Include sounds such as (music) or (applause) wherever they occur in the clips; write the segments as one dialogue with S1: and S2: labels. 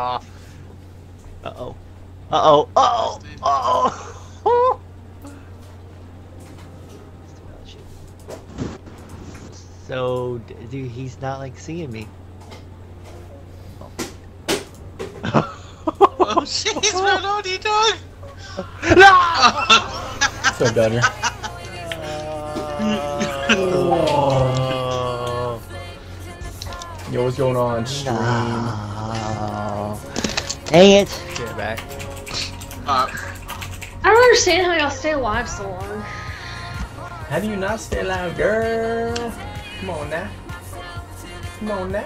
S1: Uh oh. Uh oh. Uh oh. Uh oh. So, dude, he's not like seeing me.
S2: Oh shit, he's running on you, dog!
S3: What's up, Dodger?
S1: Oh.
S3: Yo, what's going on? Stream.
S1: No. Dang it. Get back.
S2: Uh,
S4: I don't understand how y'all stay alive so long.
S3: How do you not stay alive, girl? Come on now. Come on now.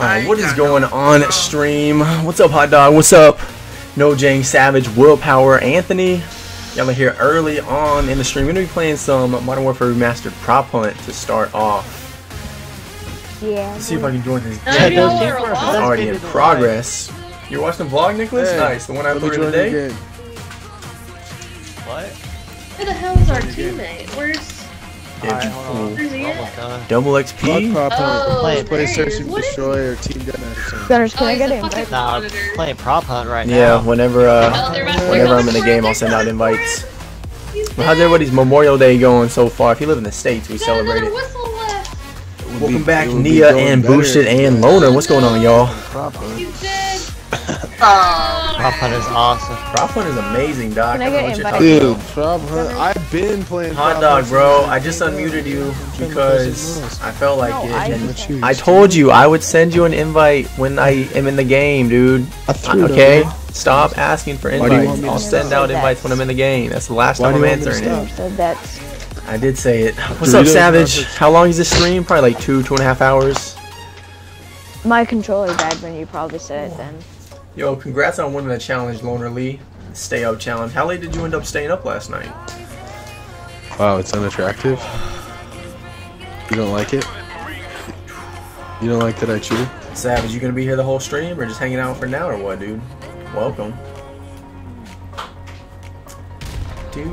S3: Alright, what is going on stream? What's up, Hot Dog? What's up? No Jang Savage, Willpower, Anthony. Y'all are here early on in the stream. We're gonna be playing some Modern Warfare Remastered Prop Hunt to start off.
S5: Yeah.
S3: Let's see if I can join his
S4: None
S1: Yeah,
S4: of y'all
S1: those
S4: are
S1: two
S4: alive.
S1: first.
S3: already in
S1: Let's get to the
S3: progress. You're watching the vlog, Nicholas?
S6: Hey,
S3: nice. The one I
S6: Let me
S3: uploaded today?
S1: What?
S4: Where the hell is our teammate? Where's Damage right,
S1: pool.
S4: Oh
S1: god.
S3: Double XP?
S6: Blood
S4: prop
S6: hunt.
S1: play
S6: search and destroy or team deathmatch.
S5: Gunners, can
S4: oh,
S5: I get in?
S1: Nah, I'm playing prop hunt right now.
S3: Yeah,
S4: whenever
S3: uh,
S4: oh,
S3: whenever I'm in the game, I'll send out invites. Well, how's everybody's Memorial Day going so far? If you live in the States, we celebrate it. Welcome
S6: be,
S3: back, Nia and
S6: better.
S3: Boosted and Loner. What's going on, y'all?
S6: Prop hunt.
S4: He's dead.
S2: uh,
S1: Prop hunt is awesome.
S3: Prop Hunt is amazing, Doc.
S5: Can I
S3: I
S5: get
S3: what
S5: invited?
S6: Dude,
S3: about.
S6: prop hunt. I've been playing
S3: Hot
S6: prop
S3: dog, bro. I just unmuted you because I felt like
S5: No,
S3: it.
S5: I
S3: and
S5: just-
S3: I told you I would send you an invite when I am in the game, dude.
S6: I
S3: Okay?
S6: over.
S3: Stop asking for
S6: Why do you want
S3: invites. I'll send out invites when I'm in the game. That's the last
S6: Why
S3: time I'm
S6: you want
S3: answering it.
S5: So that's
S3: I did say it. What's up, Savage? How long is this stream? Probably like two, two and a half hours.
S5: my controller died when you probably said it then.
S3: Yo, congrats on winning the challenge, Loner Lee. Stay up challenge. How late did you end up staying up last night?
S6: Wow, it's unattractive. You don't like it? You don't like that I chew?
S3: Savage, you gonna be here the whole stream or just hanging out for now or what, dude? Welcome. Do,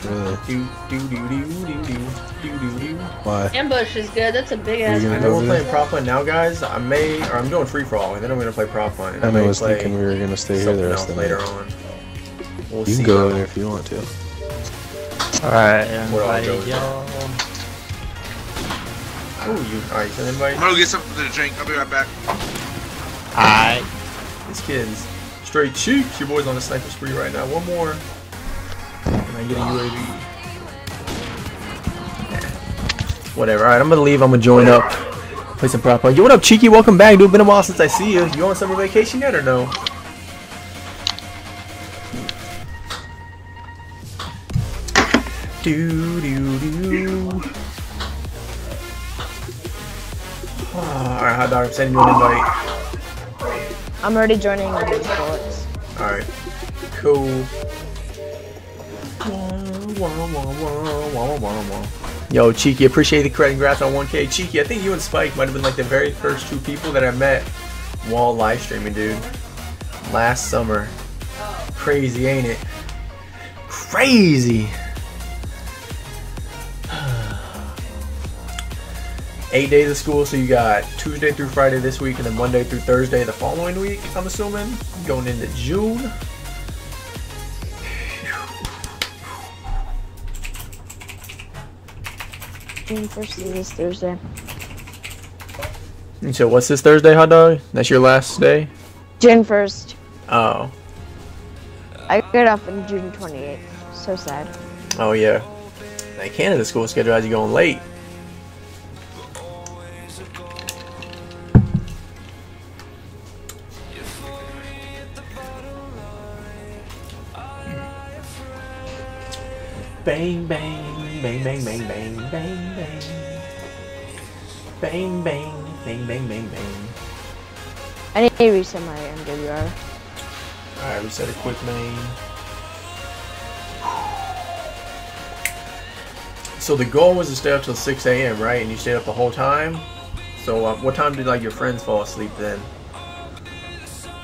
S3: do, do, do, do, do, do.
S6: Why?
S4: Ambush is good. That's a big ass.
S3: I know we're playing
S6: there?
S3: prop hunt now, guys. I may, or I'm doing free for all, and then I'm gonna play prop hunt. And
S6: I
S3: may
S6: was thinking we were gonna stay here the rest of the
S3: later
S6: night.
S3: on. We'll
S6: You can go
S3: how-
S6: there if you want to.
S1: Alright,
S3: What all
S1: invited
S3: goes
S1: y'all.
S3: Oh, you, alright, send invite.
S2: I'm gonna get something to drink. I'll be right back.
S1: Alright.
S3: These kids, straight cheeks. Your boy's on a sniper spree right now. One more. And I get a UAV. Whatever. Alright, I'm gonna leave. I'm gonna join up. Play some prop hunt. Yo, what up, Cheeky? Welcome back, dude. Been a while since I see you. You on summer vacation yet or no? Do do do. Ah, Alright, hot dog. I'm sending you an invite.
S5: I'm already joining the bullets.
S3: Alright. Cool. Yo, Cheeky, appreciate the credit. and Congrats on 1K. Cheeky, I think you and Spike might have been like the very first two people that I met while live streaming, dude. Last summer. Crazy, ain't it? Crazy. (sighs) Eight days of school, so you got Tuesday through Friday this week, and then Monday through Thursday the following week. I'm assuming going into June.
S5: June 1st is this Thursday.
S3: And so, what's this Thursday, hot dog? That's your last day.
S5: June 1st.
S3: Oh,
S5: I get off on June 28th. So sad.
S3: oh yeah. That Canada school schedule has you going late. Bang bang bang, bang, bang, bang, bang, bang. Bang, bang, bang, bang, bang, bang.
S5: I need to reset my MWR.
S3: Alright, reset it quick, man. So the goal was to stay up till 6 a.m., right? And you stayed up the whole time? So uh, what time did, like, your friends fall asleep then?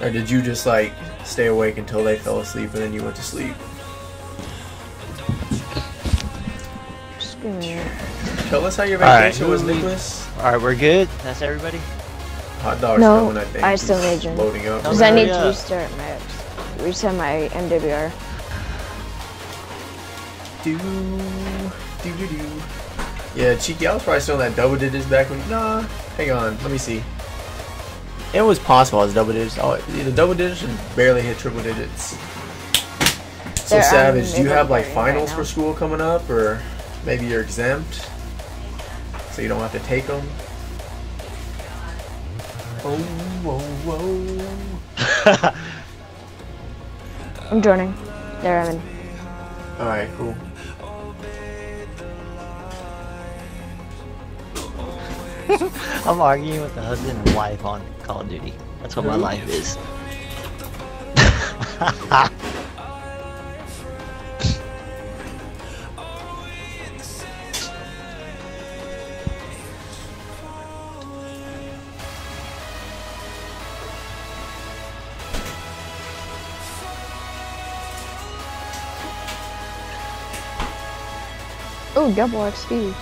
S3: Or did you just, like, stay awake until they fell asleep and then you went to sleep?
S5: Give me a minute.
S3: Tell us how your
S1: Alright,
S3: vacation was, Nicholas.
S1: Alright, we're good. That's everybody.
S3: Hot dog's
S5: No,
S3: coming, I think.
S5: I still need you.
S3: Loading up.
S5: Because I
S1: hurry
S5: need to restart my reset my MWR.
S3: Do, do, do, do. Yeah, Cheeky, I was probably still in that double digits back when. Nah, hang on, let me see. It was possible I was double digits. Oh, either double digits or barely hit triple digits. So
S5: There, I'm
S3: Savage, do you have like
S5: middle right
S3: finals for school coming up, or maybe you're exempt, so you don't have to take them? Oh, whoa, whoa.
S5: I'm joining. There, I'm in.
S3: All right, cool. (laughs)
S1: I'm arguing with the husband and wife on Call of Duty. That's what my life is. (laughs)
S5: double XP.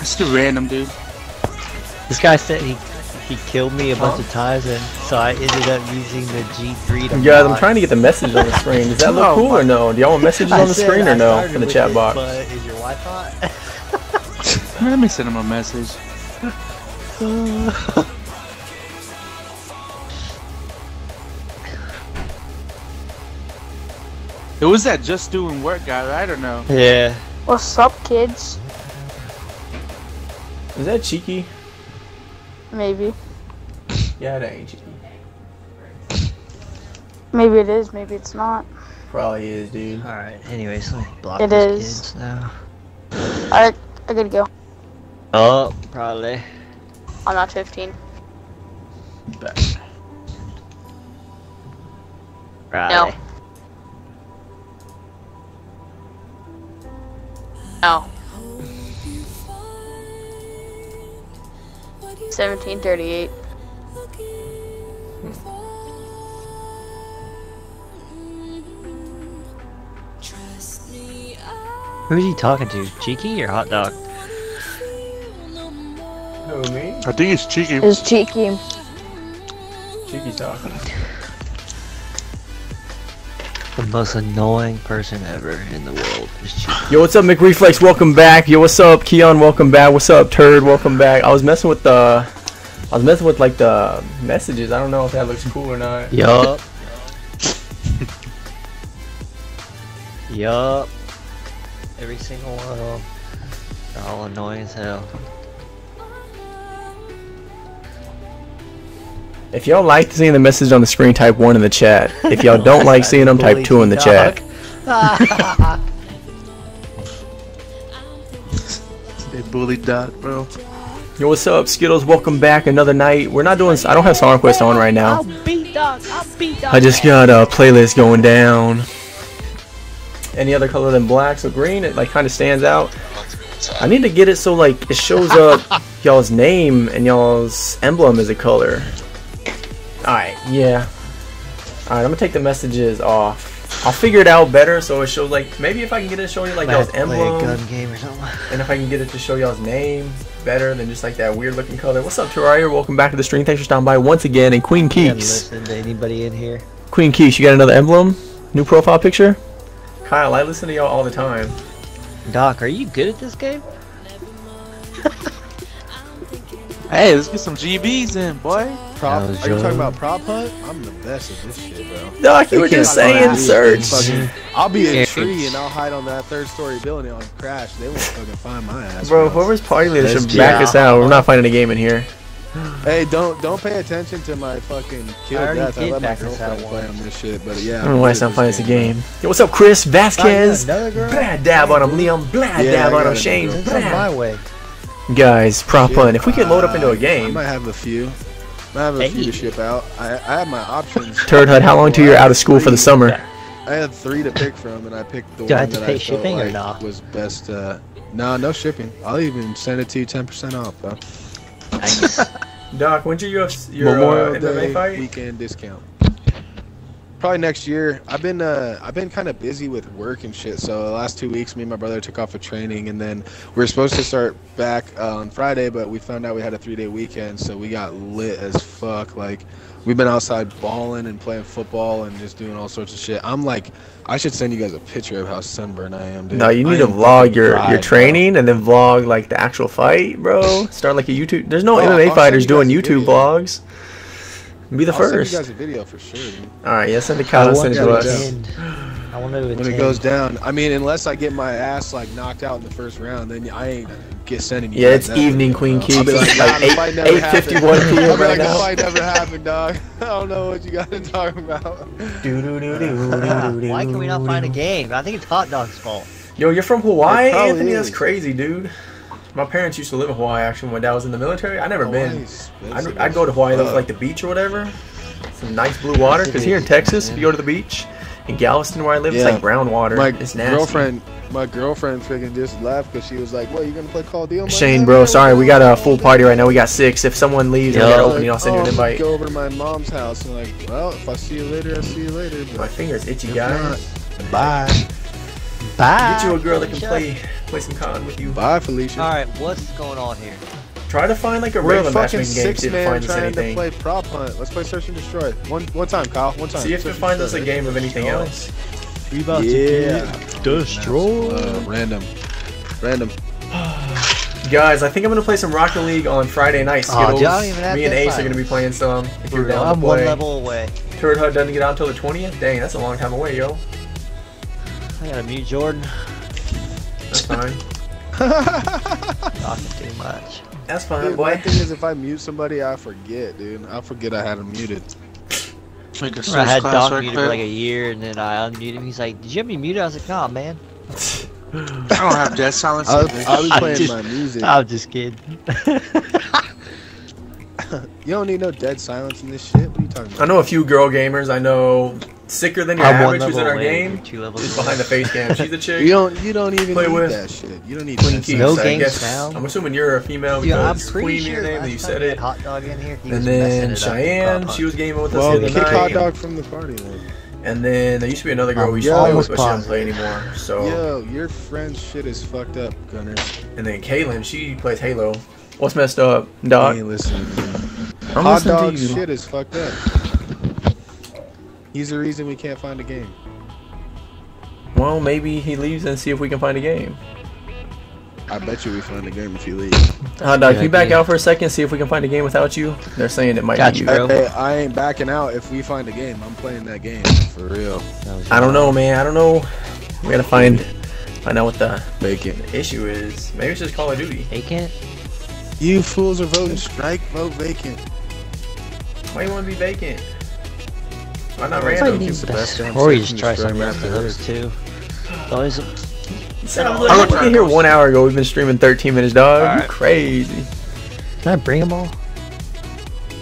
S2: It's too random, dude.
S1: This guy said he he killed me a bunch of times, and so I ended up using the G3 to.
S3: Guys, I'm trying to get the message on the screen. Does that look
S2: Oh
S3: cool
S2: my-
S3: or no? Do y'all want messages on the screen
S1: I
S3: or no in the chat
S1: it,
S3: box?
S1: But is your wife hot? (laughs)
S2: Let me send him a message. It was that just doing work guy, right or no?
S1: yeah.
S7: What's up, kids?
S3: Is that cheeky?
S7: Maybe.
S3: Yeah, that ain't cheeky.
S7: Maybe it is, maybe it's not.
S3: Probably is, dude.
S1: All right. Anyways, let me block
S7: It
S1: these
S7: is.
S1: kids now.
S7: Alright, I gotta go.
S1: Oh, probably.
S7: I'm not 15.
S1: Probably.
S7: No. 1738.
S1: Who's he talking to? Cheeky or hot dog?
S3: Who, me?
S2: I think it's cheeky.
S5: It's cheeky.
S3: Cheeky talking.
S1: The most annoying person ever in the world is.
S3: Yo, what's up, McReflex? Welcome back. Yo, what's up, Keon? Welcome back. What's up, Turd? Welcome back. I was messing with the, I was messing with like the messages. I don't know if that looks cool or not.
S1: Yup. yup. Every single one of them. They're all annoying as hell.
S3: If y'all like seeing the message on the screen, type one in the chat. If y'all (laughs) don't like seeing them, type two in the chat. (laughs)
S2: They bullied Doc, bro.
S3: Yo, what's up, Skittles? Welcome back. Another night. We're not doing. I don't have Song Quest on right now.
S1: beat dog. I'll beat dog.
S3: I just got a playlist going down. Any other color than black, so green it like kind of stands out. I need to get it so like it shows up (laughs) y'all's name and y'all's emblem as a color. All right, yeah. All right, I'm gonna take the messages off. I'll figure it out better so it shows like maybe if I can get it to show you like
S1: Might have
S3: y'all's
S1: to play a
S3: emblem
S1: gun game or something.
S3: and if I can get it to show y'all's name better than just like that weird looking color. What's up, Terraria? Welcome back to the stream. Thanks for stopping by once again. And Queen
S1: Haven't
S3: Keeks.
S1: listened to anybody in here.
S3: Queen Keeks, you got another emblem? New profile picture? Kyle, I listen to y'all all the time.
S1: Doc, are you good at this game? (laughs)
S2: Hey, let's get some GBs in, boy.
S6: Prop,
S1: That was
S6: are you talking about prop hunt? I'm the best at this shit, bro.
S3: Doc, you were just saying search.
S6: Fucking- I'll be in a tree and I'll hide on that third story building and I'll crash. They won't fucking find my ass.
S3: Bro, whoever's party leader should back
S1: out.
S3: us out. We're not finding a game in here.
S6: Hey, don't don't pay attention to my fucking kill
S1: I already
S6: death. I
S1: did
S6: let my
S1: back us
S6: girlfriend play on this shit, but yeah.
S3: I don't know why it's not finding us a game. Yo, what's up, Chris Vasquez?
S1: another?
S3: Bad dab on him, Liam. Bad
S6: Yeah,
S3: dab on
S6: got
S3: him,
S6: it,
S3: Shane.
S6: bro.
S1: My way.
S3: Guys, prop hunt. If we can load up into a game.
S6: I might have a few. I have a few to ship out. I, I have my options. (laughs)
S3: Turd Hut, how long till you're out of school for the summer?
S6: I had three to pick from, and I picked the
S1: Do I
S6: one
S1: have to
S6: that
S1: pay
S6: I felt
S1: shipping or
S6: like
S1: no?
S6: was best. Uh, no, no shipping. I'll even send it to you ten percent off, though. (laughs)
S3: Doc, when's your UFC, your
S6: Memorial
S3: uh, MMA
S6: Day
S3: fight?
S6: weekend discount. Probably next year. I've been uh, I've been kind of busy with work and shit. So the last two weeks, me and my brother took off of training, and then we were supposed to start back uh, on Friday, but we found out we had a three day weekend, so we got lit as fuck. Like we've been outside balling and playing football and just doing all sorts of shit. I'm like, I should send you guys a picture of how sunburned I am, dude.
S3: No, you need to vlog your,
S6: fried,
S3: your
S6: bro.
S3: training and then vlog like the actual fight, bro. Start like a YouTube. There's no
S6: Oh,
S3: MMA fighters
S6: you
S3: doing YouTube vlogs. Be the
S6: I'll send you guys a video for sure. Dude.
S3: All right, yeah, send it to
S1: I
S3: Kyle. Send it
S1: to
S3: to us.
S1: I want to attend.
S6: When it goes down, I mean, unless I get my ass like knocked out in the first round, then I ain't get sending you.
S3: Yeah, it's evening, Queen
S6: bro.
S3: Keith.
S6: I'll be like,
S3: like eight-
S6: fight
S3: 8:51 PM right
S6: like,
S3: now.
S6: The fight never happened, dog. (laughs) I don't know what you got to talk about. (laughs)
S1: Why can we not find a game? I think it's Hot Dog's fault.
S3: Yo, you're from Hawaii,
S6: It probably
S3: Anthony? That's crazy, dude. My parents used to live in Hawaii actually when my dad was in the military. I never been. I'd, I'd go to Hawaii though like the beach or whatever. Some nice blue water. Because here in Texas, if you go to the beach in Galveston where I live, it's like brown water.
S6: My
S3: it's nasty.
S6: girlfriend, my girlfriend, freaking just left because she was like, "What? You gonna play Call of Duty?" Like,
S3: Shane, bro, sorry, we got a full party right now. We got six. If someone leaves, and I gotta open you, I'll send you
S6: oh,
S3: an invite.
S6: Go over to my mom's house and like, well, if I see you later, I'll see you later.
S3: My finger's itchy, guys.
S6: not, bye,
S1: Bye.
S3: Get you a girl that can
S1: Felicia.
S3: play play some con with you.
S6: bye, Felicia.
S1: All right, what's going on here?
S3: Try to find like a
S6: We're
S3: regular
S6: fucking
S3: matchmaking game.
S6: six
S3: See if it
S6: man
S3: finds us
S6: trying to play prop hunt. Let's play search and destroy. One one time, Kyle. One time.
S3: See if it
S6: Search and
S3: finds us a game of anything else.
S1: We about
S6: Yeah.
S1: destroy.
S6: Uh, random. Random. (sighs)
S3: Guys, I think I'm gonna play some Rocket League on Friday night.
S1: Oh,
S3: Skittles.
S1: dude, I don't even have
S3: Me and
S1: that
S3: Ace are gonna be playing some. If you're down
S1: I'm
S3: to
S1: one level away.
S3: Turd Hut doesn't get out until the 20th. Dang, that's a long time away, yo.
S1: I gotta mute Jordan.
S3: That's fine. (laughs)
S1: Talking too much.
S3: That's fine,
S6: Dude, my
S3: boy.
S6: thing is, if I mute somebody, I forget, dude. I forget I had them muted.
S2: Make a
S1: I
S2: search
S1: had
S2: class
S1: Doc muted for like a year, and then I unmuted him. He's like, "Did you have me muted?" I was like, "Nah, man.
S2: I don't have dead silence.
S6: I
S2: was.
S6: I'll be
S1: I
S6: playing
S1: just-
S6: my music.
S1: I'm just kidding." (laughs)
S6: You don't need no dead silence in this shit. What are you talking about?
S3: I know a few girl gamers. I know sicker than your
S1: I'm
S3: average who's in our
S1: away.
S3: game.
S1: You're two levels
S3: Is
S1: away.
S3: behind the face cam. She's a (laughs) chick.
S6: You don't. You don't even
S3: Play
S6: need
S3: with
S6: that shit. You don't need
S3: Queen Keys.
S1: No
S6: silence.
S3: I
S1: game
S3: guess.
S1: sound.
S3: I'm assuming you're a female
S1: Dude, I'm
S3: because
S1: pretty
S3: Queen in
S1: sure
S3: your name
S1: last
S3: that you said it.
S1: Hot dog in here. He
S3: And then
S1: messing it up
S3: Cheyenne, she was gaming with us
S6: Well,
S3: the
S6: kick
S3: other
S6: hot dog from the party, then.
S3: And then there used to be another girl
S1: I'm
S3: we used to play with, but she doesn't play anymore. So
S6: Yo, your friend's shit is fucked up, Gunner.
S3: and then Kaylin, she plays Halo. What's messed up, dog?
S6: He ain't listening.
S3: I'm
S6: Hot
S3: listening to
S6: dog
S3: you.
S6: shit is fucked up. He's the reason we can't find a game.
S3: Well, maybe he leaves and see if we can find a game.
S6: I bet you we find a game if you leave.
S3: Hot dog, can you back
S1: idea.
S3: out for a second, see if we can find a game without you? They're saying it might
S1: Got
S3: be
S1: you,
S3: you.
S1: bro.
S6: Hey, I ain't backing out if we find a game. I'm playing that game for real.
S3: I don't know, man. I don't know. We gotta find find out what the
S6: Bacon.
S3: issue is. Maybe it's just Call of Duty.
S1: Vacant?
S6: You fools are voting strike, vote vacant.
S3: Why you want to be vacant? Why not random?
S6: like it's the best damn
S1: Or you just try something
S6: map
S1: else
S6: there
S1: with
S6: is.
S1: those too. Always
S3: Sounds
S2: I'll
S3: like we
S2: try
S3: here one hour ago. We've been streaming 13 minutes, dog. You crazy.
S1: Can I bring them all?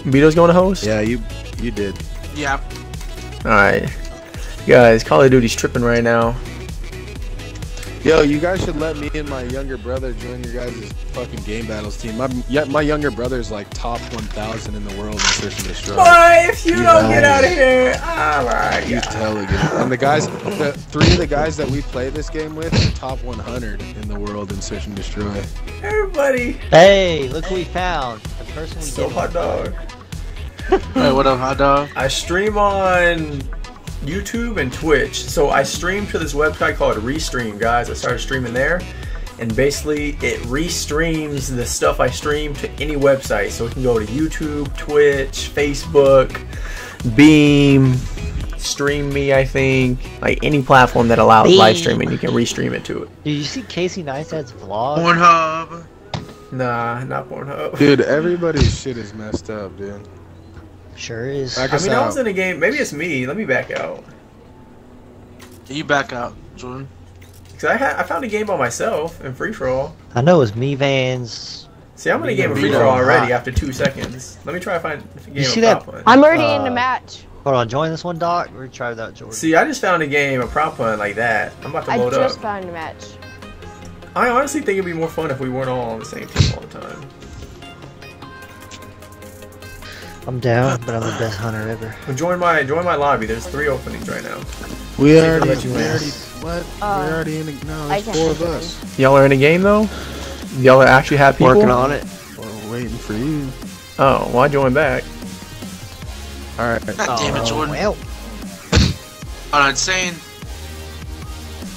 S3: Vito's going to host.
S6: Yeah, you you did.
S2: Yeah.
S3: All right, guys. Call of Duty's tripping right now.
S6: Yo, you guys should let me and my younger brother join your guys' fucking game battles team. My my younger brother's like top 1,000 in the world in search and destroy.
S3: Boy, if you
S6: You
S3: don't get out of here, oh my
S6: You
S3: god.
S6: tell again. And the guys, the three of the guys that we play this game with are top 100 in the world in search and destroy.
S3: Everybody,
S1: Hey, look who we found. The person we
S3: so
S1: did
S3: hot dog. (laughs)
S2: Hey, what up, hot dog?
S3: I stream on YouTube and Twitch. So I stream to this website called Restream, guys. I started streaming there. And basically, it restreams the stuff I stream to any website. So it can go to YouTube, Twitch, Facebook, Beam, Stream Me, I think. Like any platform that allows live streaming, you can restream it to it.
S1: Did you see Casey Neistat's vlog?
S2: Pornhub.
S3: Nah, not Pornhub.
S6: Dude, (laughs) everybody's shit is messed up, dude.
S1: Sure is.
S6: Back
S3: I
S6: us
S3: mean, I was in a game. Maybe it's me. Let me back out.
S2: Can You back out, Jordan.
S3: Cause I had I found a game by myself in free for all.
S1: I know it was me, Vans.
S3: See, I'm in a game of free for all already
S1: hot.
S3: after two seconds. Let me try to find a game
S1: You
S3: of
S1: see that-
S3: top one.
S5: I'm already in
S1: Uh,
S5: the match.
S1: Hold on, join this one, Doc. We're gonna try without Jordan.
S3: See, I just found a game, a prop hunt like that. I'm about to
S5: I
S3: load
S5: just
S3: up.
S5: found a match.
S3: I honestly think it'd be more fun if we weren't all on the same team all the time.
S1: I'm down, but I'm the best hunter ever.
S3: Well, (sighs) join my join my lobby. There's three openings right now.
S6: We
S3: Take
S6: already,
S3: let you
S6: we
S3: in.
S6: already, what?
S5: Uh,
S6: We're already in. A, no,
S5: I
S6: there's four of us.
S3: Y'all are in a game though. Y'all are actually have people.
S1: Working on it.
S6: We're waiting for you.
S3: Oh, well, I joined back.
S6: All right.
S2: God damn it, Jordan.
S1: Well,
S2: Hold on, saying.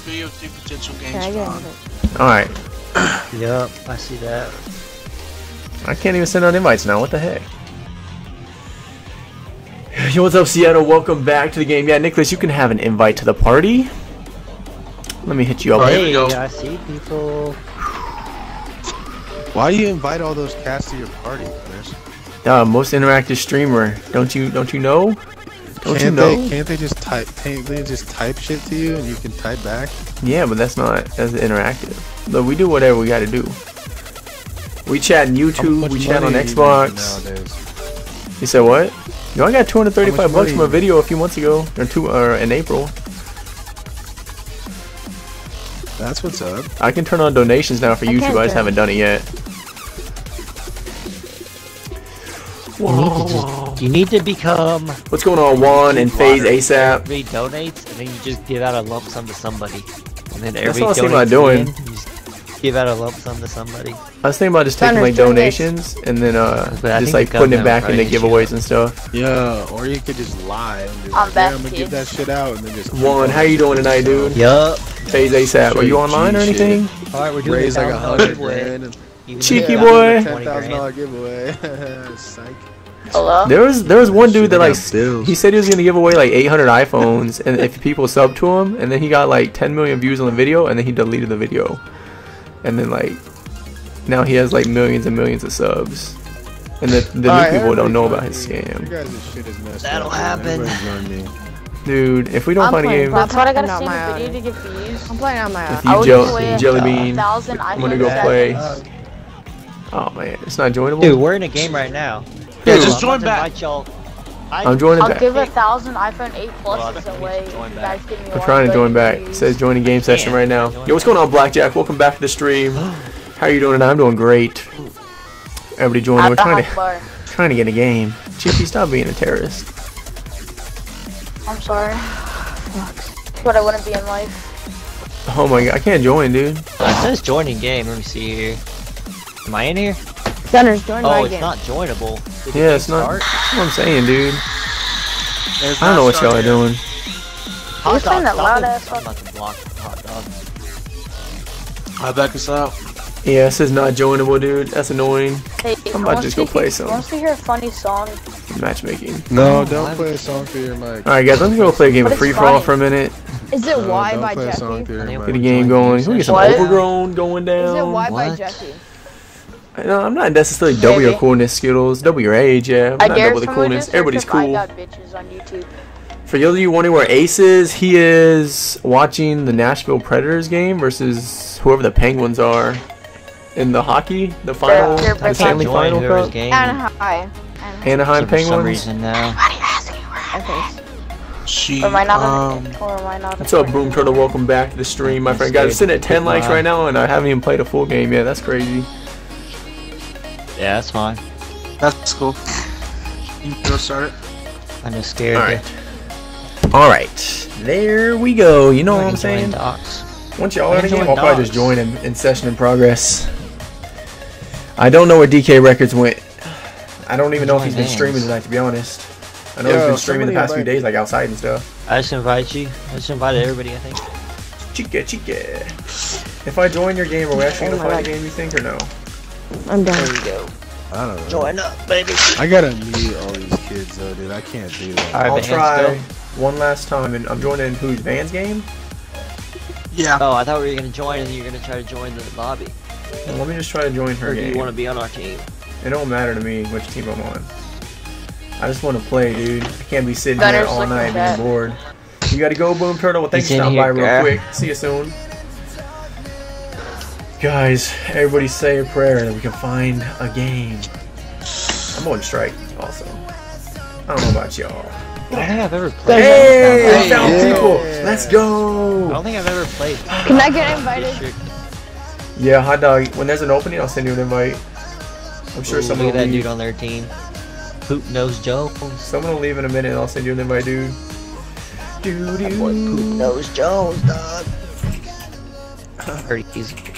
S2: Three of three potential games
S5: I get
S3: All right.
S1: yep, I see that.
S3: I can't even send out invites now. What the heck? Yo, what's up, Seattle? Welcome back to the game. Yeah, Nicholas, you can have an invite to the party. Let me hit you up.
S2: Oh, here we
S1: Hey,
S2: go.
S1: I see people.
S6: Why do you invite all those cats to your party, Chris?
S3: Uh, most interactive streamer. Don't you? Don't you know? Don't you
S6: Can't
S3: know?
S6: they? Can't they just type? Can't they just type shit to you and you can type back?
S3: Yeah, but that's not that's interactive. But we do whatever we got to do. We chat on YouTube. We chat on
S6: money you
S3: Xbox. You said what? Yo, I got 235 bucks from a video a few months ago, or two, or in April.
S6: That's what's up.
S3: I can turn on donations now for
S5: I
S3: YouTube. I just haven't done it yet.
S1: You need to just, you need to become
S3: What's going on, Juan and Phase ASAP?
S1: everybody donates, and then you just give out a lump sum to somebody, and then every.
S3: That's
S1: every
S3: what I was thinking about doing.
S1: You just give out a lump sum to somebody.
S3: I was thinking about just taking like donations and then uh just like putting it back
S1: will
S3: into giveaways and stuff.
S6: Yeah, or you could just lie and be
S7: I'm
S6: like, yeah, I'm gonna give that shit out and then just. keep
S3: Juan,
S6: on
S3: how you doing tonight, dude?
S1: Yup.
S3: Phase ASAP. Are you online or anything?
S1: All right, we're doing
S6: Raise like a hundred
S1: hundred
S6: grand.
S3: Cheeky boy.
S1: it's
S6: Ten
S1: 20
S6: thousand dollar giveaway. (laughs) Psych.
S7: Hello?
S3: There was there was one dude that like he said he was gonna give away like 800 iPhones and if people sub to him and then he got like 10 million views on the video and then he deleted the video and then like now he has like millions and millions of subs and the, the new
S6: Alright,
S3: people don't know about his scam.
S6: Your guys' shit is messed
S1: That'll
S6: up,
S1: happen.
S6: Everybody's on me.
S3: Dude, if we don't
S5: I'm
S3: find a game,
S7: That's what I gotta see
S5: my
S7: video to get views.
S5: I'm playing on my
S3: if
S5: own.
S3: you
S7: would
S3: Jell-
S7: give away a
S3: jelly bean, I'm gonna go play. Oh man, it's not joinable.
S1: Dude, we're in a game right now.
S2: Yeah, just
S1: I'm
S2: join
S1: about to
S2: back.
S1: Invite y'all. I,
S3: I'm joining
S7: I'll
S3: back.
S7: give a thousand iPhone 8
S1: Hold on,
S7: pluses
S1: let me
S7: away.
S1: just join
S7: you guys give me
S3: I'm trying to join back. It
S7: views.
S3: says joining game session right now. Yo, what's going on, Blackjack? Welcome back to the stream. (gasps) How are you doing tonight? I'm doing great. Everybody joining. We're trying to
S7: bar.
S3: trying to get a game. Chippy, stop being a terrorist.
S7: I'm sorry. But I wouldn't be in life.
S3: Oh my god, I can't join, dude.
S1: it says joining game. Let me see here. Am I in here?
S5: Gunners, join oh, my
S1: Oh, it's not joinable. Did
S3: Yeah,
S1: game
S3: it's not.
S1: start?
S3: That's what I'm saying, dude.
S2: It's
S3: I don't know what y'all are doing.
S1: Hot
S7: Who's playing
S1: dog,
S7: that
S1: stop
S7: loud ass
S1: I'm about to block hot dog.
S2: I'll back us out.
S3: Yeah, it says not joinable, dude. That's annoying.
S7: Hey,
S3: I'm about to just go play
S7: some.
S3: some.
S7: Wants to hear a funny song?
S3: Matchmaking.
S6: No,
S1: Oh,
S6: don't play a song through your mic.
S3: Alright, guys, let's go play a game
S7: But
S3: of free for all for a minute.
S5: Is it
S6: No,
S5: Y
S6: don't
S5: by
S6: play a song
S5: Jesse?
S6: through your
S1: Get
S6: mic.
S3: A game going. Can we get some
S7: What?
S3: overgrown going down?
S5: Is it
S3: down?
S5: Y by
S1: What?
S5: Jesse?
S3: No, I'm not necessarily double your coolness, Skittles. Double your age, yeah.
S7: I
S3: I'm not double the coolness. Everybody's cool.
S7: got bitches on YouTube.
S3: For those of you wondering where Ace is, he is watching the Nashville Predators game versus whoever the Penguins are in the hockey, the final,
S7: they're
S3: the Stanley Final Cup.
S1: game.
S5: Anaheim. Anaheim.
S3: Anaheim
S1: for some reason now.
S5: Okay.
S2: She,
S7: Or am I not
S2: um,
S7: a, or am I not a
S3: What's up, Boom Turtle? Welcome back to the stream, my friend. Guys, we're sitting at 10 likes right now, and I haven't even played a full game yet. That's crazy.
S1: Yeah, that's fine.
S2: that's cool. You can go start it.
S1: I'm just scared.
S3: All right. All right, there we go. You know
S1: to
S3: what I'm saying?
S1: Docs.
S3: Once y'all are in the game, I'll probably just join in, in session in progress. I don't know where DK Records went. I don't even know if he's been
S1: Join
S3: streaming tonight, to be honest. I know he's been streaming the
S6: somebody
S3: past few days, like outside and stuff.
S1: I just invite you. I just invited everybody. I think.
S3: Chica, chica. If I join your game, are we actually gonna play
S5: God.
S3: the game? You think or no?
S5: I'm done.
S1: There you go.
S6: I don't know.
S1: Join up, baby.
S6: I gotta meet all these kids though, dude. I can't do that.
S1: All right,
S3: I'll try
S1: go.
S3: one last time, and I'm joining who's Van's game.
S2: Yeah.
S1: Oh, I thought we were gonna join, and you're gonna try to join the lobby.
S3: Well, let me just try to join her
S1: Or do you want to be on our team?
S3: It don't matter to me which team I'm on. I just want to play, dude. I can't be sitting
S7: Gunner's
S3: here all night
S7: at
S3: being bored. You gotta go, Boom Turtle. Well, thanks for stopping by real quick. See you soon. Guys, everybody say a prayer that we can find a game. I'm on strike also. I don't know about y'all.
S1: I think I've ever played.
S3: Hey,
S1: that.
S3: we found
S6: Yeah.
S3: people. Let's go.
S1: I don't think I've ever played.
S5: Can I get invited?
S3: Yeah, hot dog. When there's an opening, I'll send you an invite. I'm sure
S1: Ooh,
S3: someone
S1: look
S3: will
S1: at that
S3: leave.
S1: dude on their team. Poop nose Jones.
S3: Someone will leave in a minute, and I'll send you an invite, dude. Dude,
S1: That boy Poop
S3: doo.
S1: nose Jones, dog. Heard he's good.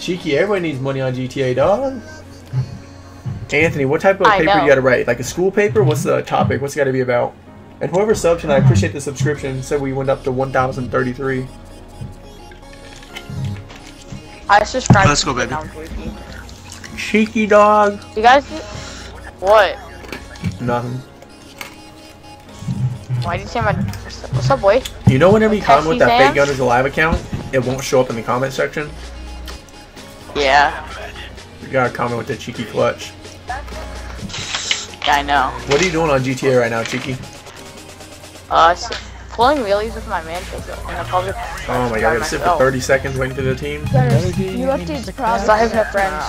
S3: Cheeky, everybody needs money on GTA, dog. Anthony, what type of
S7: I
S3: paper
S7: know.
S3: you gotta write? Like a school paper? What's the topic? What's it gotta be about? And whoever subbed tonight, I appreciate the subscription. Said we went up to 1,033.
S7: I subscribed.
S2: Let's go,
S7: to
S2: baby.
S3: Cheeky dog.
S7: You guys, what?
S3: Nothing.
S7: Why did you say my? What's up, boy?
S3: You know whenever you comment with that
S7: Pepsi
S3: fake
S7: fans?
S3: Gunners Alive account, it won't show up in the comment section.
S7: Yeah,
S3: You gotta comment with the cheeky clutch.
S7: yeah, I know.
S3: What are you doing on GTA right now, cheeky?
S7: Uh, s- pulling wheelies with my man cave in the public.
S3: Oh my god, I gotta sit for 30 seconds waiting for the team.
S5: There's new updates
S7: Because I have no friends.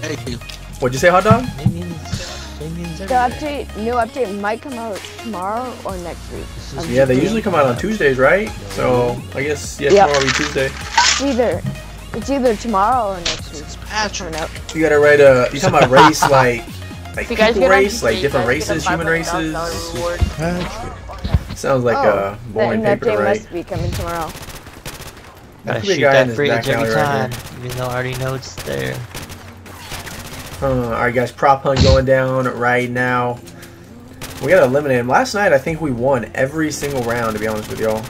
S2: Hey,
S3: What'd you say, hot dog?
S1: Minions, minions
S5: The
S1: everywhere.
S5: update, new update might come out tomorrow or next week.
S1: This is
S3: Yeah, they usually come out on Tuesdays, right? So I guess yeah,
S5: Yep.
S3: tomorrow will be Tuesday.
S5: It's either, it's either tomorrow or next week.
S2: Patrick.
S5: Coming out.
S3: You gotta write a. You talking about race (laughs) like like
S7: If you guys
S3: people
S7: get on
S3: race, like different
S7: you guys get
S3: races, human races. Sounds like
S5: Oh,
S3: a boring
S5: that,
S3: paper
S5: that
S3: to
S5: update
S3: write.
S5: must be coming tomorrow.
S3: There
S1: Gotta
S3: could be a
S1: shoot
S3: guy in
S1: that
S3: this
S1: fridge every
S3: alley right
S1: time, even though I already know it's there.
S3: Uh, all right, guys, prop hunt going down right now. We gotta eliminate him. Last night, I think we won every single round. To be honest with y'all,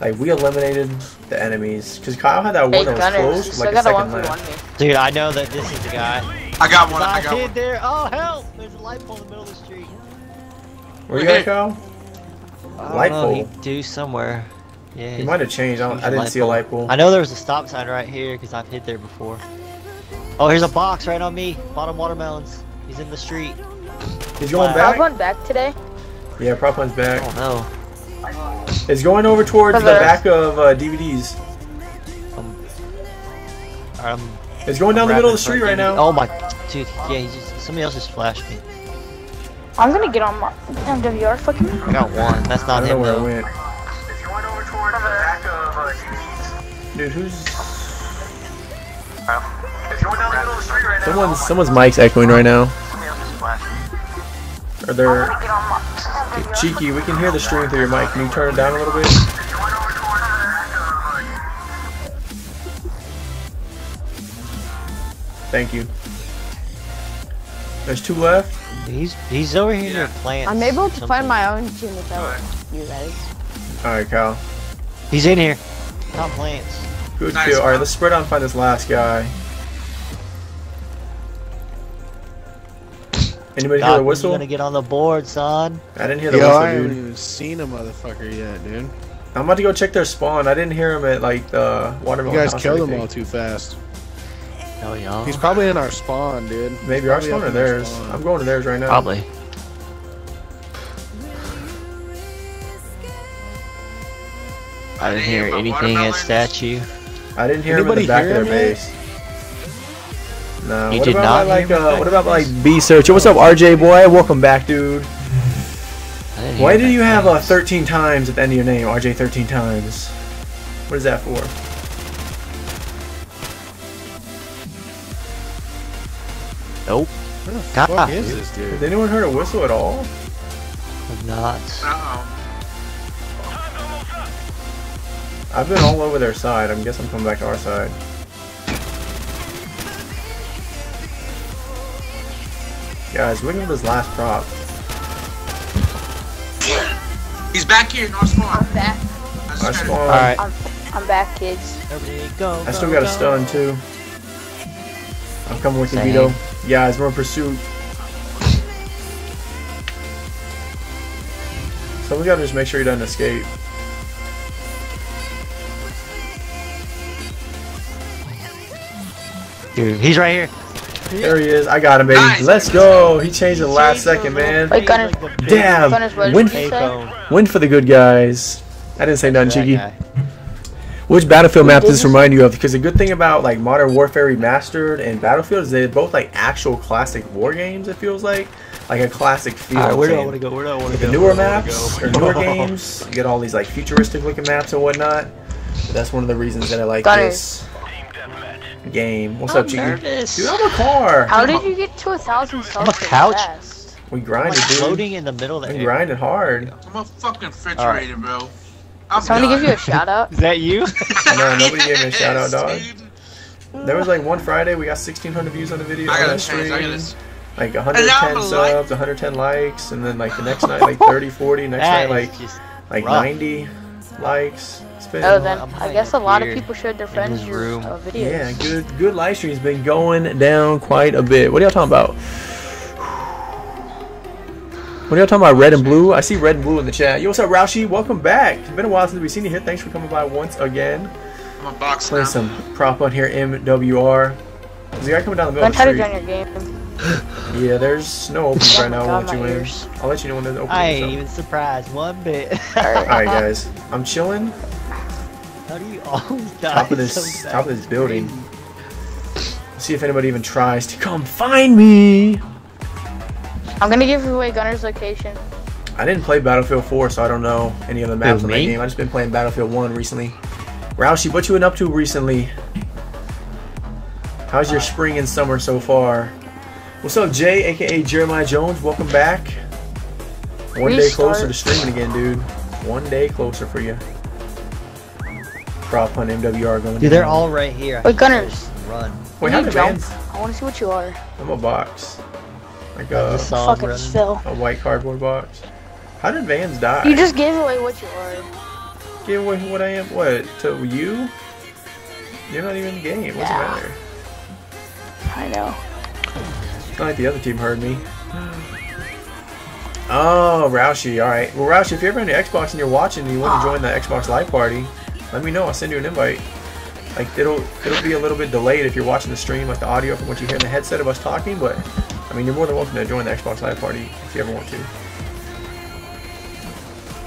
S3: like we eliminated the enemies because Kyle had that
S7: Hey,
S3: one that was
S7: Gunners,
S3: close, like a second
S7: one
S3: left.
S1: Dude, I know that this is the guy.
S2: I got one. I
S1: I
S2: got
S1: hid
S2: one.
S1: there. Oh help! There's a light pole in the middle of the street.
S3: Where you
S2: Hey.
S3: at, Kyle?
S1: I
S3: Light
S1: don't know,
S3: pole.
S1: He do somewhere. Yeah.
S3: He might have changed. I, don't,
S1: He's
S3: I
S1: a
S3: didn't
S1: light
S3: see a light pole.
S1: I know there was a stop sign right here because I've hit there before. Oh, here's a box right on me. Bottom watermelons. He's in the street.
S3: He's going
S1: Wow.
S7: Rob
S3: back.
S7: went back today.
S3: Yeah, prop one's back.
S1: Oh no.
S3: It's going over towards the back of uh, DVDs.
S1: I'm um, um,
S3: It's going down the middle of the street right now.
S1: Oh my, dude. Yeah, he just somebody else just flashed me.
S7: I'm gonna get on my MWR fucking.
S1: I got one. That's
S3: I
S1: not
S3: don't know
S1: him
S3: where it
S1: though.
S3: went. Dude, who's? Someone's someone's mic's echoing right now. Are there? Cheeky, we can hear the stream through your mic. Can you turn it down a little bit? Thank you. There's two left.
S1: He's he's over here near plants.
S5: I'm able to
S1: something.
S5: find my own team without you guys.
S3: All right, Kyle.
S1: He's in here. Not plants.
S3: Good
S2: Nice,
S3: kill. All right, let's spread out and find this last guy. Anybody hear
S1: God,
S3: the
S1: when you
S3: whistle?
S1: gonna get on the board, son?
S3: I didn't hear the
S6: Yo, I
S3: whistle,
S6: haven't
S3: dude.
S6: even seen a motherfucker yet, dude.
S3: I'm about to go check their spawn. I didn't hear him at like the
S6: You
S3: watermelon.
S6: guys
S3: house or
S6: killed them all too fast.
S1: Oh yeah.
S6: He's probably in our spawn, dude.
S3: Maybe our spawn
S6: up
S3: or theirs.
S6: spawn.
S3: I'm going to theirs right now.
S1: Probably. I didn't hear anything at statue.
S3: I didn't hear him in
S6: Anybody
S3: the back
S6: hear
S3: of their
S6: him yet?
S3: base. No.
S1: You
S3: what
S1: did
S3: about
S1: not
S3: like uh, what about like? B search? What's up, RJ boy? Welcome back, dude. Why do you
S1: that
S3: have uh, 13 times at the end of your name, RJ 13 times? What is that for?
S1: Nope.
S6: What the
S1: God,
S6: fuck is
S1: dude.
S6: this,
S3: Has
S6: dude?
S3: anyone heard a whistle at all?
S1: I'm not.
S2: Uh-oh.
S3: I've been all over their side. I guess I'm coming back to our side. Guys, look at this last prop.
S2: He's back here in our spawn.
S7: I'm back.
S2: I
S3: Our
S2: swear.
S3: spawn.
S1: Alright.
S7: I'm, I'm back, kids.
S1: Everybody go.
S3: I still
S1: go,
S3: got a stun too. I'm coming with you,
S1: Same.
S3: Vito. Guys, we're in pursuit. So we gotta just make sure he doesn't escape.
S1: Dude, he's right here.
S3: There he is. I got him, baby.
S2: Nice.
S3: Let's go. He changed the last second, man.
S7: Wait, Gunner.
S3: Damn.
S7: Gunners,
S3: Win,
S7: you say?
S1: Payphone.
S3: win for the good guys. I didn't say nothing, cheeky. Which Battlefield map does this
S7: this-
S3: remind you of? Because the good thing about like Modern Warfare Remastered and Battlefield is they're both like actual classic war games. It feels like like a classic feel.
S1: Alright, where do I want to go? Where do I want to
S3: the
S1: go?
S3: newer
S1: Where do I wanna
S3: maps or newer (laughs) games, you get all these like futuristic looking maps and whatnot. That's one of the reasons that I like
S7: Gunners.
S3: this game. What's
S1: I'm
S3: up, Cheeky?
S1: nervous.
S3: Dude, I'm a car.
S7: How did you get to a thousand subs?
S1: a couch.
S7: fast?
S3: We
S1: I'm
S3: grinded,
S1: like
S3: dude.
S1: floating in the middle of the
S3: We
S1: air.
S3: grinded hard.
S8: I'm a fucking refrigerator, bro. I'm
S7: to give you a shout out. (laughs)
S1: Is that you? (laughs)
S3: No, nobody gave me a shout out, dog. There was like one Friday we got 1,600 views on the video.
S8: I gotta
S3: that.
S8: I gotta.
S3: Like 110
S8: now I'm a like-
S3: subs, 110 likes, and then like the next night like (laughs) 30, 40. Next
S1: That
S3: night like like
S1: rough.
S3: 90 likes. It's been
S7: Oh, then
S1: I'm
S7: guess a lot of people showed their friends
S1: this
S7: your
S1: room.
S7: uh, videos.
S3: yeah, good good live stream's been going down quite a bit. What are y'all talking about? What are y'all talking about? Red and blue? I see red and blue in the chat. Yo, what's up, Roushi? Welcome back. It's been a while since we've seen you here. Thanks for coming by once again.
S8: I'm a box
S3: Playing
S8: now.
S3: some prop on here, MWR. Is the guy coming down the middle
S7: Don't
S3: of
S7: try
S3: the
S7: to
S3: street.
S7: join your game.
S3: Yeah, there's no openings
S7: Oh
S3: right now. I'll let you in. I'll let you know when there's openings.
S1: I ain't even surprised one bit.
S7: Alright.
S3: Alright, guys. I'm chilling.
S1: How do you always die
S3: Top of this,
S1: fast?
S3: top of this building. See if anybody even tries to come find me.
S7: I'm gonna give away Gunner's location.
S3: I didn't play Battlefield 4, so I don't know any of the maps in that game. I just been playing Battlefield 1 recently. Roushi, what you been up to recently? How's your uh, spring and summer so far? What's up, Jay, aka Jeremiah Jones? Welcome back. One day closer to streaming again, dude. One day closer for you. Prop on MWR going.
S1: Dude, they're
S3: down.
S1: all right here.
S7: Wait, Gunners.
S1: Run.
S3: Wait, how did
S7: jump.
S3: Vans?
S7: I wanna see what you are.
S3: I'm a box. Like
S1: I uh,
S3: a,
S1: just saw him
S7: Fucking
S1: running.
S7: Phil.
S3: a white cardboard box. How did Vans die?
S7: You just gave away what you are.
S3: Give away what I am. What? To you? You're not even in the game. What's
S7: Yeah.
S3: the matter?
S7: I know.
S3: It's not like the other team heard me. Oh, Roushi. All right. Well, Roushi, if you're ever on the Xbox and you're watching and you want to join the Xbox Live Party, let me know. I'll send you an invite. Like it'll it'll be a little bit delayed if you're watching the stream, like the audio from what you hear in the headset of us talking. But I mean, you're more than welcome to join the Xbox Live Party if you ever want to.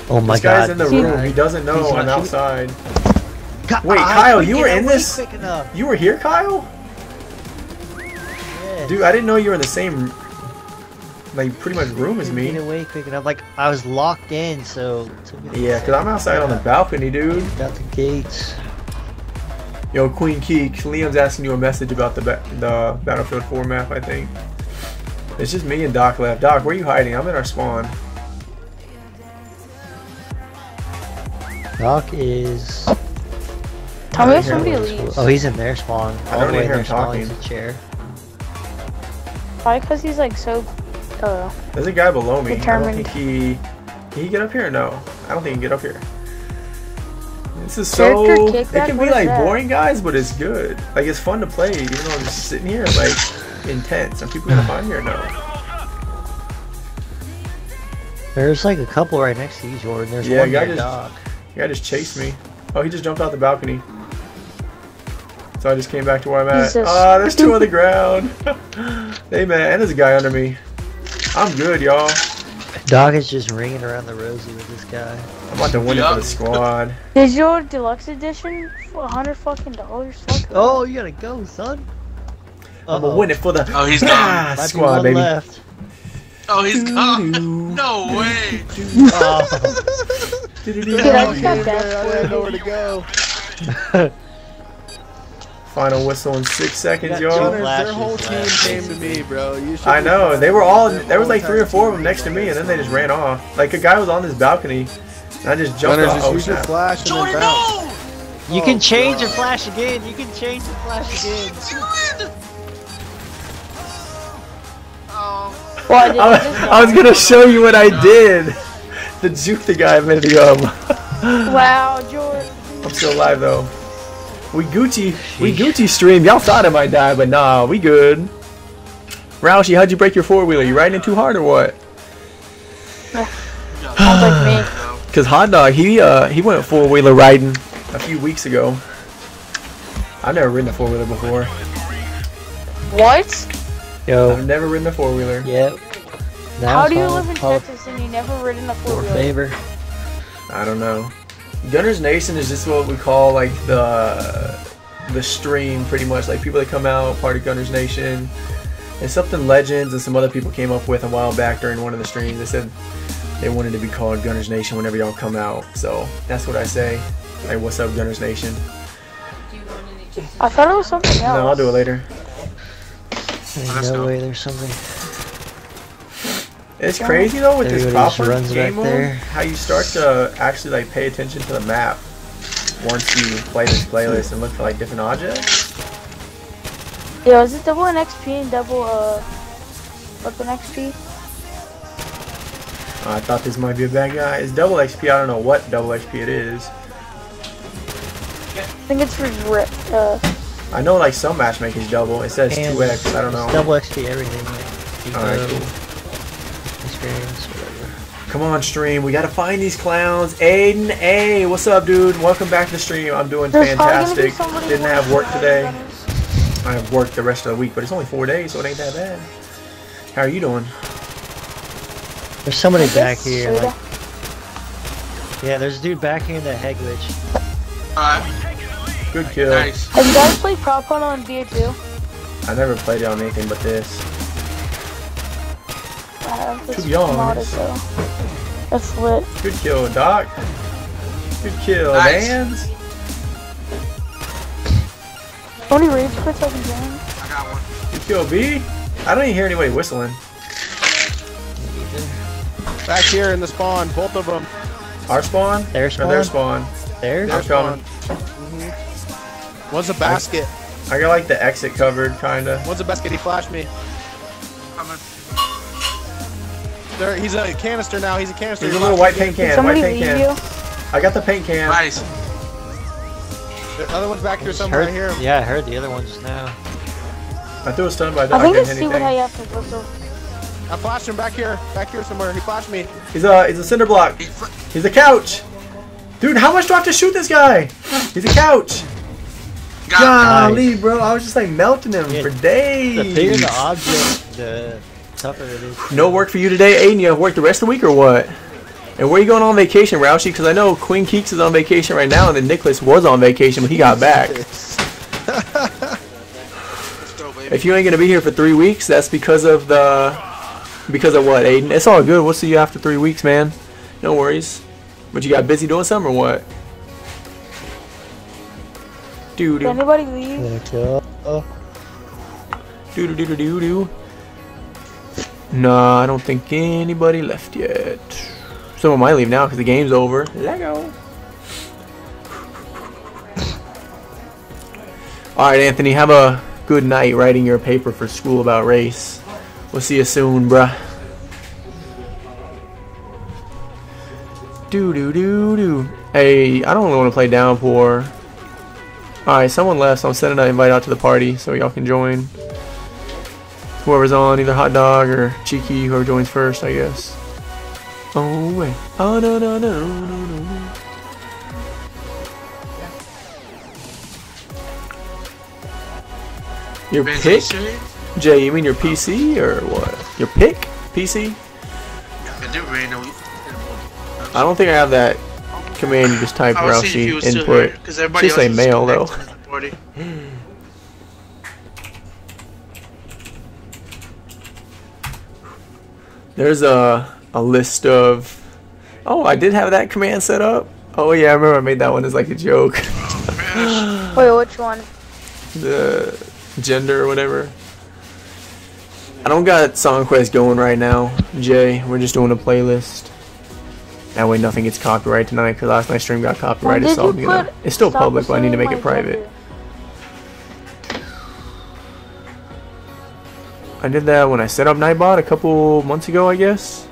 S1: Oh my
S3: this guy's
S1: god.
S3: in the room. He doesn't know I'm outside. Wait, Kyle, you were in this? You were here, Kyle?
S1: Yes.
S3: Dude, I didn't know you were in the same like pretty much room as me.
S1: Get away quick enough. Like I was locked in, so. it took me a
S3: Yeah, because I'm outside on the balcony, dude.
S1: Got the gates.
S3: Yo, Queen Keek, Liam's asking you a message about the ba- the Battlefield 4 map, I think. It's just me and Doc left. Doc, where are you hiding? I'm in our spawn.
S1: Doc is.
S7: Tell me
S3: I
S7: if somebody
S3: what
S7: leaves.
S1: Oh, he's in their spawn.
S3: I
S1: All
S3: don't
S1: the way
S3: hear
S1: in their
S3: him
S1: spawn. He's
S3: talking.
S1: a chair.
S7: Probably because he's like so. Uh,
S3: There's a guy below me. I don't
S7: Determined.
S3: think he... Can he get up here? No. I don't think he can get up here. This is
S7: Character
S3: so... It can be
S7: is
S3: like boring, guys, but it's good. Like, it's fun to play, even though I'm just sitting here, like, intense. And people gonna find here now.
S1: There's like a couple right next to you, Jordan. There's
S3: Yeah,
S1: one
S3: guy
S1: near
S3: just-
S1: Doc.
S3: The guy just chased me. Oh, he just jumped out the balcony. So I just came back to where I'm at.
S7: Jesus.
S3: Ah, there's two on the (laughs) ground. hey man, and there's a guy under me. I'm good, y'all.
S1: Dog is just ringing around the rosy with this guy.
S3: I'm about to win it for the squad. (laughs)
S7: Is your deluxe edition for a hundred fucking dollars.
S1: Oh, you gotta go, son.
S3: I'm gonna win it for the
S8: Oh, he's
S3: ah,
S8: gone.
S1: Might be
S3: squad,
S1: one
S3: baby.
S1: left.
S8: Oh, he's gone. (laughs) No way.
S1: Oh.
S7: Dude, I just got
S6: I
S7: back
S6: didn't know where to go.
S3: Final whistle in six seconds,
S1: got
S3: y'all.
S1: two
S6: Gunners,
S1: flashes
S6: their whole team came to me, bro. You
S3: I know. They were all. There was like three or four of them next to me, and then they just ran off. Like a guy was on this balcony, and I just jumped
S6: Gunners,
S3: off.
S6: just
S3: Oh
S6: use your flash and
S8: Jordan,
S6: then bounce.
S8: no.
S1: You
S6: Oh,
S1: can change
S6: God.
S1: your flash again. You can change your flash again. (laughs)
S8: Oh.
S7: Well, I,
S3: I, I was gonna show you what I did. To juke the guy a minute ago.
S7: Wow, Jordan.
S3: I'm still alive though. We Gucci, we Gucci stream. Y'all thought I might die, but nah, we good. Roushi, how'd you break your four wheeler? You riding it too hard or what? (sighs)
S7: Sounds like me. (sighs)
S3: Cause Hot Dog, he uh he went four wheeler riding a few weeks ago. I've never ridden a four wheeler before.
S7: What?
S1: Yo,
S3: I've never ridden a four wheeler.
S1: yep. Now
S7: How do you live in Texas and you never ridden a four
S1: for
S7: wheeler?
S1: favor.
S3: I don't know. Gunners Nation is just what we call like the the stream, pretty much. Like people that come out, part of Gunners Nation. and something Legends and some other people came up with a while back during one of the streams. They said they wanted to be called Gunners Nation whenever y'all come out. So that's what I say. Like, what's up, Gunners Nation?
S7: I thought it was something else.
S3: No, I'll do it later.
S1: There's no way there's something.
S3: It's crazy though with this
S1: Everybody just
S3: proper
S1: runs
S3: game mode,
S1: there.
S3: how you start to actually like pay attention to the map once you play this playlist and look for like different objects.
S7: Yeah, is it double an XP and double uh weapon XP?
S3: I thought this might be a bad guy. It's double XP. I don't know what double XP it is.
S7: I think it's for ri- uh
S3: I know like some matchmaking is double. It says 2x. I don't know.
S1: Double XP everything. Like,
S3: Alright, cool.
S1: Experience, whatever.
S3: Come on, stream. We gotta find these clowns. Aiden, hey, what's up, dude? Welcome back to the stream. I'm doing
S7: There's probably gonna be
S3: fantastic. Didn't have work today. I have work the rest of the week, but it's only four days, so it ain't that bad. How are you doing?
S1: There's somebody
S7: I
S1: back here. Like, yeah, there's a dude back here in the head glitch.
S8: Alright,
S3: Good kill.
S8: nice.
S7: Have you guys played Prop Hunt on BA2?
S3: I never played it on anything but this.
S7: I have this
S3: To be honest.
S7: That's lit.
S3: Good kill, Doc. Good kill,
S8: Nice.
S3: Vans.
S7: How many rage quits I can join?
S8: I got one.
S3: Good kill, B. I don't even hear anybody whistling.
S6: Back here in the spawn, both of them.
S3: Our spawn?
S1: Their
S3: Or their
S1: spawn?
S3: spawn?
S1: There's
S3: I'm coming.
S6: One's a basket.
S3: I got like the exit covered, kinda.
S6: What's a basket. He flashed me. There, he's a canister now. He's a canister.
S3: He's a little white
S6: me
S3: paint
S7: Did
S3: can. White paint
S7: leave
S3: can.
S7: you?
S3: I got the paint can.
S8: Nice.
S6: The other one's back here somewhere.
S1: Heard,
S6: Right here.
S1: yeah, I heard the other one just now.
S3: I threw a stun by
S7: I
S3: Doc.
S7: think
S3: Didn't
S7: it's
S3: hit
S7: stupid how
S3: anything.
S7: you have to whistle.
S6: I flashed him back here. Back here somewhere. He flashed me.
S3: He's a he's a cinder block. He's a couch. Dude, how much do I have to shoot this guy? He's a couch.
S8: Got him.
S3: Golly, bro, I was just like melting him
S1: Yeah,
S3: for
S1: The bigger
S3: days.
S1: the object, the tougher it is.
S3: No work for you today, Aiden. You have work the rest of the week or what? And where you going on vacation, Rousey? Because I know Queen Keeks is on vacation right now, and then Nicholas was on vacation, but he got back.
S8: Let's go, baby.
S3: If you ain't gonna be here for three weeks, that's because of the because of what, Aiden? It's all good. We'll see you after three weeks, man. No worries. But you got busy doing something or what? Doo
S7: Did
S3: doo
S7: anybody leave?
S1: Gonna kill. Oh,
S3: doo doo doo doo doo. Nah, I don't think anybody left yet. Someone might leave now because the game's over. Lego. All right, Anthony. Have a good night writing your paper for school about race. We'll see you soon, bruh. Do do do do. Hey, I don't really want to play Downpour. Alright, someone left, so I'm sending an invite out to the party so y'all can join. Whoever's on, either Hot Dog or Cheeky, whoever joins first, I guess. Oh, wait. Oh, no, no, no, no, no. Your pick? Jay, you mean your PC or what? Your pick? PC?
S8: I do random.
S3: I don't think I have that command you just type
S8: I was seeing if he
S3: Roushi (laughs)
S8: was still here,
S3: input.
S8: because everybody
S3: Should
S8: else
S3: say
S8: was
S3: male, though.
S8: connected to the party.
S3: There's a a list of. Oh, I did have that command set up. Oh yeah, I remember I made that one as like a joke. (laughs)
S7: Wait, which one?
S3: the gender or whatever. I don't got Song Quest going right now, Jay. We're just doing a playlist. That way nothing gets copyright tonight because last night's stream got
S7: When
S3: copyrighted.
S7: did
S3: So I'm
S7: you
S3: gonna, it's still public, but I need to make it private.
S7: gender?
S3: I did that when I set up Nightbot a couple months ago, I guess.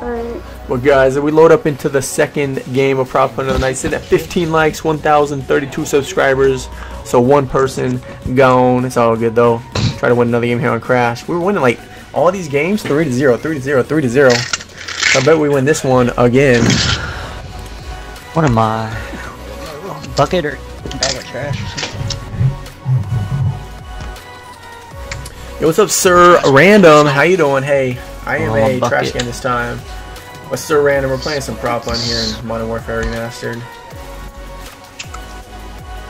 S7: Alright.
S3: Well, guys, we load up into the second game of Prop Hunt of the Night. Sitting at 15 likes, 1,032 subscribers. So one person gone. It's all good though. Try to win another game here on Crash. We were winning like all these games, three to zero, three to zero, three to zero. So I bet we win this one again.
S1: what am I? Bucket or bag of trash or something?
S3: Yo, what's up, Sir Random? How you doing? Hey, I am
S1: Oh,
S3: a
S1: bucket.
S3: trash can this time. What's so random? We're playing some prop on here in Modern Warfare Remastered.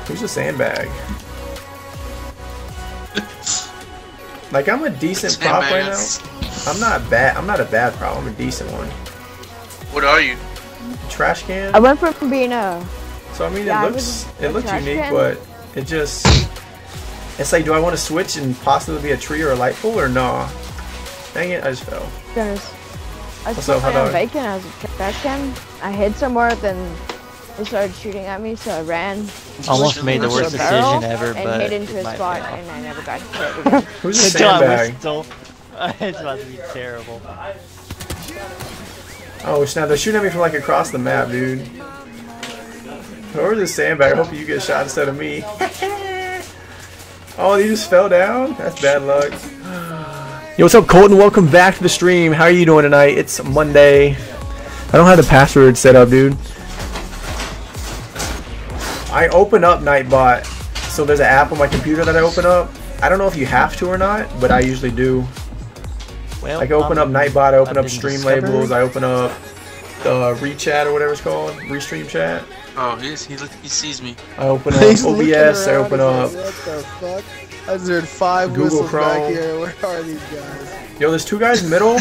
S3: Who's a sandbag? Like I'm a decent prop right now. I'm not bad. I'm not a bad prop. I'm a decent one.
S8: What are you?
S3: Trash can.
S5: I went from being a
S3: So I mean,
S5: Yeah,
S3: it looks it
S5: a
S3: looks unique,
S5: can.
S3: but it just it's like, do I want to switch and possibly be a tree or a light pole or nah? Dang it, I just fell.
S5: goodness. I
S3: What's
S5: saw
S3: up, hot
S5: on
S3: dog?
S5: bacon. I was a trash can. I hid somewhere, then they started shooting at me, so I ran
S1: Almost made the
S5: into a
S1: worst
S5: barrel
S1: decision ever,
S5: and
S1: but
S5: hid into a spot,
S1: pay off.
S5: and I never got (laughs) hit again.
S3: Who's a
S1: Until I
S3: sandbag?
S1: whistle. (laughs) it's about to be terrible.
S3: Oh snap! They're shooting at me from like across the map, dude. Whoever's a sandbag, I hope you get shot instead of me. (laughs) oh, you just fell down? That's bad luck. Yo, what's up, Colton? Welcome back to the stream. How are you doing tonight? It's Monday. I don't have the password set up, dude. I open up Nightbot, so there's an app on my computer that I open up. I don't know if you have to or not, but I usually do.
S1: Well,
S3: Like I open up
S1: um,
S3: Nightbot, I open up Stream
S1: discovered.
S3: Labels, I open up the ReChat or whatever it's called, Restream Chat.
S8: Oh, he's, he look, he sees me.
S3: I open (laughs) up
S6: He's oh, looking
S3: OBS, I open up.
S6: like, What the fuck? I just heard five
S3: Google
S6: whistles back
S3: Chrome.
S6: here. (laughs) Where are these guys?
S3: Yo, there's two guys middle.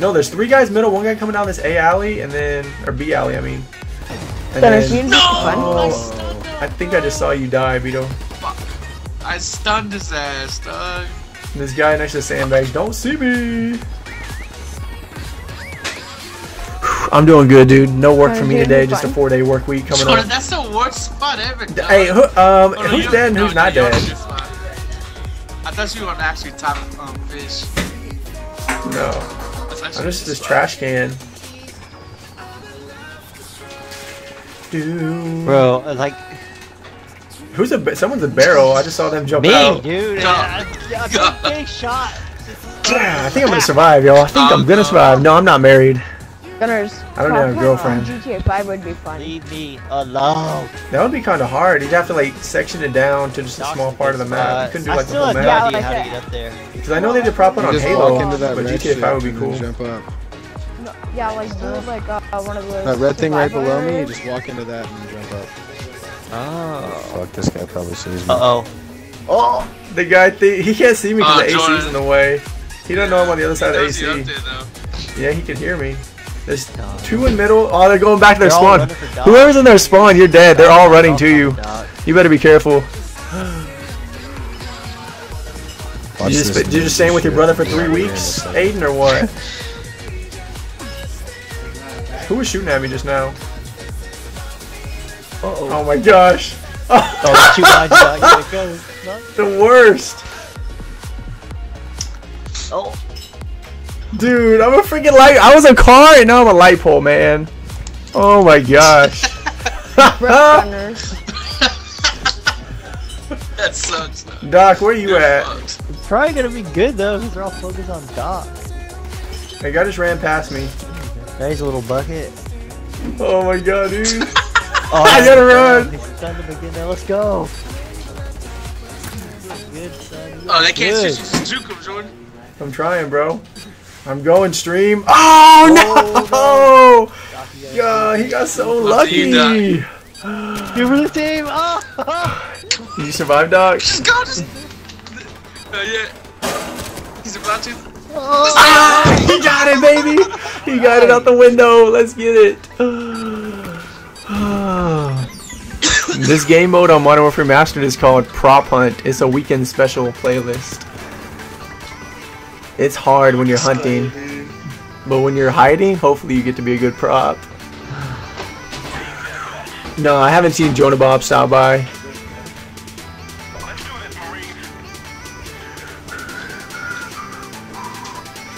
S3: No, there's three guys middle. One guy coming down this A alley, and then or B alley, I mean. And
S5: Dennis, you
S3: then,
S5: need fun.
S3: oh, I think I just saw you die, Vito. Fuck.
S8: I stunned his ass, dog.
S3: This guy next to the sandbags, don't see me. I'm doing good, dude. No work for me today. Just a four-day work week coming
S8: Jordan,
S3: up.
S8: that's the worst spot ever, dog.
S3: Hey, who, um,
S8: Oh, no,
S3: who's dead and
S8: no,
S3: who's not
S8: you're
S3: dead?
S8: I thought you were gonna actually top um, fish.
S3: No. I'm just
S8: this
S3: this
S8: spot.
S3: trash can. Dude.
S1: Bro, uh, like
S3: Who's a someone's a barrel? I just saw them jump
S1: me,
S3: out.
S1: dude.
S8: God.
S1: I, I, I'm shot.
S3: Yeah, I think I'm gonna survive, y'all. I think I'm gonna survive. No, I'm not married.
S5: Gunners.
S3: I don't have a
S5: Top
S3: girlfriend.
S5: on GTA 5 would be fun.
S1: Leave me alone.
S3: That would be kind of hard. You'd have to like section it down to just a small part of the map. You couldn't do
S1: I
S3: like the
S1: still
S3: whole
S1: have
S3: map.
S1: no idea how to get up there.
S3: Because I know they did prop one
S6: You
S3: on
S6: just
S3: Halo,
S6: into that
S3: but GTA 5 would be
S6: shit and
S3: cool.
S6: Jump up.
S5: No, yeah, like do like uh, one of those.
S6: That red thing right below me, you just walk into that and jump up.
S1: Oh.
S6: Fuck, this guy probably sees me.
S1: Uh oh.
S3: Oh, the guy th- he can't see me because
S8: Oh,
S3: the AC's
S8: Jordan.
S3: in the way. He don't know I'm on the other side of the
S8: Knows you're up
S3: AC.
S8: there.
S3: Yeah, he can hear me. There's two in middle. Oh, they're going back to their
S1: They're
S3: spawn.
S1: running for dogs.
S3: Whoever's in their spawn, you're dead. They're all running to you. You better be careful.
S6: Watch
S3: You just,
S6: this
S3: you just staying with your brother for three
S6: Yeah, yeah,
S3: weeks. Aiden, or what? (laughs) Who was shooting at me just now?
S1: Uh-oh.
S3: Oh my gosh.
S1: Oh, that's too behind you, dog. You gotta go. No. (laughs)
S3: The worst.
S1: Oh.
S3: Dude, I'm a freaking light. I was a car and now I'm a light pole, man. Oh my gosh. (laughs) (laughs)
S8: That sucks. though.
S3: Doc, where you
S8: You're
S3: at?
S1: It's probably gonna be good though, because they're all focused on Doc.
S3: Hey, guy just ran past me.
S1: There's a little bucket.
S3: Oh my god, dude.
S1: Oh, (laughs)
S3: I gotta run.
S1: He stunned him again. Now let's go. Good, son.
S8: Oh, they can't
S1: Good.
S8: shoot you. Just juke 'em, Jordan.
S3: I'm trying, bro. I'm going stream. Oh no! God, he got so
S8: Lucky
S3: lucky.
S8: you
S1: You for the team. Oh.
S3: Did you survive, Doc?
S8: Just go. Just. Uh, yeah. He's about to.
S3: Ah, he got it, baby. He got it out the window. Let's get it. (sighs) this game mode on Modern Warfare Mastered is called Prop Hunt. It's a weekend special playlist. It's hard when you're hunting, but when you're hiding, hopefully you get to be a good prop. No, I haven't seen Jonah Bob stop by.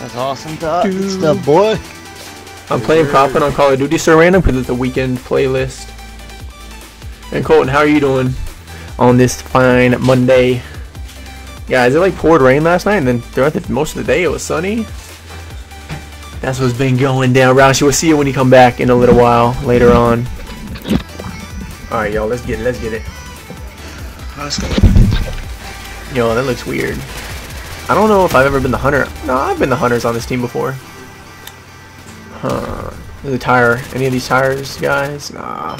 S1: That's awesome, Doc. Good stuff, boy.
S3: I'm playing Prop Hunt on Call of Duty so random because it's a weekend playlist. And Colton, how are you doing on this fine Monday? Guys, it like poured rain last night, and then throughout the, most of the day it was sunny. That's what's been going down, Roushi. We'll see you when you come back in a little while later on. All right, y'all, let's get it. Let's get it.
S8: Let's go.
S3: Yo, that looks weird. I don't know if I've ever been the hunter. No, I've been the hunters on this team before. Huh. The tire. Any of these tires, guys? Nah.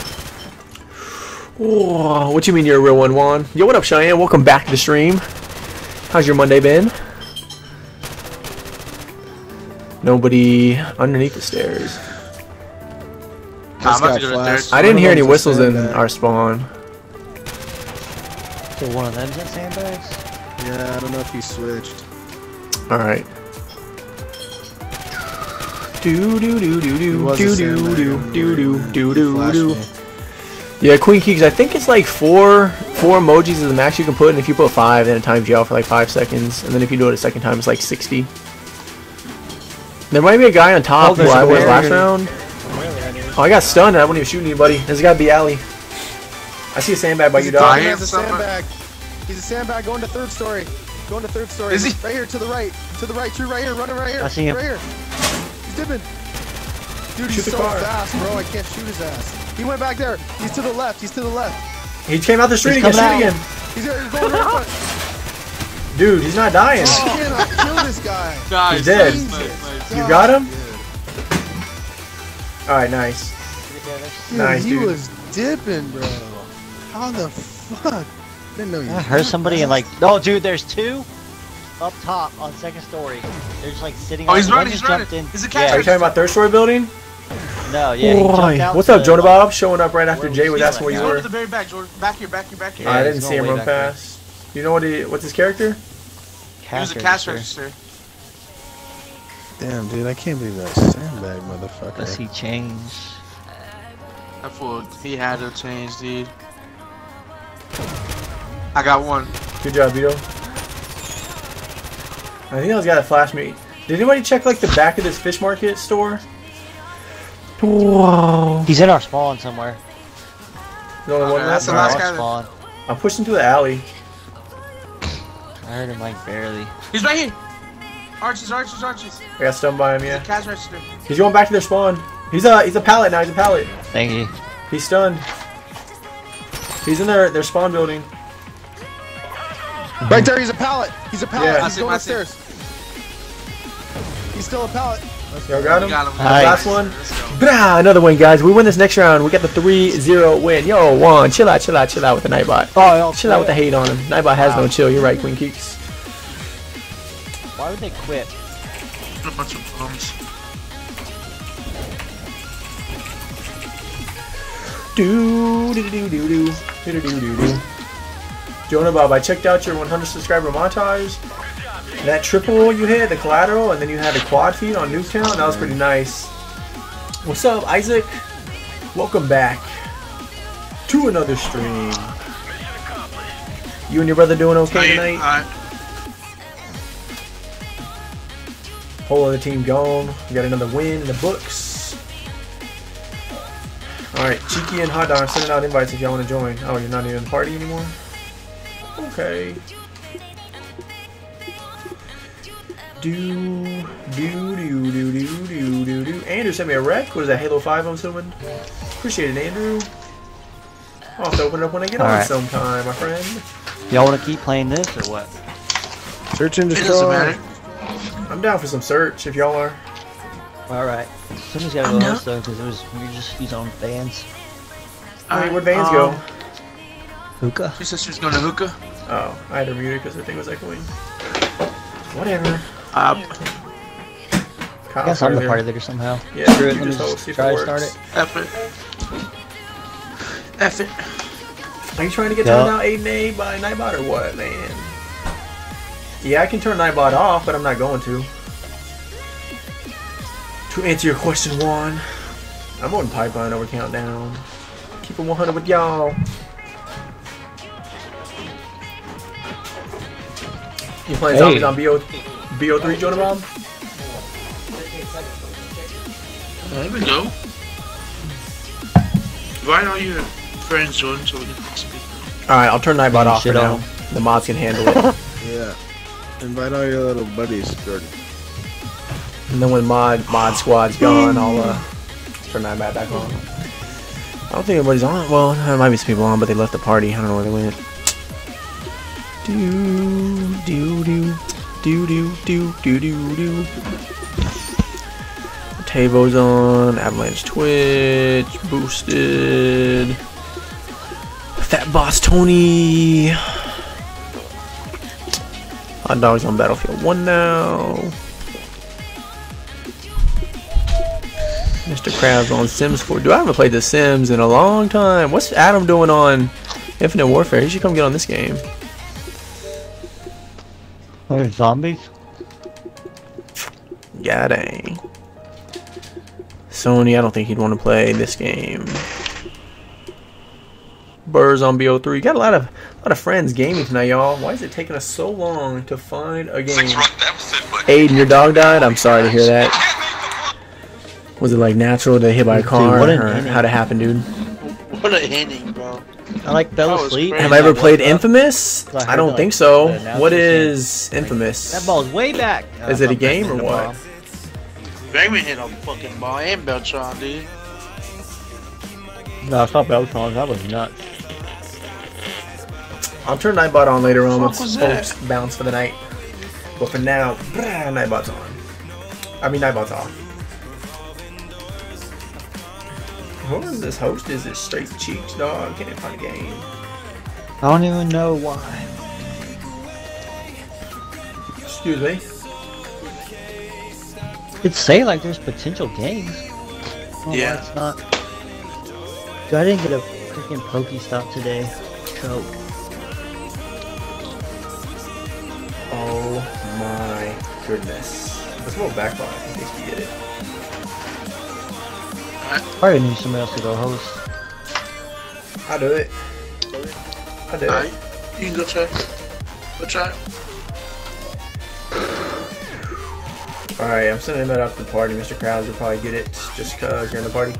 S3: Whoa, what you mean you're a real one, Juan? Yo, what up, Cheyenne? Welcome back to the stream. How's your Monday been? Nobody underneath the stairs.
S8: Nah, I'm about
S6: guy
S8: to go to
S6: flashed.
S8: third.
S3: I didn't hear any
S6: One of them's a
S3: whistles in
S6: sandbag.
S3: our spawn.
S1: So one of them's at sandbags?
S6: Yeah, I don't know if he switched.
S3: Alright. Do do do do
S6: He
S3: do
S6: was
S3: do
S6: a
S3: do
S6: sandbag
S3: do
S6: when we
S3: do
S6: were
S3: do
S6: in there.
S3: do
S6: He
S3: do
S6: flashed
S3: do.
S6: Me.
S3: Yeah, Queen Keeks, I think it's like four four emojis is the max you can put, and if you put five, then it times you out for like five seconds, and then if you do it a second time, it's like 60. There might be a guy on top
S1: Oh,
S3: who I was last round. Oh, I got stunned. and I wasn't even shooting anybody. There's got to be alley. I see a sandbag by
S6: He's
S3: you,
S6: a
S3: dog.
S6: he has a sandbag. He's a sandbag going to third story. Going to third story.
S8: Is he?
S6: Right here, to the right. To the right. True, right here. Running right here.
S1: I see him.
S6: Right here. He's dipping. Dude, he's
S3: Shoot the
S6: so
S3: car.
S6: fast, bro. I can't shoot his ass. He went back there. He's to the left. He's to the left.
S3: He came out the street
S1: He's
S3: again. Shoot again.
S6: He's, he's going right front.
S3: Dude, he's not dying.
S6: Oh, I cannot kill this guy. (laughs)
S8: Nice,
S3: He's dead.
S8: nice, nice, nice.
S3: You got him?
S6: Good.
S3: Alright, nice.
S6: Dude,
S3: Nice,
S6: he
S3: dude.
S6: was dipping, bro. How the fuck? Didn't know you.
S1: I heard somebody in like, oh dude, there's two up top on second story. They're just like sitting.
S8: Oh,
S1: on
S8: he's
S1: one
S8: running, he's running.
S1: jumped in.
S8: He's a
S3: Are
S8: catcher.
S3: you talking about third story building?
S1: No, yeah. He out
S3: What's
S1: to,
S3: up, Jonah Bob? Showing up right after Jay
S1: was
S3: was asking where you
S8: He's
S1: that?
S8: going
S3: were.
S8: to the very back, Jordan. Back here, back here, back here.
S1: Yeah,
S3: I didn't see him run
S1: past. there.
S3: You know what? He, what's his character?
S8: He was a cash register.
S6: Damn, dude, I can't believe that sandbag, motherfucker.
S1: Does he change?
S8: That fool, he had to change, dude. I got one.
S3: Good job, Vito. I think those guys flash me. Did anybody check like the back of this fish market store? Whoa.
S1: He's in our spawn somewhere.
S3: The only one
S8: that's the last guy
S1: spawn.
S3: I'm pushing through the alley.
S1: I heard him like barely.
S8: He's right here. Arches, arches, arches.
S3: I got stunned by him.
S8: He's
S3: Yeah.
S8: a cash register.
S3: He's going back to their spawn. He's a he's a pallet now. He's a pallet.
S1: Thank you.
S3: He's stunned. He's in their their spawn building.
S6: Right there, he's a pallet. He's a pallet.
S3: Yeah.
S6: He's going upstairs. He's still a pallet.
S3: Y'all got him.
S8: got him.
S1: Nice.
S3: Last one.
S8: Let's.
S3: Brah, another win, guys. We win this next round. We got the 3-0 win. Yo, Juan, chill out, chill out, chill out with the Nightbot.
S1: Oh,
S3: Chill out with the hate on him. Nightbot has no chill. You're right, Queen Keeks.
S1: Why would they quit?
S8: A bunch of bums.
S3: Do do do do do do do do do do. Jonah Bob, I checked out your 100 subscriber montage. That triple you hit, the collateral, and then you had a quad feed on Nuketown. That was pretty nice. What's up, Isaac? Welcome back to another stream. You and your brother doing okay tonight? Whole other team gone. We got another win in the books. Alright, Cheeky and Hot Dog sending out invites if y'all want to join. Oh, you're not even in the party anymore? Okay. Do, do, do, do, do, do, do, do. Andrew sent me a rec. What is that, Halo 5 I'm assuming? Appreciate it, Andrew. I'll have to open it up when I get on
S1: Alright.
S3: sometime, my friend.
S1: Y'all want to keep playing this or what?
S6: Search and
S8: It doesn't
S6: destroy.
S8: matter.
S3: I'm down for some search if y'all are.
S1: All right. Somebody's got to go host though, because it was we were just using on fans.
S3: I mean, where'd Vans
S8: Um,
S3: go?
S1: Hookah.
S8: She said she was going to hookah.
S3: Oh, I had to mute it because the thing was echoing. Whatever.
S8: Uh,
S1: I guess I'm
S3: started
S1: the
S3: there.
S1: party leader somehow.
S3: Yeah,
S1: Screw it. Let me
S3: just host,
S1: just
S3: see if
S1: try to start it.
S8: F it. F it.
S3: Are you trying to get
S1: Yeah.
S3: turned out 8 and 8 by Nightbot or what, man? Yeah, I can turn Nightbot off, but I'm not going to. To answer your question, Juan, I'm on Pipeline over Countdown. Keep it 100 with y'all. You playing
S1: Hey.
S3: zombies on BO, BO3, Jonah Bob?
S8: There we go. Why are your friends join so we can speak?
S3: Alright, I'll turn Nightbot off for now.
S1: on.
S3: The mods can handle it. (laughs)
S6: Yeah. Invite all your little buddies, Jordan.
S3: And then when mod mod squad's gone, I'll uh, turn that back back on. I don't think anybody's on. Well, there might be some people on, but they left the party. I don't know where they went. Do do do do do do do do do. Tavo's on. Avalanche Twitch. Boosted. Fat Boss Tony. Hot Dogs on Battlefield 1 now. Mr. Krabs on Sims 4. Dude, I haven't played The Sims in a long time. What's Adam doing on Infinite Warfare? He should come get on this game.
S1: Or zombies?
S3: Yeah, dang. Sony, I don't think he'd want to play this game. Burrs on BO3. Got a lot of a lot of friends gaming tonight, y'all. Why is it taking us so long to find a game? Aiden, your dog died? I'm sorry to hear that. Was it like natural to hit by a
S1: Dude,
S3: car
S1: what an
S3: or how'd it happen, dude?
S9: What a inning, bro.
S1: I like fell
S9: That
S1: asleep.
S3: Have I ever
S1: woke
S3: played. Infamous?
S1: I
S3: I don't
S1: the-
S3: think so.
S1: What is announcers
S3: What
S1: saying,
S3: is Infamous?
S1: That ball's way back.
S3: Is
S1: Uh,
S3: it a
S1: I'm
S3: game or what?
S1: ball.
S9: Raymond hit a fucking ball and Beltrán, dude.
S1: No, it's not Beltrán. That was nuts.
S3: I'll turn Nightbot on later on
S9: Fuck
S3: once
S9: was
S3: folks bounce for the night. But for now, brah, (clears throat) Nightbot's on. I mean, Nightbot's off. Who is this host? Is it Straight Cheeks, dog? Can't find a game.
S1: I don't even know why.
S3: Excuse me.
S1: It'd say like there's potential games. Oh,
S9: Yeah.
S1: It's not. Dude, I didn't get a freaking Pokestop today. Choke.
S3: Oh my goodness. Let's go back by. I think you get it.
S1: Probably need somebody else to go host.
S3: I'll do it. I'll do
S9: Alright.
S3: it.
S9: You can go try. Go try.
S3: Alright, I'm sending that out to the party. Mr. Krause will probably get it just cause you're in the party.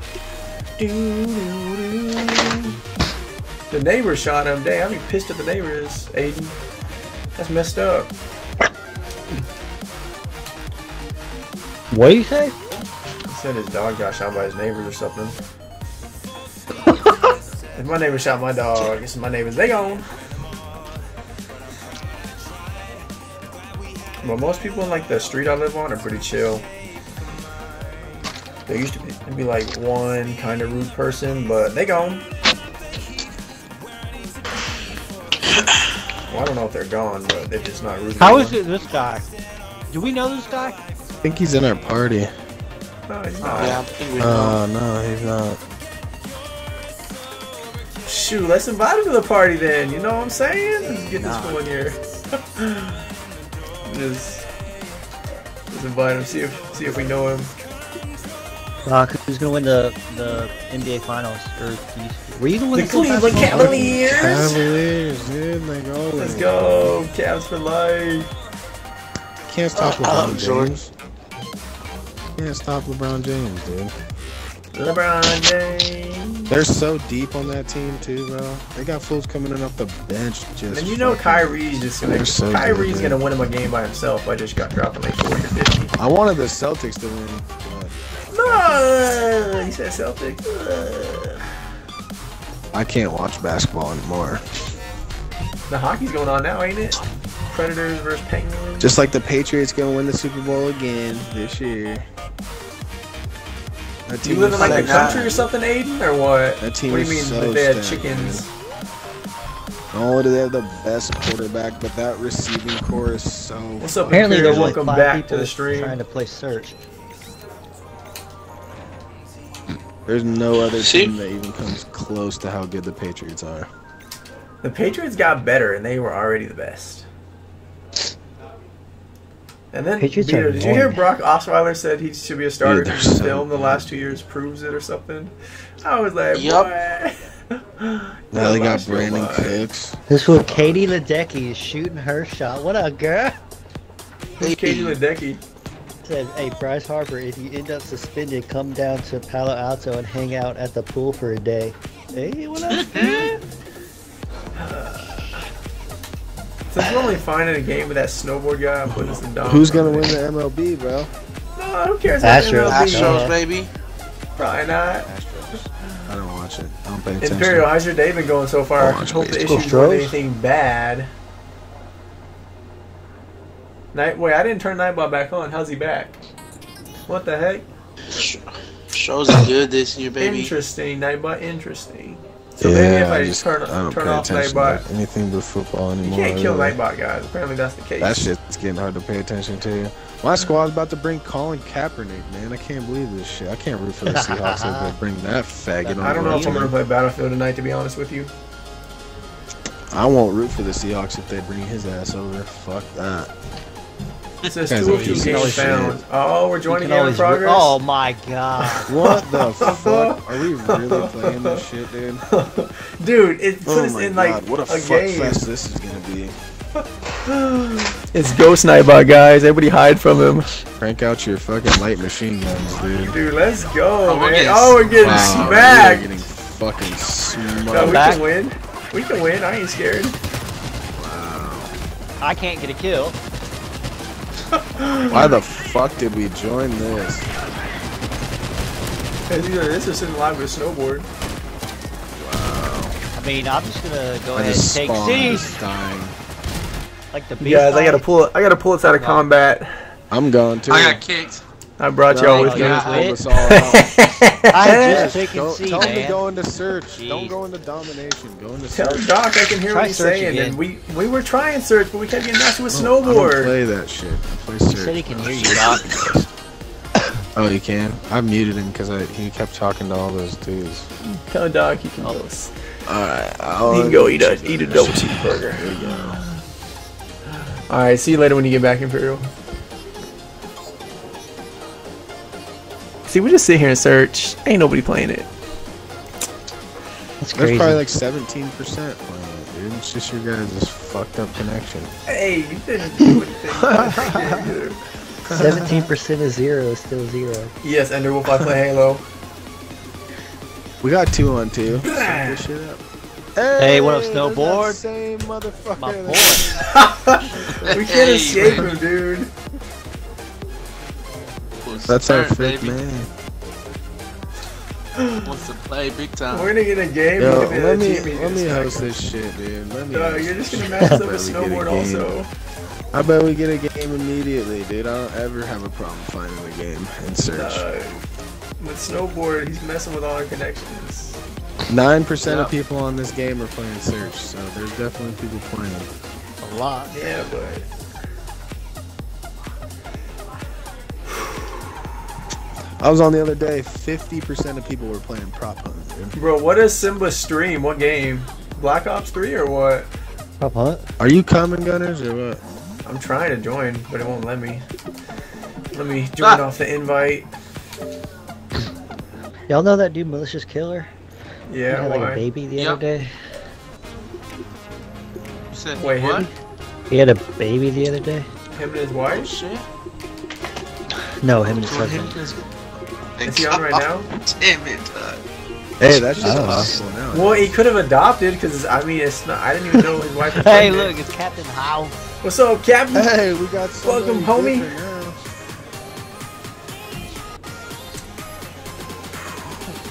S3: The neighbor shot him. Dang, I'd be pissed at the neighbors, Aiden. That's messed up.
S1: What do you say?
S3: He said his dog got shot by his neighbors or something. (laughs) if my neighbor shot my dog, it's my neighbors. They gone. But most people in like the street I live on are pretty chill. There used to be, there'd be like one kind of rude person, but they gone. Well, I don't know if they're gone, but they're just not rude.
S1: How
S3: anymore.
S1: is it this guy? Do we know this guy?
S6: I think he's in our party.
S3: No, he's not.
S9: Yeah, I think we know.
S6: Oh no, he's not.
S3: Shoot, let's invite him to the party then. You know what I'm saying? Let's get this fool in here. just, just invite him. See if see if we know him.
S1: Uh, who's gonna win the the NBA Finals? Or East? were you gonna win
S3: The
S1: the full
S3: Cleveland
S1: basketball?
S3: Cavaliers.
S6: Cavaliers, dude, like always.
S3: Let's go, Cavs for life.
S6: Can't stop
S9: Uh,
S6: LeBron
S9: uh,
S6: James. Can't stop LeBron James, dude.
S3: LeBron James.
S6: They're so deep on that team too, bro. They got fools coming in off the bench just.
S3: And you know Kyrie's just gonna
S6: so
S3: Kyrie's
S6: good,
S3: gonna win him a game by himself. I just got dropping like 40 or 50.
S6: I wanted the Celtics to win. But
S3: No, he said Celtics. Uh,
S6: I can't watch basketball anymore.
S3: The hockey's going on now, ain't it? Predators versus Penguins.
S6: Just like the Patriots gonna win the Super Bowl again this year. That
S3: Do you live in like
S6: so
S3: the country or something, Aiden, or what?
S6: That team
S3: what do you mean
S6: so
S3: that they had chickens?
S6: Not only oh, do they have the best quarterback, but that receiving corps is so.
S3: What's up,
S1: Apparently
S3: Imperial?
S1: there's like
S3: Welcome
S1: five
S3: back
S1: people
S3: to the stream.
S1: trying to play search.
S6: There's no other
S9: See?
S6: team that even comes close to how good the Patriots are.
S3: The Patriots got better, and they were already the best. And then,
S1: Patriots
S3: Beto, did you hear. Brock Osweiler said he should be a starter
S6: Dude, they're
S3: because his
S6: so
S3: film the last two years proves it or something? I was like,
S9: Yup.
S3: boy.
S6: Now they got Brandin
S3: was-
S6: Cooks.
S1: This one, Katie Ledecky is shooting her shot. What a girl!
S3: Who's Katie Ledecky?
S1: Said, "Hey, Bryce Harper, if you end up suspended, come down to Palo Alto and hang out at the pool for a day." Hey, what up? (laughs) (laughs) man?
S3: Since we're only finding a game with that snowboard guy, I'm putting some down.
S6: Who's gonna win the MLB, bro?
S3: No, who cares about the
S1: Astros.
S3: MLB?
S9: Astros,
S1: Yeah.
S9: baby.
S3: Probably not. Astros.
S6: I don't watch it. I don't pay attention.
S3: Imperial, how's your day been going so far?
S6: I
S3: I
S6: watch
S3: hope the
S6: baseball.
S3: issues weren't anything bad. Night, wait, I didn't turn Nightbot back on. How's he back? What the heck?
S9: Shows are good this year, baby.
S3: Interesting, Nightbot. Interesting. So
S6: yeah,
S3: maybe if I,
S6: I
S3: just turn,
S6: I don't
S3: turn
S6: pay
S3: off
S6: attention
S3: Nightbot,
S6: to anything but football anymore.
S3: you can't kill
S6: really.
S3: Nightbot, guys. Apparently that's the case.
S6: That shit's getting hard to pay attention to. My squad's about to bring Colin Kaepernick, man. I can't believe this shit. I can't root for the Seahawks if they bring that faggot on.
S3: I don't know if I'm gonna play Battlefield tonight, to be honest with you.
S6: I won't root for the Seahawks if they bring his ass over. Fuck that.
S3: It says two of two games found. Oh, we're joining
S1: can
S3: game in
S1: always
S3: progress.
S1: Oh my god. (laughs)
S6: What the (laughs) fuck? Are we really playing this shit, dude? (laughs)
S3: Dude, it put
S6: Oh
S3: us
S6: my
S3: in like
S6: god, what a,
S3: a
S6: fuck
S3: game.
S6: fest this is gonna be.
S3: It's Ghost Nightbot, guys. Everybody hide from him.
S6: Crank out your fucking light machine guns, dude.
S3: Dude, let's go,
S9: Oh, we're
S3: man.
S9: getting
S3: oh, we're getting
S6: Wow,
S3: smacked.
S6: We're getting fucking
S3: No, we
S1: Back.
S3: can win. We can win. I ain't scared. Wow.
S1: I can't get a kill.
S6: Why the fuck did we join this?
S3: Cause either this or sitting live with a snowboard.
S1: I mean, I'm just gonna go
S6: I
S1: ahead and take
S6: spawned,
S1: C.
S6: just dying.
S1: Like the
S3: You guys, I gotta
S1: beast
S3: pull. I gotta pull us out of combat.
S6: I'm going to.
S9: I got kicked.
S3: I brought y'all with me. (laughs)
S1: yeah.
S6: Help us all out.
S1: I'm just taking
S6: Don't,
S1: C,
S6: tell him to go into search. Don't go into domination. Go into search.
S3: Tell
S6: search.
S3: Doc I can hear
S1: Try
S3: what he's saying,
S1: again.
S3: and we we were trying search, but we kept getting nasty with
S6: I don't
S3: snowboard.
S6: play that shit. I play
S1: He
S6: search.
S1: said he can hear you, Doc. (coughs)
S6: Oh, you can? I muted him because he kept talking to all those dudes.
S3: Tell Doc he can oh. go.
S6: Alright,
S3: He can go eat a eat a double cheeseburger.
S6: There you go.
S3: All right, see you later when you get back, Imperial. See, we just sit here and search. Ain't nobody playing it.
S1: That's
S6: There's
S1: crazy.
S6: probably like 17% playing it, dude. It's just your guys' fucked up connection.
S3: Hey, you didn't do anything. (laughs)
S1: Seventeen percent of zero is still zero.
S3: yes, Enderwolf, I play Halo.
S6: We got two on two. Set this shit up.
S1: Hey, what up, snowboard?
S6: Same motherfucker.
S1: My
S6: that-
S1: boy. (laughs)
S3: We can't
S9: Hey,
S3: escape
S9: man.
S3: him, dude.
S9: Who's
S6: That's our
S9: third,
S6: fifth
S9: baby.
S6: man.
S9: Wants to play big time.
S3: We're gonna get a game.
S6: Yo,
S3: we're
S6: let me let me host this shit, dude. Let me.
S3: Uh, you're just gonna
S6: mess (laughs)
S3: up with
S6: a
S3: snowboard
S6: game.
S3: also.
S6: I bet we get a game immediately, dude. I don't ever have a problem finding a game in search.
S3: Uh, with snowboard, he's messing with all our connections.
S6: Nine percent
S9: Yeah.
S6: of people on this game are playing search, so there's definitely people playing.
S1: A lot.
S3: Yeah, but
S6: I was on the other day. Fifty percent of people were playing prop hunt. Dude.
S3: bro, what does Simba stream? What game? Black Ops 3 or what?
S1: Prop hunt.
S6: Are you common gunners or what?
S3: I'm trying to join, but it won't let me. Let me join
S9: Ah.
S3: off the invite.
S1: Y'all know that dude, malicious killer? He
S3: Yeah,
S1: had like a baby the
S9: Yep.
S1: other day.
S9: Said
S3: Wait,
S9: what?
S3: him?
S1: He had a baby the other day.
S3: Him and his
S9: Oh
S3: wife?
S9: shit.
S1: No, him and his
S9: Join
S1: husband.
S9: This-
S3: Is he on right now?
S9: Damn it. Uh,
S6: Hey, that's just possible now.
S3: Well, he could have adopted because I mean, it's not. I didn't even know his wife was (laughs)
S1: Hey, look, it's Captain Howe.
S3: What's up, Captain?
S6: Hey, we got somebody
S3: Welcome, homie.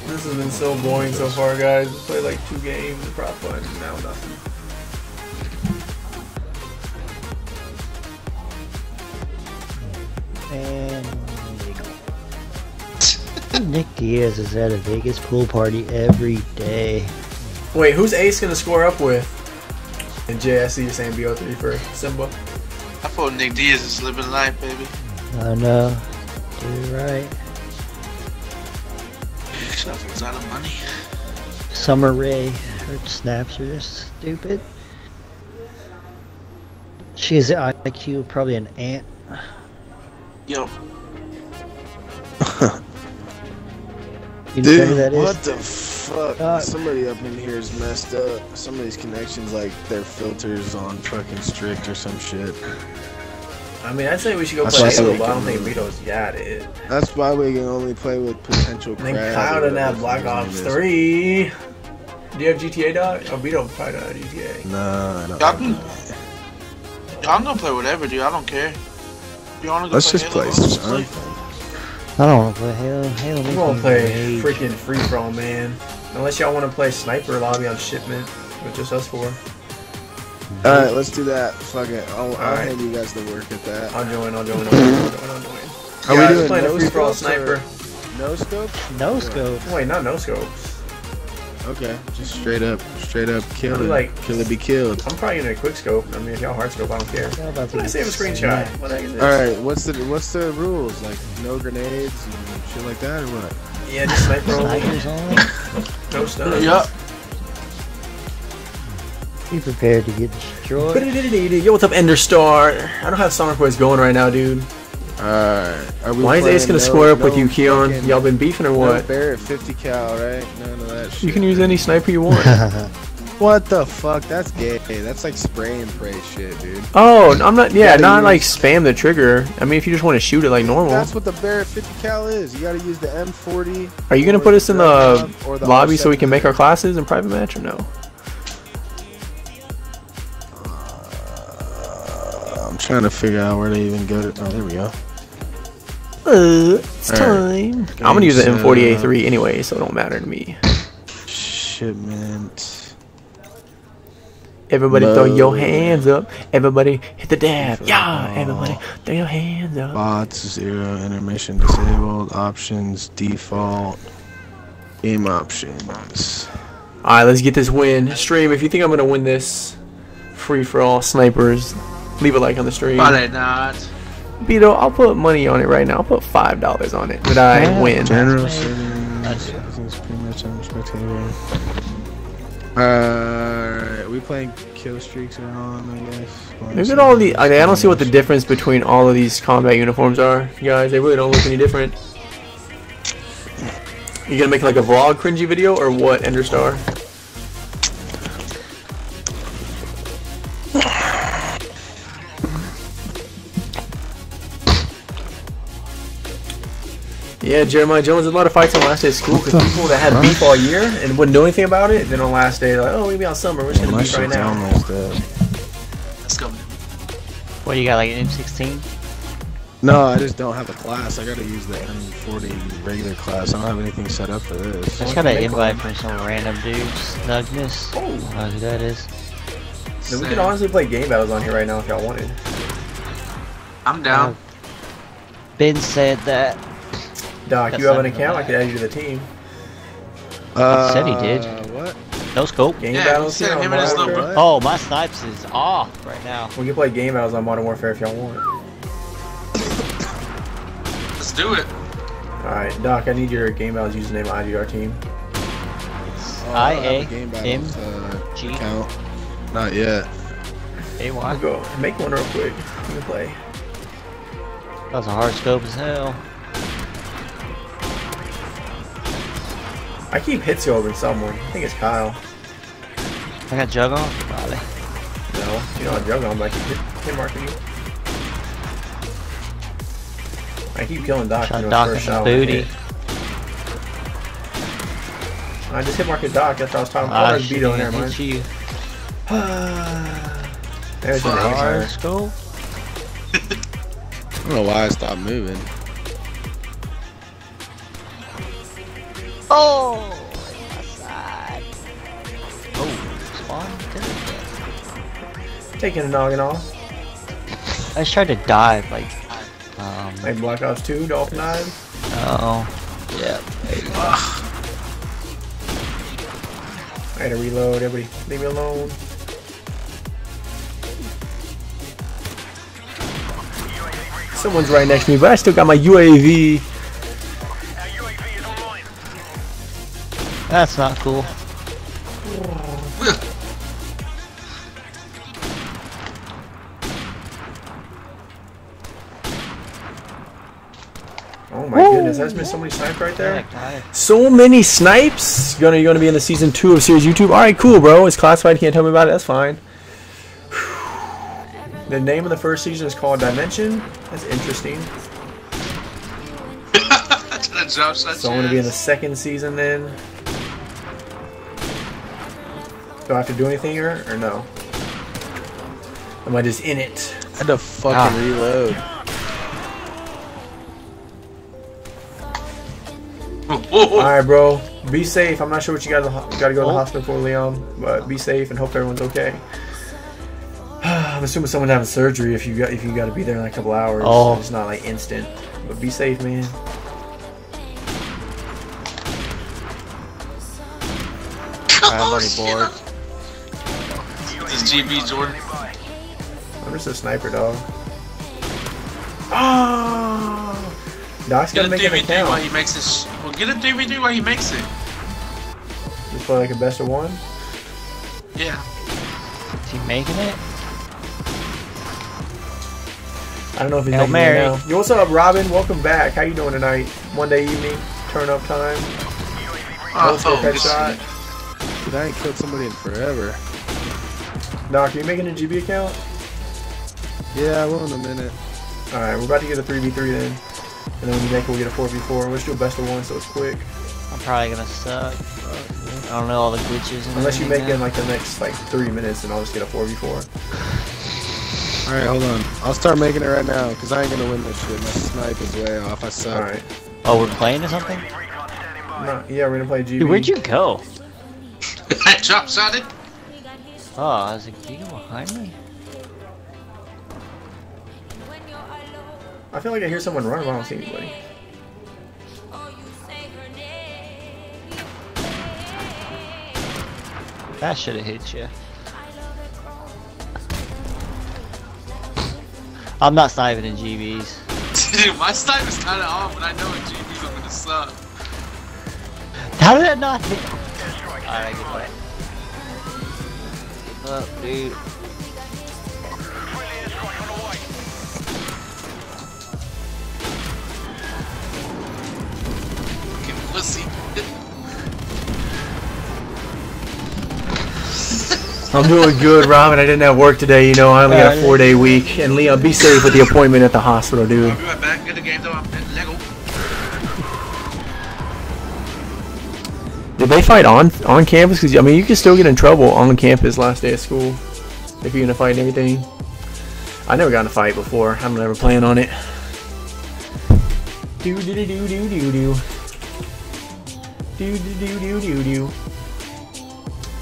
S3: This has been so boring so far, guys. We played like two games, prop fun, now nothing.
S1: And there you go. Nick Diaz is at a Vegas pool party every day.
S3: Wait, who's Ace gonna score up with? And JSC, you're saying BO3 for Simba?
S9: I thought Nick Diaz is living life, baby.
S1: I know. You're right.
S9: Shuffles out of money.
S1: Summer Rae. Her snaps are just stupid. She has IQ probably an ant.
S9: Yo, (laughs)
S1: You know who
S6: Dude,
S1: that is?
S6: what the fuck?
S1: Uh,
S6: Somebody up in here is messed up. Some of these connections, like their filters on fucking strict or some shit.
S3: I mean, I'd say we should go
S6: That's
S3: play
S6: why I
S3: Halo, but I don't think
S6: can-
S3: Vito's got it.
S6: That's why we can only play with potential
S3: And then
S6: crabs.
S3: Kyle
S6: or
S3: didn't have Black Ops 3. Do you have GTA, dog? Oh, Vito probably don't have GTA.
S6: No, I don't.
S9: Y'all can-
S6: that.
S9: I'm gonna play whatever, dude. I don't care. If you wanna go
S6: Let's
S9: play
S6: just
S9: Halo,
S6: play
S9: let's play.
S6: Something.
S1: I don't want to play Halo. Halo
S3: I'm gonna play
S1: rage.
S3: freaking free for all, man. Unless y'all want to play Sniper Lobby on shipment, with just us four.
S6: All right, let's do that. Fuck it. I'll, I'll
S3: Alright.
S6: hand you guys the work at that.
S3: I'll join, I'll join, I'll join, I'll join. I'll join.
S6: Are
S3: yeah,
S6: we
S3: I'm
S6: doing
S3: playing a
S6: no
S3: free for all
S6: scopes or-
S3: sniper.
S6: No scope?
S1: No scope.
S3: Wait, not no scopes.
S6: Okay, just straight up, straight up kill it.
S3: Like-
S6: kill it, be killed.
S3: I'm probably gonna quick scope. I mean, if y'all hard scope, I don't care.
S1: Y'all about
S3: I save a screenshot, what the heck is this?
S6: All right, what's the what's the rules? Like no grenades and shit like that, or what?
S3: Yeah, just sniper roll.
S1: Snipers only.
S3: No stuff.
S2: Yup.
S1: Be prepared to get destroyed.
S3: Yo, what's up, Ender Star? I don't have Summer Boys going right now, dude.
S6: Alright,
S3: Why is Ace gonna
S6: no-
S3: square up with you, Keon? Y'all been beefing or what?
S6: no
S3: what?
S6: Barrett 50 cal, right? None of that shit.
S3: You can use any sniper you want. (laughs)
S6: What the fuck? That's gay. That's like spray and pray shit, dude.
S3: oh, I'm not. Yeah, not
S6: use-
S3: like spam the trigger. I mean, if you just want to shoot it like normal.
S6: That's what the Barrett 50 cal is. You gotta use the M40.
S3: Are you gonna put us in the
S6: Dragunov or the
S3: lobby so we can make our classes in private match or no?
S6: Uh, I'm trying to figure out where to even go. To, oh, there we go.
S3: Uh, it's
S6: Alright.
S3: time. I'm gonna use
S6: an uh,
S3: M40A3 anyway, so it don't matter to me.
S6: Shipment.
S3: Everybody throw your hands up. Everybody hit the dab. Yeah, everybody throw your hands up.
S6: Bots zero intermission disabled options default aim options.
S3: All right, let's get this win. Stream, if you think I'm gonna win this free for all snipers, leave a like on the stream.
S9: Probably not.
S3: Beto, I'll put money on it right now. I'll put five dollars on it that I
S1: Yeah.
S3: win.
S6: General settings. settings pretty much on. Uh, we playing kill streaks are on, I guess.
S3: Look at all the. I I don't see what the difference between all of these combat uniforms are, guys. They really don't look any different. You gonna make like a vlog cringy video or what, Enderstar? Yeah, Jeremiah Jones. There's a lot of fights on last day of school because people that had beef all year and wouldn't do anything about it, then on last day, like, oh, maybe on summer, we're just gonna
S6: my
S3: beef right
S6: shit's
S3: now.
S6: almost dead.
S9: Let's go.
S10: What you got, like an M16?
S6: No, I just don't have a class. I gotta use the M40 regular class. I don't have anything set up for this.
S10: I just got an invite from some random dude, Snugness. Oh. I don't know who that is.
S3: Then we could honestly play game battles on here right now if y'all wanted.
S9: I'm down.
S10: Uh, ben said that.
S3: Doc,
S10: That's
S3: you have an
S10: not
S3: account? I
S10: bad.
S3: could add you to the team.
S6: Uh,
S10: said he did.
S6: What?
S10: No scope.
S3: Game
S9: Yeah,
S3: battles here on
S9: him and his
S3: Modern Warfare.
S10: Oh, my snipes is off right now.
S3: We can play game battles on Modern Warfare if y'all want.
S9: Let's do it.
S3: Alright, Doc, I need your game battles username on IGR team.
S6: Oh,
S10: I
S6: don't have a
S10: A
S6: game
S10: M
S6: battles, uh,
S10: G
S6: account. Not yet.
S10: A
S3: I'll
S10: Y.
S3: go make one real quick. You can play.
S10: That was a hard scope as hell.
S3: I keep hits you over someone. I think it's Kyle.
S10: I got jug on. Probably.
S3: No, you know I'm joking on, but I keep hit, hit marking you. I keep killing Doc.
S10: Shot
S3: you
S10: Doc
S3: first
S10: in the
S3: shot when I
S10: booty.
S3: hit. I just hit marking Doc. That's what I was talking about.
S10: Ah, shit,
S3: Beto,
S10: I
S3: never mind.
S10: hit you. (sighs)
S3: There's an
S9: Fuck.
S3: aim
S10: Hard
S3: fire. (laughs)
S6: I don't know why I stopped moving.
S10: Oh, my side. Oh, spawn.
S3: Taking a noggin off.
S10: I just tried to dive, like, um,
S3: Like Black Ops 2, Dolphin Knives.
S10: oh, yeah.
S3: I had to reload. Everybody, leave me alone. Someone's right next to me, but I still got my UAV.
S10: That's not cool.
S3: Oh my goodness, that's been so many snipes right there. So many snipes. Gonna you're gonna be in the season two of series YouTube. All right, cool, bro. It's classified. Can't tell me about it. That's fine. The name of the first season is called Dimension. That's interesting.
S9: Trying to drop shot
S3: So I'm gonna be in the second season then. Do I have to do anything here, or no? Am I just in it?
S6: I had to fucking
S10: ah.
S6: reload.
S3: Alright, bro. Be safe. I'm not sure what you guys gotta go to the oh. hospital for, Leon, but be safe and hope everyone's okay. (sighs) I'm assuming someone's having surgery if you got if you got to be there in like a couple hours.
S10: Oh.
S3: It's not like instant, but be safe, man.
S10: I'm already bored.
S9: This GB Jordan.
S3: I'm just a sniper, dog. Oh! Doc's
S9: Get
S3: gonna
S9: a
S3: make an
S9: DVD while he makes this. Well, get a DVD while he makes it.
S3: Just play like a best of one.
S9: Yeah.
S10: Is he making it?
S3: I don't know if he's
S10: Hail
S3: making
S10: Mary.
S3: it now. Yo, what's up, Robin? Welcome back. How you doing tonight? Monday evening, turn up time.
S9: Ah, oh,
S3: Let's go
S9: oh, good
S3: headshot.
S6: Dude, I ain't killed somebody in forever.
S3: Doc, are you making a GB account?
S6: Yeah, I will in a minute.
S3: Alright, we're about to get a 3v3 then. And then when you make it, we'll get a 4v4. Let's do a best of one so it's quick.
S10: I'm probably gonna suck. I don't know all the glitches. And
S3: Unless you make it in like the next like three minutes, and I'll just get a 4v4.
S6: All right, hold on. I'll start making it right now because I ain't gonna win this shit. My snipe is way off. I suck.
S3: Alright.
S10: Oh, we're playing or something?
S3: No, yeah, we're gonna play GB.
S10: Dude, where'd you go?
S9: I drop shot it.
S10: Oh, I was like, you behind me?
S3: I feel like I hear someone run, but I don't see anybody.
S10: That should have hit you. I'm not sniping in GBs. (laughs)
S9: Dude, my snipe is kind of off, but I know in GBs I'm gonna suck.
S10: How did that not hit? Alright, goodbye. Up, dude.
S9: Fucking pussy. (laughs)
S3: I'm doing good, Robin. I didn't have work today, you know. I only got a uh, four day week. And Leon, be safe with the appointment at the hospital, dude.
S9: I'll be right back. Get the game though. I'm Lego.
S3: Did they fight on on campus? Because I mean, you can still get in trouble on campus last day of school if you're gonna fight and everything. I never got in a fight before. I'm never playing on it. Do do do do do do do. Do do do do do do.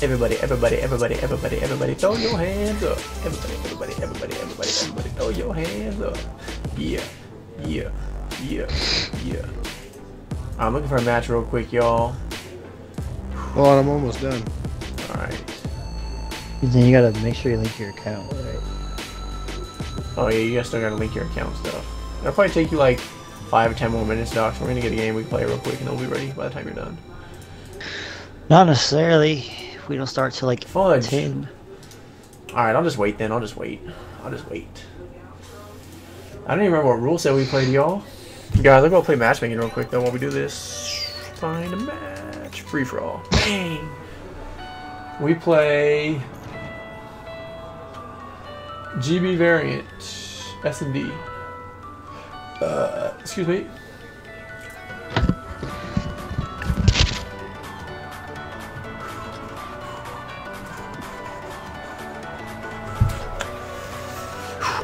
S3: Everybody, everybody, everybody, everybody, everybody, throw your hands up. Everybody, everybody, everybody, everybody, everybody, throw your hands up. Yeah, yeah, yeah, yeah. I'm looking for a match real quick, y'all.
S6: Hold on, I'm almost done.
S3: Alright.
S1: Then you gotta make sure you link your account. Right?
S3: Oh yeah, you guys still gotta link your account stuff. It'll probably take you like five or ten more minutes, Doc. So we're gonna get a game we can play real quick, and it'll be ready by the time you're done.
S1: Not necessarily. We don't start till like
S3: Fudge.
S1: 10.
S3: All right, I'll just wait then. I'll just wait. I'll just wait. I don't even remember what rule set we played, y'all. Guys, I'll go play matchmaking real quick though while we do this. Find a match. Free for all. Bang. We play GB variant S and D. Uh, excuse me.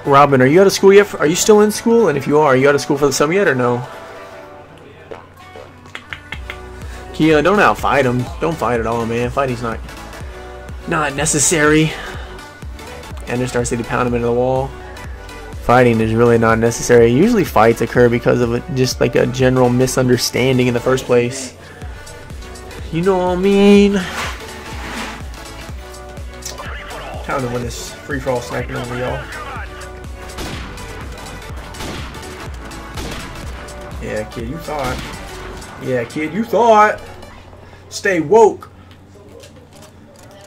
S3: Robin, are you out of school yet? Are you still in school? And if you are, are you out of school for the summer yet or no? Kia, don't outfight him. Don't fight at all, man. Fighting's not not necessary. And just starts to pound him into the wall. Fighting is really not necessary. Usually fights occur because of a, just like a general misunderstanding in the first place. You know what I mean? Time to win this free-for-all sniping over y'all. Yeah, kid, you thought. Yeah, kid, you thought. Stay woke.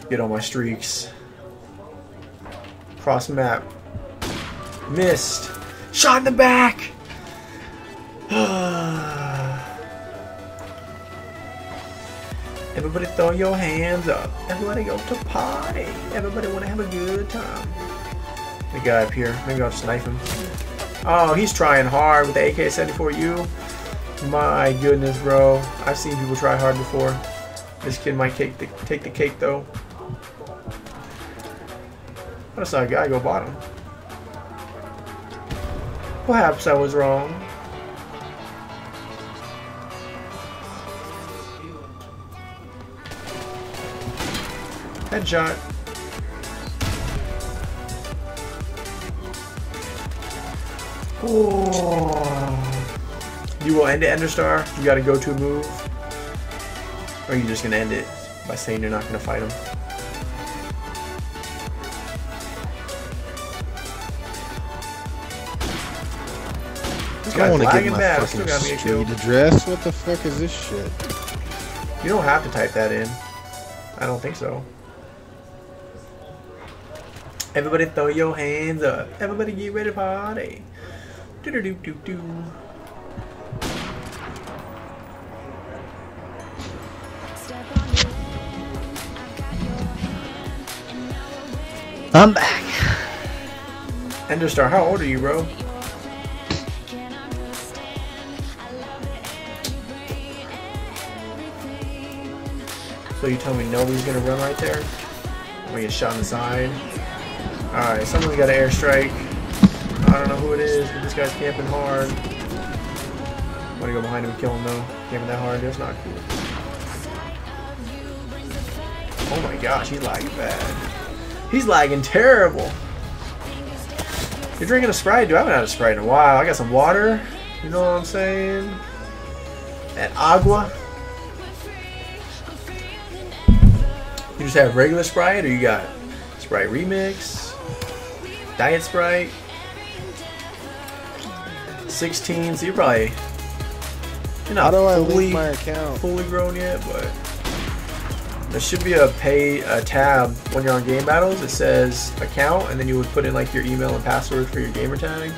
S3: Get on my streaks. Cross map. Missed. Shot in the back. (sighs) Everybody throw your hands up. Everybody go to party. Everybody want to have a good time. The guy up here. Maybe I'll just knife him. Oh, he's trying hard with the AK-74U. My goodness, bro. I've seen people try hard before. This kid might take the, take the cake, though. I saw a guy go bottom. Perhaps I was wrong. Headshot. Oh. You will end it, Enderstar? You gotta go to a move? Or are you just gonna end it? by saying you're not gonna fight him. This
S6: I want to get my
S3: bad.
S6: fucking
S3: Still got me a kill.
S6: street address. What the fuck is this shit?
S3: You don't have to type that in. I don't think so. Everybody throw your hands up. Everybody get ready to party. Do do do do do.
S10: I'm back.
S3: Enderstar, how old are you, bro? So you tell me nobody's gonna run right there? I'm gonna get shot in the side. Alright, someone's got an airstrike. I don't know who it is, but this guy's camping hard. I'm gonna go behind him and kill him though. Camping that hard, that's not cool. Oh my gosh, he's lagging bad. He's lagging terrible. You're drinking a Sprite? Dude, I haven't had a Sprite in a while. I got some water. You know what I'm saying? And agua. You just have regular Sprite, or you got Sprite Remix, Diet Sprite, 16. So you're probably you're not
S6: How do I
S3: fully,
S6: account?
S3: fully grown yet, but there should be a pay a tab when you're on Game Battles. It says account, and then you would put in like your email and password for your gamer tag,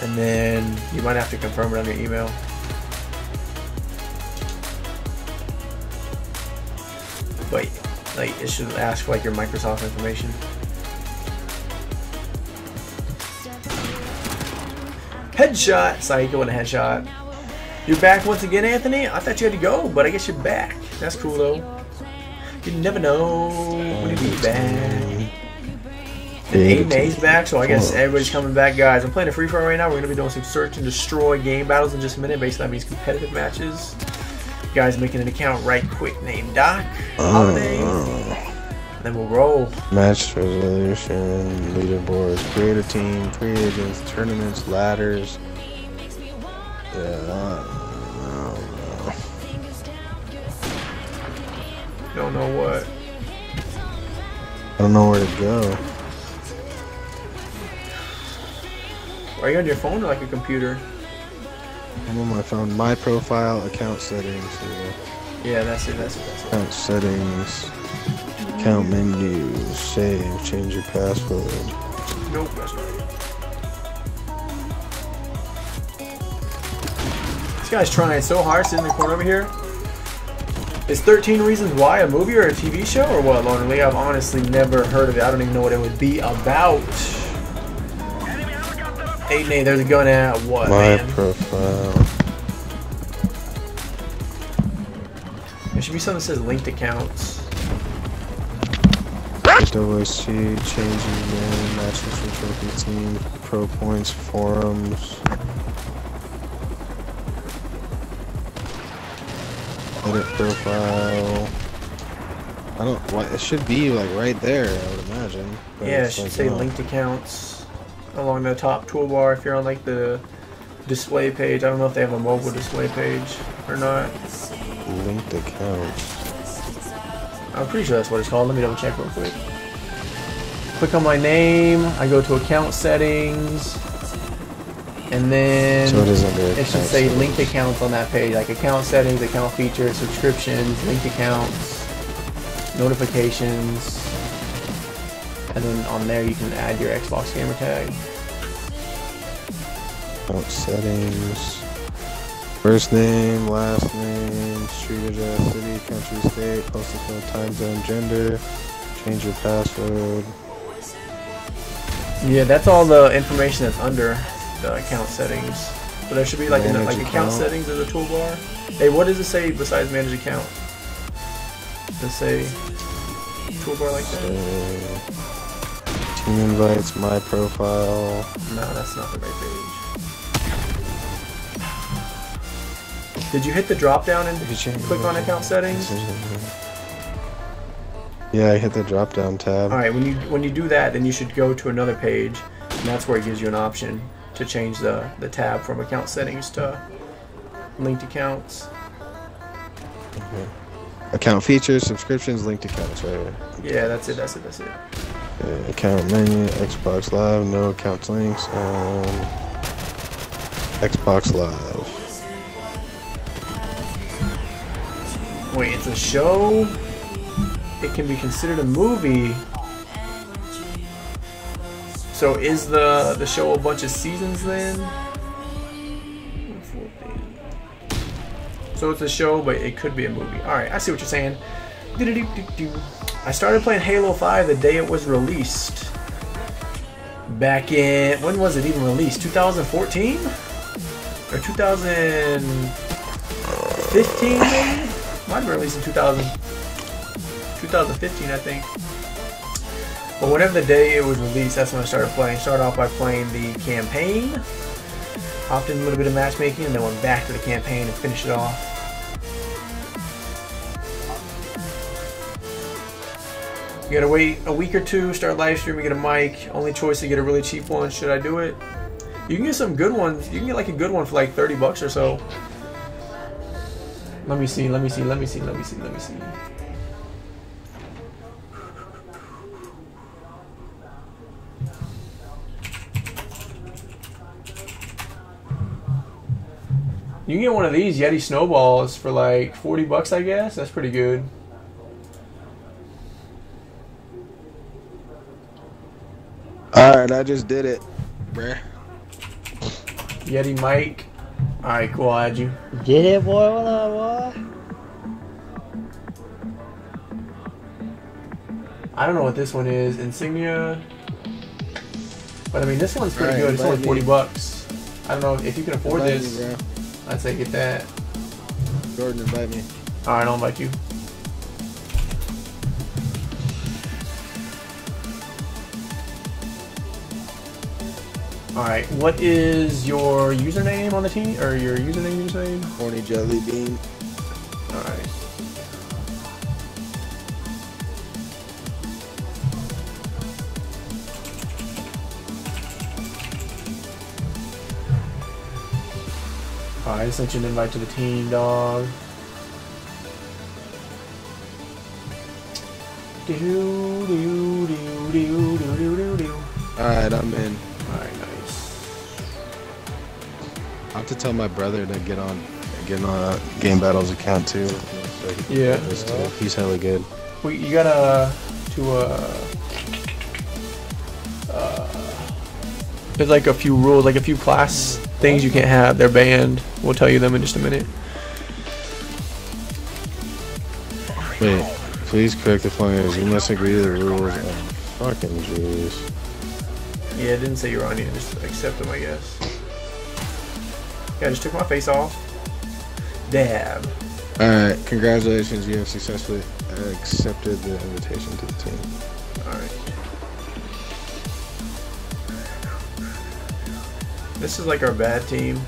S3: and then you might have to confirm it on your email. But like it should ask for like your Microsoft information. Headshot! Psycho and a headshot. You're back once again, Anthony? I thought you had to go, but I guess you're back. That's cool though. You never know when you'll be mm. back. And A's back, so I guess everybody's coming back, guys. I'm playing a free for right now. We're gonna be doing some search and destroy game battles in just a minute. Basically, that means competitive matches. You guys making an account right quick Name Doc. Uh, Holiday. Then we'll roll.
S6: Match resolution, leaderboards, create a team, free agents, tournaments, ladders. Yeah, uh. Don't know
S3: what.
S6: I don't know where to go.
S3: Are you on your phone or like a computer?
S6: I'm on my phone. My profile, account settings. Yeah.
S3: Yeah, that's it. That's it. That's it.
S6: Account settings. Account menu. Save. Change your password.
S3: Nope, that's not it. This guy's trying so hard sitting in the corner over here. Is 13 Reasons Why a movie or a TV show or what, Lonely? I've honestly never heard of it. I don't even know what it would be about. 8 8, there's a gun at what,
S6: My
S3: man?
S6: profile.
S3: There should be something that says linked accounts.
S6: OST, changing name, matches for trophy team, pro points, forums. Edit profile. I don't. What it should be like right there. I would imagine.
S3: Yeah, it should
S6: like
S3: say
S6: not.
S3: linked accounts along the top toolbar if you're on like the display page. I don't know if they have a mobile display page or not.
S6: linked accounts.
S3: I'm pretty sure that's what it's called. Let me double check real quick. Click on my name. I go to account settings. And then
S6: So it
S3: it should say linked accounts on that page. Like account settings, account features, subscriptions, linked accounts, notifications. And then on there you can add your Xbox gamer tag.
S6: Account settings. First name, last name, street address, city, country, state, postal code, time zone, gender. Change your password.
S3: Yeah, that's all the information that's under the account settings. But there should be like in the, like account
S6: account.
S3: settings of the toolbar. Hey, what does it say besides manage account? Does it say toolbar like that?
S6: Uh, team invites, my profile.
S3: No, that's not the right page. Did you hit the drop down and click on account settings?
S6: Yeah, I hit the drop down tab.
S3: All right, when you when you do that, then you should go to another page, and that's where it gives you an option to change the the tab from account settings to linked accounts.
S6: Account features, subscriptions, linked accounts, right.
S3: Yeah, that's it. That's it. That's it.
S6: Uh, account menu, Xbox Live, no account links, um, Xbox Live.
S3: Wait, it's a show. It can be considered a movie. So is the the show a bunch of seasons then? So it's a show, but it could be a movie. All right, I see what you're saying. I started playing Halo 5 the day it was released. Back in when was it even released? 2014 or 2015 maybe? Might have released in 2000, 2015, I think. But whenever the day it was released, that's when I started playing. Started off by playing the campaign, hopped in a little bit of matchmaking, and then went back to the campaign and finished it off. You gotta wait a week or two, start live streaming, get a mic. Only choice to get a really cheap one. Should I do it? You can get some good ones. You can get like a good one for like 30 bucks or so. Let me see, let me see, let me see, let me see, let me see. You can get one of these Yeti snowballs for like 40 bucks, I guess. That's pretty good.
S6: Alright, I just did it, bruh.
S3: Yeti Mike. Alright, cool, I'll add you.
S1: Get it, boy? What up, boy?
S3: I don't know what this one is. Insignia. But I mean, this one's pretty
S6: Alright,
S3: good. It's only 40
S6: me.
S3: bucks. I don't know if you can afford this.
S6: me, bro.
S3: I'd say that.
S6: Jordan, invite me.
S3: Alright, I'll invite you. Alright, what is your username on the team? Or your username, username?
S6: Horny jelly bean.
S3: Alright. I sent you an invite to the team, dog. Do do do do do do do do.
S6: Alright, I'm in.
S3: Alright, nice.
S6: I'll have to tell my brother to get on get on uh, Game Battle's account too. So
S3: Yeah.
S6: He's hella good.
S3: Well, you gotta to uh, uh, there's like a few rules, like a few class things you can't have. They're banned. We'll tell you them in just a minute.
S6: Wait, please correct the following. You must agree to the rules. Oh, fucking jeez.
S3: Yeah, it didn't say you're on. You just accept them, I guess. Yeah, I just took my face off. Dab.
S6: Alright, congratulations. You have successfully accepted the invitation to the team.
S3: Alright. This is like our bad team.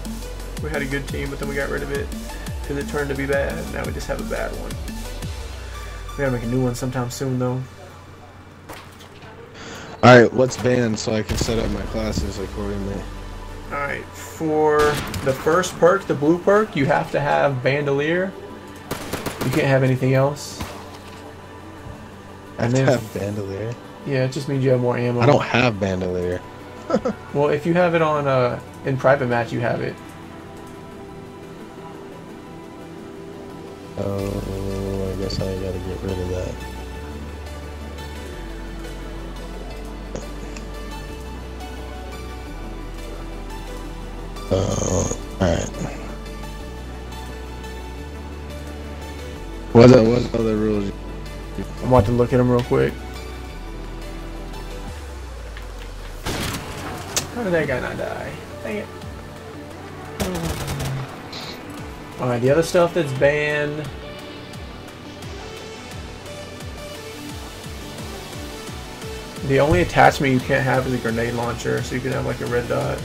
S3: We had a good team, but then we got rid of it because it turned to be bad. Now we just have a bad one. We gotta make a new one sometime soon, though.
S6: Alright, what's banned so I can set up my classes accordingly?
S3: Alright, for the first perk, the blue perk, you have to have Bandolier. You can't have anything else.
S6: I have
S3: And then-
S6: have bandolier.
S3: Yeah, it just means you have more ammo.
S6: I don't have bandolier. (laughs)
S3: Well, if you have it on uh, in private match, you have it.
S6: Oh, I guess I gotta get rid of that. Oh, alright. What what other rules?
S3: I'm about to look at them real quick. How did that guy not die? Dang it. Hmm. Alright, the other stuff that's banned. The only attachment you can't have is a grenade launcher, so you can have like a red dot.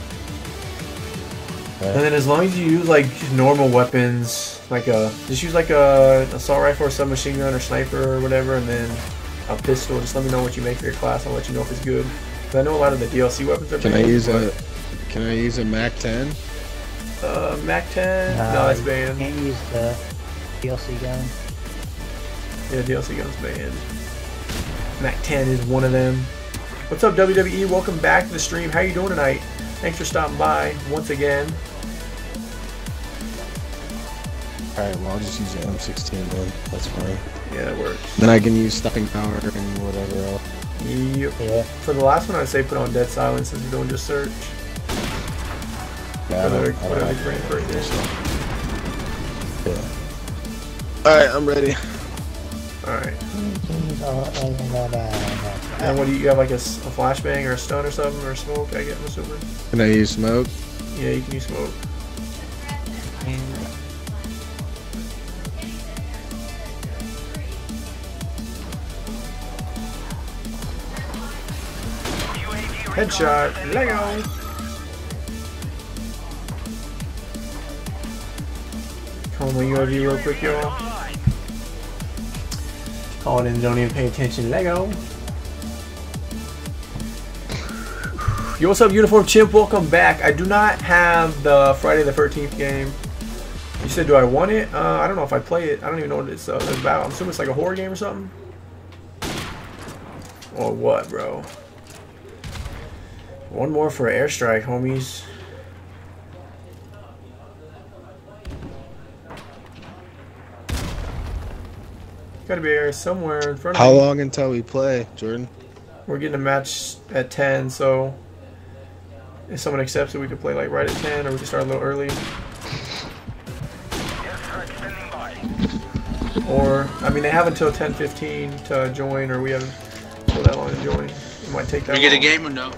S3: And then as long as you use like normal weapons, like a just use like a assault rifle or submachine gun or sniper or whatever, and then a pistol. Just let me know what you make for your class. I'll let you know if it's good. 'Cause I know a lot of the DLC weapons are.
S6: Can I
S3: banned,
S6: use
S3: but,
S6: a? Can I use a Mac 10?
S3: uh, Mac 10?
S1: Nah,
S3: no, that's
S1: you
S3: banned.
S1: Can't use the DLC gun.
S3: Yeah, DLC guns banned. Mac 10 is one of them. What's up, WWE? Welcome back to the stream. How you doing tonight? Thanks for stopping by once again.
S6: Alright, well I'll just use the M16 then. That's fine.
S3: Yeah, that works.
S6: Then I can use stopping power and whatever else.
S3: Yep.
S1: Yeah.
S3: For the last one, I'd say put on Dead Silence and don't just search.
S6: Yeah, I
S3: Whatever-
S6: don't, I don't
S3: whatever
S6: like
S3: you bring for it.
S6: Yeah. Alright, I'm ready. (laughs)
S3: Alright. And what do you, you have like a, a, flashbang or a stun or something or smoke? I get, I'm assuming.
S6: Can I use smoke?
S3: Yeah, you can use smoke. Headshot. Lego. Call my UAV real quick, y'all. Call it in, don't even pay attention. Lego. Yo, what's up, Uniform Chimp? Welcome back. I do not have the Friday the 13th game. You said, do I want it? Uh, I don't know if I play it. I don't even know what it's uh, about. I'm assuming it's like a horror game or something. Or what, bro? One more for airstrike, homies. Gotta be air somewhere in front of
S6: How
S3: me.
S6: long until we play, Jordan?
S3: We're getting a match at 10, so if someone accepts it, we could play like right at 10, or we can start a little early. Or, I mean, they have until 10:15 to join, or we have until that long to join. It might take that
S9: We get a game or no?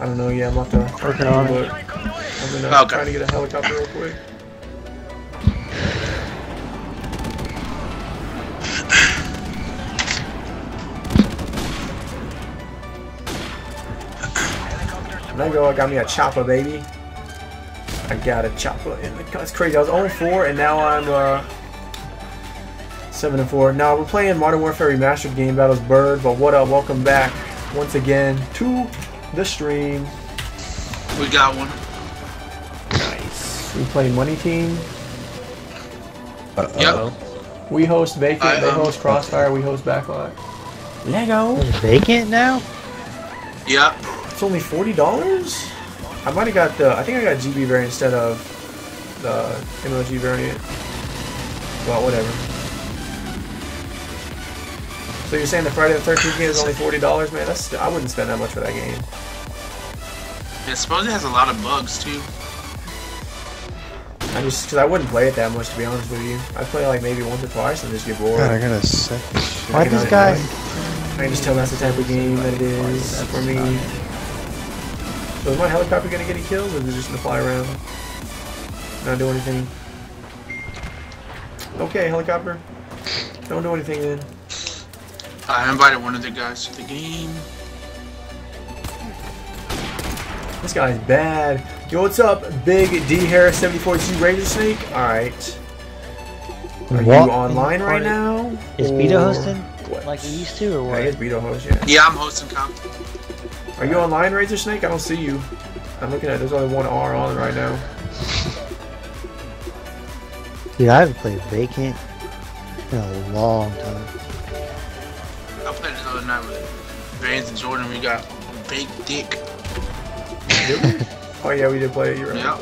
S3: I don't know. Yeah, I'm not to
S10: Working on it.
S3: look. I'm gonna
S9: Okay.
S3: try to get a helicopter real quick. There you go. I got me a chopper, baby. I got a chopper in. It's crazy. I was 0 4, and now I'm uh, 7 and 4. Now we're playing Modern Warfare Remastered Game Battles Bird. But what up? Welcome back once again to the stream.
S9: We got one.
S3: Nice. We play Money Team.
S9: Yep.
S3: We host Vacant.
S9: I,
S3: they
S9: um,
S3: host Crossfire. We host Backlot. Lego.
S1: It's vacant now?
S9: Yep.
S3: It's only forty dollars. I might have got the. I think I got GB variant instead of the MLG variant. Well, whatever. So you're saying the Friday the 13th game is only forty dollars, man? That's I wouldn't spend that much for that game.
S9: It supposedly has a lot of bugs too.
S3: I just because I wouldn't play it that much to be honest with you. I play like maybe once or twice and just get bored.
S6: God, I gotta set this shit.
S1: Why this guy?
S3: I can just tell that's the type of game that it is for me. So is my helicopter gonna get any kills, or is it just gonna fly around? Not do anything? Okay, helicopter. Don't do anything then.
S9: I invited one of the guys to the game.
S3: This guy's bad. Yo, what's up, Big D Harris 74G Razor Snake? Alright. Are you online right now?
S1: Is Vito
S3: Or
S1: hosting
S3: what?
S1: like he used to, or
S3: I guess
S1: what?
S3: Vito host, yeah.
S9: Yeah, I'm hosting comp.
S3: Are you online, Razor Snake? I don't see you. I'm looking at there's only one R on right now.
S1: Dude, I haven't played vacant in a long time.
S9: I played it the other night with Vans and Jordan. We got big dick. (laughs)
S3: Oh yeah, we did play it. You're right.
S9: Yep.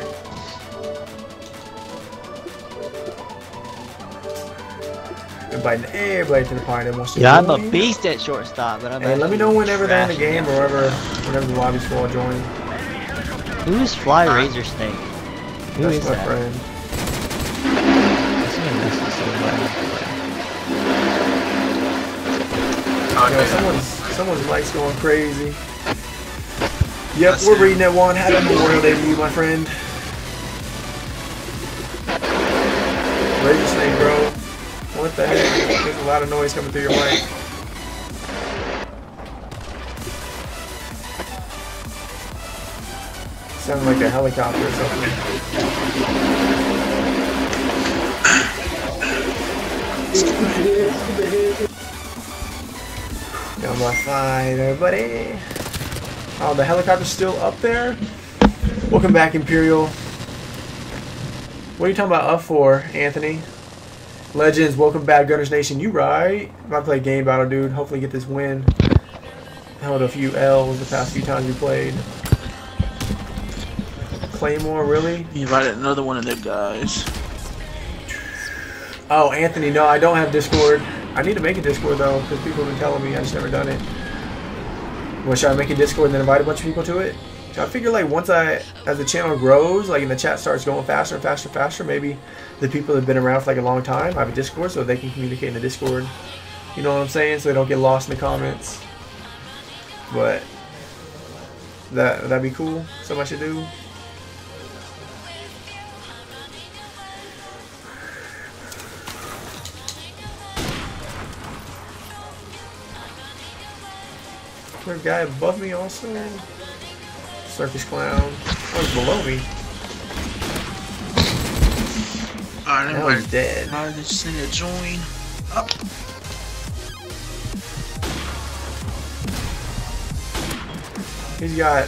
S3: Inviting everybody to the party that wants to
S10: Yeah, I'm a beast at shortstop, but I'm
S3: Hey, let me know whenever they're in the game or wherever, whenever the lobby's full. Join.
S10: Who is Fly Razor Snake? Who
S3: That's
S10: is
S3: my
S10: that?
S3: friend. Someone's someone's mic's going crazy. Yep,
S9: That's
S3: we're
S9: it.
S3: reading that one. Happy Memorial Day to you, my friend. Razor Snake, bro. What the heck? There's a lot of noise coming through your mic. Sounds like a helicopter or something. Got my fighter, buddy. Oh, the helicopter's still up there? Welcome back, Imperial. What are you talking about up for, Anthony? Legends, welcome back, Gunners Nation. You right? About to play game battle, dude. Hopefully get this win. Held a few L's the past few times we played. Claymore, really?
S9: You invited another one of their guys.
S3: Oh, Anthony, no, I don't have Discord. I need to make a Discord though, because people have been telling me I just never done it. Well, should I make a Discord and then invite a bunch of people to it? I figure like once I, as the channel grows, like and the chat starts going faster and faster and faster, maybe the people that have been around for like a long time have a Discord so they can communicate in the Discord. You know what I'm saying? So they don't get lost in the comments. But that that'd be cool. Something I should do. There a guy above me also? Circus clown. Oh, he's below me.
S9: Alright,
S3: Now he's dead.
S9: Alright, just send to join. Up.
S3: He's got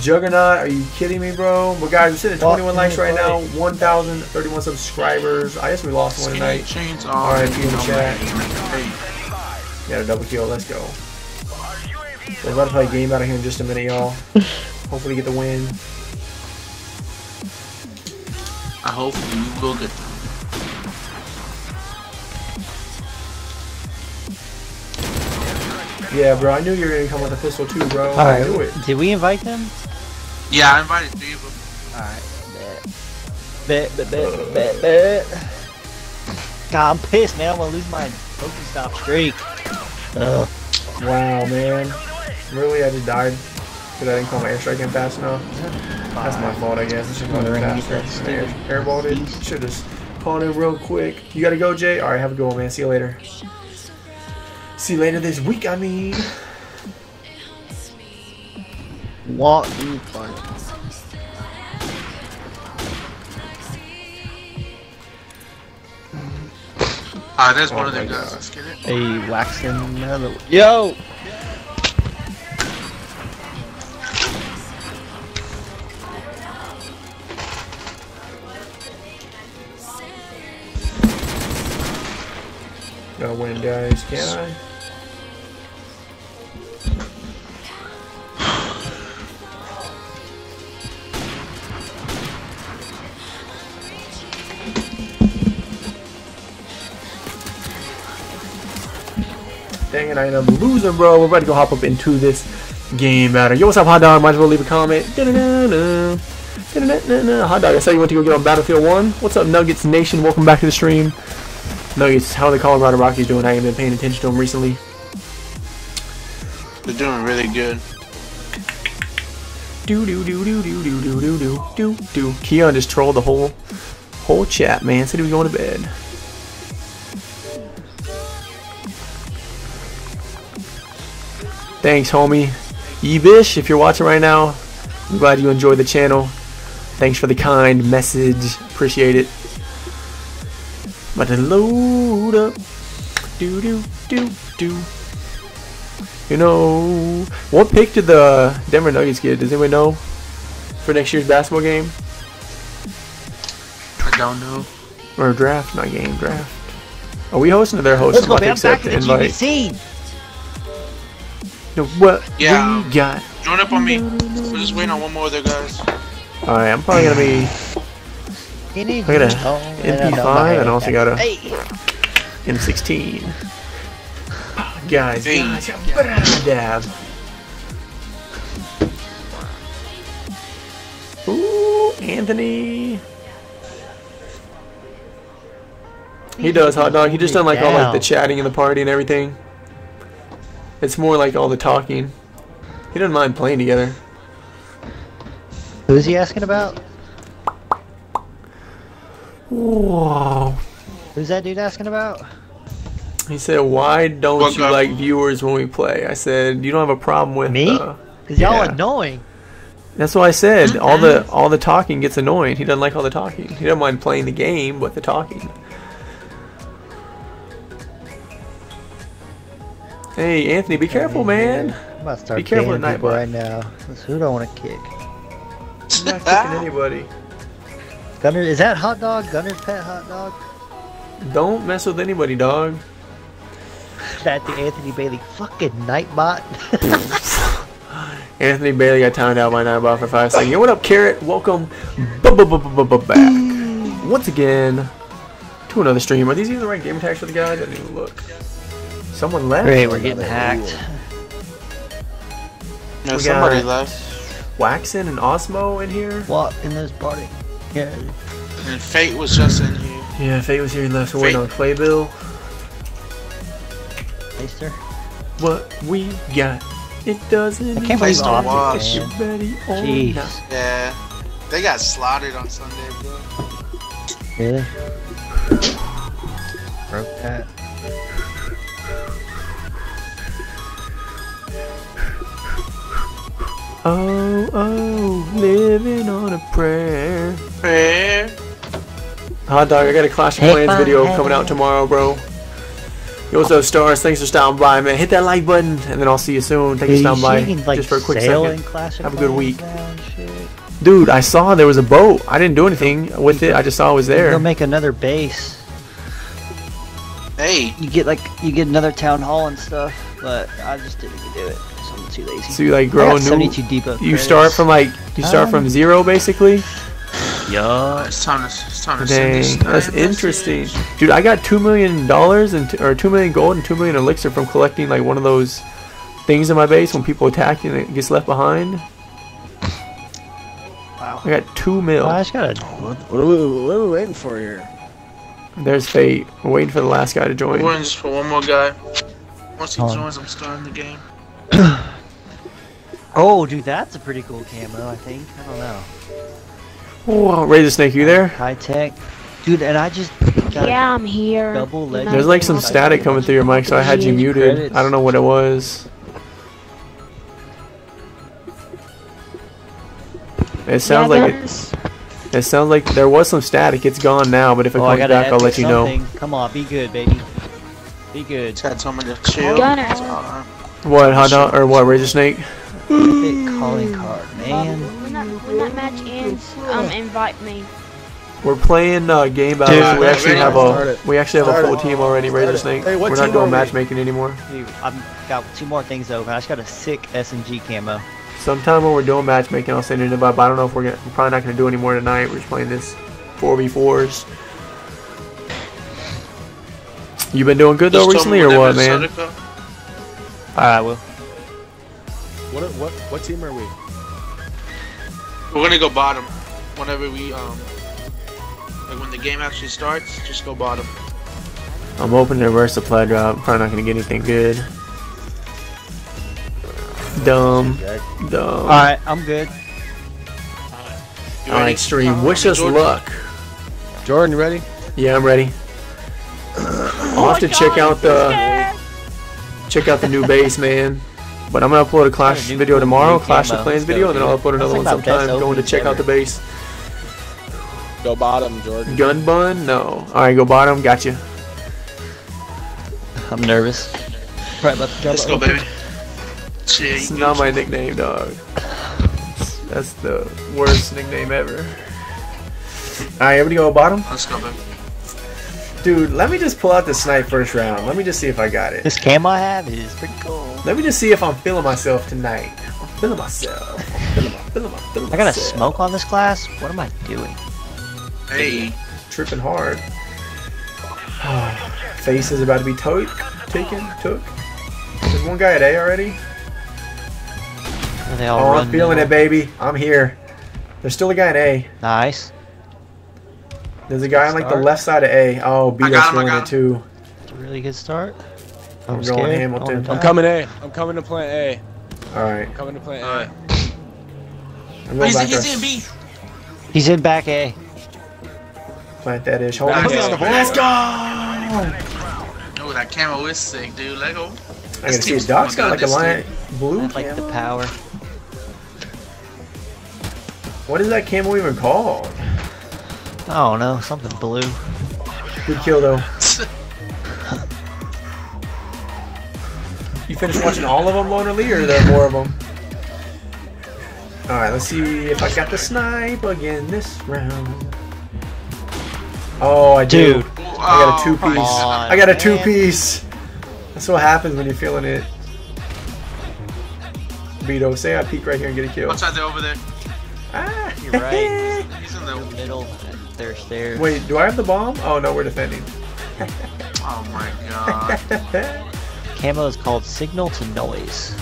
S3: Juggernaut. Are you kidding me, bro? But guys, we're sitting at 21 likes right now. 1,031 subscribers. I guess we lost one tonight.
S9: Chains
S3: Alright, in the
S9: on
S3: chat.
S9: Hey,
S3: Got a double kill. Let's go. We're about to play a game out of here in just a minute, y'all. (laughs) Hopefully get the win.
S9: I hope you will get them.
S3: Yeah, bro. I knew you were gonna come with a pistol too, bro.
S10: All
S3: I knew it.
S10: Did we invite them?
S9: Yeah, I invited three of them.
S10: All right. Bet. Bet. Bet. Bet. Bet. bet. God, I'm pissed, man. I'm gonna lose my Pokestop streak. Ugh.
S3: Wow, man. Really, I just died because I didn't call my airstrike in fast enough. That's my fault, I guess. I should have
S10: We're
S3: gone
S10: gonna
S3: in
S10: get that
S3: faster. Air, airballed it. Should just called in real quick. You gotta go, Jay. All right, have a good one, man. See you later. See you later this week. I mean.
S10: Want you fun?
S9: Ah, there's one
S3: Oh
S9: of their
S3: my
S9: guys.
S3: God.
S9: Let's get it.
S10: Hey, waxing another. Yo.
S3: Gotta win, guys. Can I? Dang it, I am losing, bro. We're about to go hop up into this game battle. Yo, what's up, Hot Dog? Might as well leave a comment. Da-da-da-da. Da-da-da-da-da. Hot Dog, I saw you went to go get on Battlefield 1. What's up, Nuggets Nation? Welcome back to the stream. Nuggets, how are the Colorado Rockies doing? I haven't been paying attention to them recently.
S9: They're doing really good.
S3: Do do do do do do do do do do do. Keon just trolled the whole whole chat, man. Said he was going to bed. Thanks, homie. Yebish, if you're watching right now, I'm glad you enjoyed the channel. Thanks for the kind message. Appreciate it. About to load up. Do do do do. You know, what pick did the Denver Nuggets get? Does anyone know? For next year's basketball game?
S9: I don't know.
S3: Or draft? Not game, draft. Are we hosting or they're hosting?
S10: Let's go,
S3: I'll
S10: man. I'm back
S3: accept
S10: to
S3: the
S10: the
S3: invite.
S10: GBC.
S3: No, what
S9: Yeah,
S3: we got?
S9: Join up on me. We're just waiting on one more of their guys.
S3: Alright, I'm probably gonna be.
S10: I
S3: I got a MP5 and I also got a
S10: Hey.
S3: M16. Guys,
S9: Hey.
S3: guys, dab. Ooh, Anthony. He does hot dog. He just done like all like the chatting in the party and everything. It's more like all the talking. He doesn't mind playing together.
S1: Who's he asking about?
S3: Whoa.
S1: Who's that dude asking about?
S3: He said, "Why don't
S9: What
S3: you
S9: guy?
S3: like viewers when we play?" I said, "You don't have a problem with
S1: Me?
S3: uh,
S1: Cause y'all
S3: Yeah.
S1: annoying.
S3: That's what I said. All the all the talking gets annoying. He doesn't like all the talking. He doesn't mind playing the game, but the talking. Hey, Anthony, be careful, man.
S1: I'm about to start
S3: Be careful
S1: banning
S3: at night,
S1: people
S3: boy.
S1: right now. Who do I want to kick?
S3: I'm not kicking anybody.
S1: Gunner, is that hot dog? Gunner's pet hot dog?
S3: Don't mess with anybody, dog. (laughs)
S1: That the Anthony Bailey fucking Nightbot. (laughs)
S3: Anthony Bailey got timed out by Nightbot for five seconds. Yo, what up, Carrot? Welcome back once again to another stream. Are these even the right gamer tags for the guys? I didn't even look. Someone left.
S10: Great, we're getting hacked.
S9: No,
S3: We
S9: somebody left.
S3: Waxon and Osmo in here.
S1: What in this party? Yeah.
S9: And Fate was just in here.
S3: Yeah, Fate was here. He left. So waiting on Playbill.
S1: Taster.
S3: What we got, it doesn't.
S1: I can't
S9: Place
S1: believe
S9: to
S1: Optic,
S9: watch.
S1: man.
S3: Ready or
S1: Jeez.
S3: not.
S9: Yeah. They got slaughtered on Sunday, bro.
S1: Really? Broke that.
S3: Oh, oh, living on a prayer.
S9: Prayer.
S3: Hot dog, I got a Clash of
S1: Hey,
S3: Clans
S1: bye.
S3: video coming out tomorrow, bro. Yo, what's up, stars? Thanks for stopping by, man. Hit that like button, and then I'll see you soon. Thanks for
S1: Dude,
S3: stopping by,
S1: like,
S3: just for a quick
S1: sail
S3: second.
S1: Clash of
S3: Have a good week.
S1: now and shit.
S3: Dude, I saw there was a boat. I didn't do anything with it. I just saw it was there.
S1: Go
S3: there.
S1: make another base.
S9: Hey.
S1: You get like you get another town hall and stuff, but I just didn't do it. 'Cause too lazy.
S3: So you like grow a new.
S1: 72 depot
S3: You
S1: credits.
S3: start from like you start
S1: Um,
S3: from zero basically.
S1: Yeah.
S9: It's time to, it's time to send
S3: Dang,
S9: this
S3: that's
S9: guy
S3: interesting,
S9: message.
S3: dude. I got two million dollars and or two million gold and two million elixir from collecting like one of those things in my base when people attack you and it gets left behind.
S1: Wow.
S3: I got two mil.
S1: I just gotta.
S6: What, what, are we, what are we waiting for here?
S3: There's fate. We're waiting for the last guy to join.
S9: We're
S3: join.
S9: waiting just for one more guy. Once he
S1: Hold on.
S9: joins, I'm starting the game. (clears throat)
S1: Oh, dude, that's a pretty cool camo. I think. I don't know.
S3: Oh, Razor Snake, you there?
S1: High tech, dude. And I just got
S7: Yeah, I'm here.
S1: double
S7: Good
S1: legend.
S3: There's like some static coming through your mic, so I had you muted.
S1: Credits.
S3: I don't know what it was. It sounds
S7: yeah,
S3: like it, it sounds like there was some static. It's gone now, but if it
S1: Oh, I
S3: comes back, I'll let you know.
S1: Come on, be good, baby. Be good.
S9: Just had someone to chill.
S7: Gunner.
S9: That's all right.
S3: What hot dog or what Razor Snake?
S1: Epic calling card,
S7: Um,
S1: man.
S7: when that when that match ends, um, invite me.
S3: We're playing uh, game battles.
S1: Dude,
S3: we actually have a we actually have a full team already. Razor
S6: it.
S3: Snake.
S6: Hey,
S3: We're not
S6: team
S3: doing matchmaking anymore.
S1: Dude, I've got two more things open. I just got a sick SMG camo.
S3: Sometime when we're doing matchmaking, I'll send you an invite. But I don't know if we're gonna. We're probably not gonna do any more tonight. We're just playing this four v fours. You been doing good though
S9: Just
S3: recently, or what, man?
S9: Minnesota go.
S1: Alright, well.
S6: What, what, what team are we?
S9: We're gonna go bottom. Whenever we um, like when the game actually starts, just go bottom.
S3: I'm hoping to reverse supply drop. Probably not gonna get anything good. Dumb, dumb.
S1: Alright, I'm good.
S9: You
S3: extreme.
S9: ready?
S3: right, stream.
S9: Uh,
S3: Wish us
S9: Jordan?
S3: luck.
S6: Jordan, you ready?
S3: Yeah, I'm ready. (clears throat) I'll have to check out the check out the new base, man. But I'm gonna upload a Clash
S1: a
S3: video
S1: cool
S3: tomorrow, Clash
S1: camo.
S3: of Clans video, and then I'll upload another
S1: That's
S3: one
S1: like my best
S3: sometime. Going to
S1: opening
S3: check out the base.
S6: Go bottom, Jordan.
S3: Gun bun? No. All right, go bottom. Gotcha.
S1: I'm nervous. Probably about to drop
S9: Let's go, baby. Shit,
S3: It's not my nickname, dog. That's the worst nickname ever. All right, everybody go bottom.
S9: Let's go, baby.
S3: Dude, let me just pull out the snipe first round. Let me just see if I got it.
S1: This camo I have is pretty cool.
S3: Let me just see if I'm feeling myself tonight. I'm feeling myself. I'm feeling my, feeling my, feeling
S1: I got a smoke on this class? What am I doing?
S9: Hey,
S3: Tripping hard. (sighs) Face is about to be took, taken, took. There's one guy at A already.
S1: Are they all
S3: Oh, I'm feeling
S1: middle?
S3: it, baby. I'm here. There's still a guy at A.
S1: Nice.
S3: There's a guy on like the left side of A. Oh, B
S9: I
S3: that's
S9: got him, I
S3: feeling
S9: got
S3: it too.
S1: It's a really good start.
S3: I'm
S1: I'm
S3: going
S1: scared.
S3: Hamilton.
S1: I wanna
S3: I'm
S6: I'm coming A. I'm coming to plant A.
S3: All right.
S6: I'm coming to plant A.
S9: alright.
S3: I'm
S9: Oh,
S3: going
S9: he's, he's in B.
S1: He's in back A.
S3: Plant that ish. Hold
S6: Back
S3: on.
S6: A.
S3: Let's go.
S9: Oh, that camo is sick, dude. Lego.
S3: I gotta see. Doc's got like a lion blue
S1: I like the power.
S3: What is that camo even called?
S1: I don't something blue.
S3: Good kill though. You finished watching all of them, Loner Lee, or are there more of them? Alright, let's see if I got the snipe again this round. Oh, I do.
S1: Dude,
S3: I got a two piece.
S1: come on,
S3: I got a two piece. That's what happens when you're feeling it. Vito, say I peek right here and get a kill.
S9: What's out there over there?
S3: Ah.
S1: You're (laughs) right.
S9: He's in
S1: the
S9: the.
S1: middle. They're stairs.
S3: Wait, do I have the bomb? Oh no, we're defending. (laughs)
S9: Oh my god. (laughs)
S1: Camo is called signal to noise.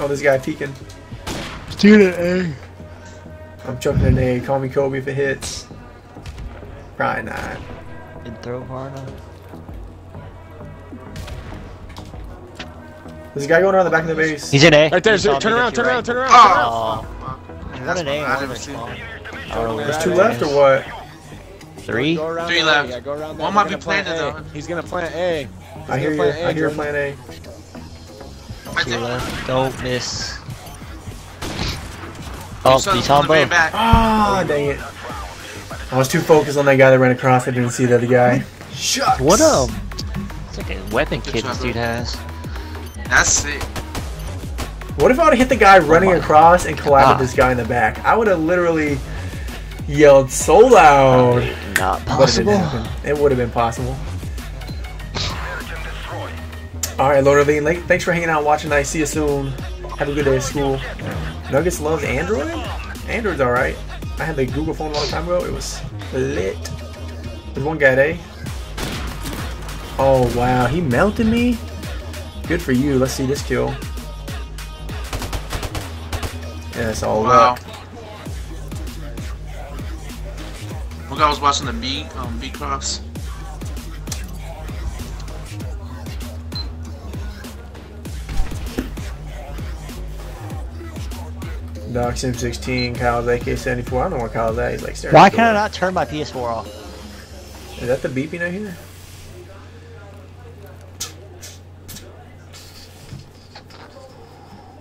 S3: oh, this guy peeking.
S6: Student A. Eh?
S3: I'm chucking an A. Eh? Call me Kobe if it hits. Probably not.
S1: And throw hard enough.
S3: There's a guy going around the back of the base.
S1: He's in A.
S6: Right there,
S1: He saw
S6: turn
S1: me
S6: around,
S1: to your
S6: turn around,
S1: right.
S6: turn around,
S9: Oh.
S1: One in A,
S9: That's
S1: one in
S9: what I
S1: spawn.
S9: haven't
S1: I don't know where
S3: There's two left or what?
S1: Three?
S6: Go around
S9: Three left.
S6: Yeah, go around.
S9: One might be
S6: plant
S9: planted,
S6: A.
S9: though.
S6: He's gonna plant A. He's
S3: I hear
S6: gonna
S3: you.
S6: plant A,
S3: I hear
S6: Jordan.
S3: plan A.
S9: Right
S1: Two left. Don't miss. Oh,
S9: So,
S1: you
S9: on the way
S1: both.
S9: back.
S3: Ah, dang it. I was too focused on that guy that ran across. I didn't see the other guy. Shucks.
S1: What um? It's like a weapon
S9: Good
S1: kit this dude has.
S9: That's sick.
S3: What if I would have hit the guy running
S1: my
S3: across and collided
S1: God.
S3: this guy in the back? I would have literally yelled so loud.
S1: Not
S3: But it
S1: possible.
S3: It would have been possible. All right, Lord Levine, like, thanks for hanging out, watching. I see you soon. Have a good day at school. Nuggets loves Android. Android's all right. I had the Google phone a long time ago. It was lit. There's one guy at A. Oh wow, he melted me. Good for you. Let's see this kill. Yeah, it's all
S9: Wow.
S3: luck.
S9: One guy was watching the B, um, B cross.
S3: Doc Sim 16, Kyle's AK74. I don't know where Kyle's at. He's like staring.
S1: Why
S3: at the
S1: can I not turn my PS4 off?
S3: Is that the beeping I hear?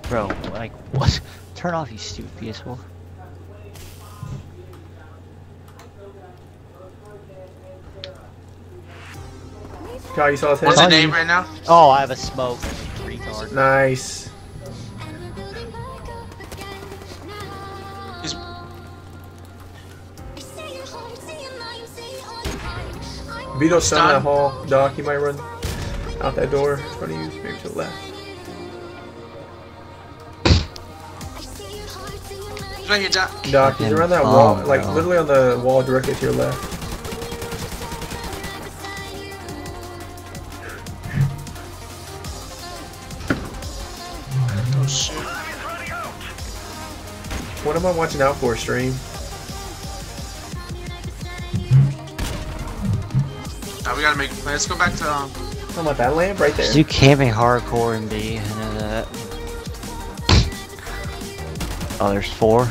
S1: Bro, like, (laughs) what? Turn off, you stupid PS4.
S3: Kyle, you saw his head?
S9: What's
S1: Huh?
S9: his name right now?
S1: Oh, I have a smoke. Retard.
S3: Nice.
S9: He's
S3: Vito's still in that hall. Doc, you might run out that door in front of you, maybe to the left.
S9: he's right here, Doc.
S3: Doc, he's around that
S1: bomb,
S3: wall, like
S1: bro.
S3: literally on the wall directly to your left. What am I watching out for, stream?
S9: Now we gotta make a plan. Let's go back to um.
S3: How about that lamp right there?
S1: Just do camping hardcore and B. I know that. Oh, there's four.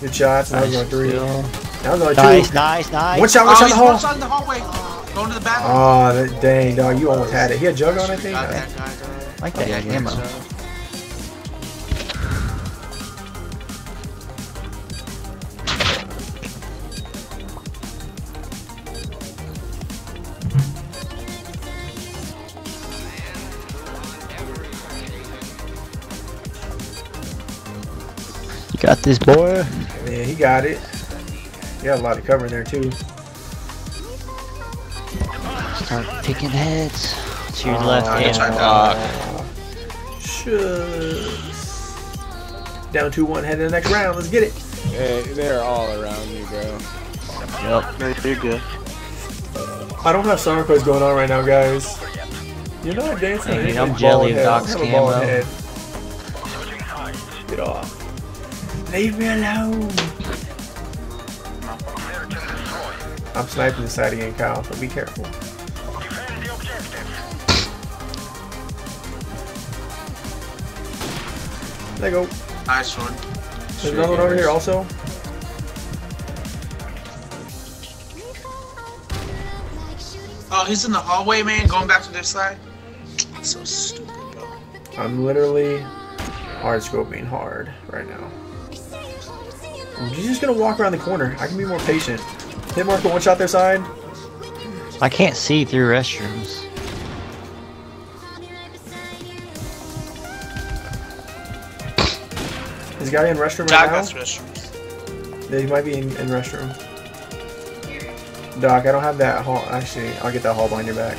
S3: Good shots. That was
S1: Nice
S3: on three.
S1: kill.
S3: That was on
S1: Nice,
S3: two.
S1: nice, nice.
S3: One shot,
S9: Oh,
S3: one shot in the hall.
S9: one shot in the hallway. Going to the bathroom.
S3: Oh, that, dang, dog, you almost had it. He had jug on, I think.
S9: Got that guy, got it.
S1: I like that
S9: Yeah,
S1: ammo. This, boy.
S3: Yeah, he got it. You got a lot of cover in there too.
S1: Start picking heads. To your
S3: Oh,
S1: left
S3: I
S1: hand.
S9: tried that.
S3: Uh, Shucks. Down 2 1, head in the next round. Let's get it.
S6: Hey, they're all around you, bro.
S1: Yep.
S11: No, you're good.
S3: I don't have summer quiz going on right now, guys. You're not dancing.
S1: Hey,
S3: I need
S1: I'm
S3: a
S1: jelly of Doc's
S3: don't have a bald
S1: camo.
S3: Get off. Leave me alone. I'm sniping this side again, Kyle, so be careful. There you go.
S9: Nice one.
S3: There's another one over here also.
S9: Oh, he's in the hallway, man. Going back to this side. That's so stupid, bro.
S3: I'm literally hard scoping hard right now. You're just gonna walk around the corner. I can be more patient. Hit mark the one shot their side.
S1: I can't see through restrooms.
S3: Is guy in restroom
S9: Doc
S3: right now?
S9: has restrooms.
S3: Yeah, he might be in, in restroom. Doc, I don't have that hall. Actually, I'll get that hall behind your back.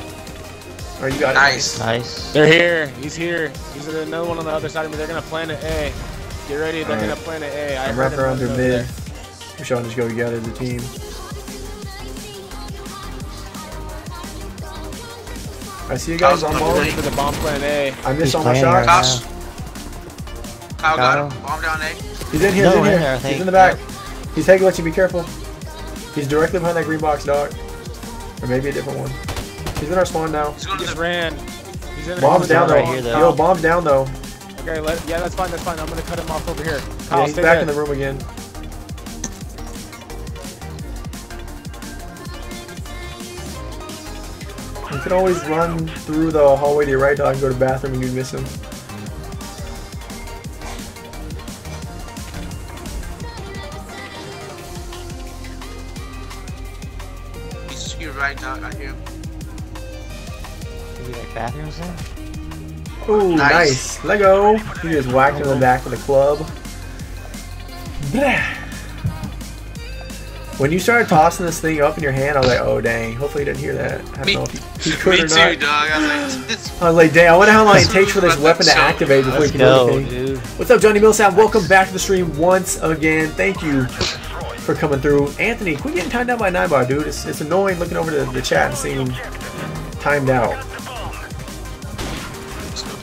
S3: Or you got
S9: Nice.
S1: Nice.
S6: They're here. He's here. He's another one on the other side of me. They're gonna plant at A. Get ready. They're
S3: Alright.
S6: gonna plant at A. I
S3: I'm
S6: heard
S3: wrapping around through
S6: over
S3: mid.
S6: there.
S3: We should all just go together as a team. I see you guys
S9: Kyle's
S3: on
S9: on
S3: ball.
S9: the
S6: For the bomb plant A.
S3: I missed
S1: He's
S3: all my
S1: playing right
S9: Kyle, Kyle got him. Bomb down A.
S3: He's in here.
S1: No,
S3: he's in
S1: in
S3: here.
S1: there,
S3: he's in the back. He's taking let you be careful. He's directly behind that green box, dog. Or maybe a different one. He's in our spawn now.
S9: He's going
S6: He
S9: to
S6: just
S9: the
S6: ran. He's in
S3: Bomb's
S6: he's
S3: down
S6: in
S3: though.
S1: right here, though.
S3: Yo, bomb's down though.
S6: Okay, let, yeah, that's fine. That's fine. I'm gonna cut him off over here. Kyle,
S3: Yeah, he's
S6: stay
S3: back
S6: there.
S3: in the room again. You can always run through the hallway to your right, dog, and go to the bathroom and you miss him.
S9: He's here right now. I hear him.
S1: Maybe like bathrooms there?
S3: Ooh,
S9: Nice.
S3: nice. Lego. He just whacked him in the back with a club. Blah. When you started tossing this thing up in your hand, I was like, oh dang. Hopefully he didn't hear that. I don't
S9: Me-
S3: know if he, he could
S9: Me
S3: or
S9: too,
S3: not.
S9: dog. I was like, this
S3: I was like, dang, I wonder how long it takes for this weapon to activate before
S1: Let's
S3: you can do anything.
S1: dude.
S3: What's up, Johnny Millsap? Welcome back to the stream once again. Thank you for coming through. Anthony, quit getting timed out by Nightbot, dude. It's, it's annoying looking over the, the chat and seeing timed out.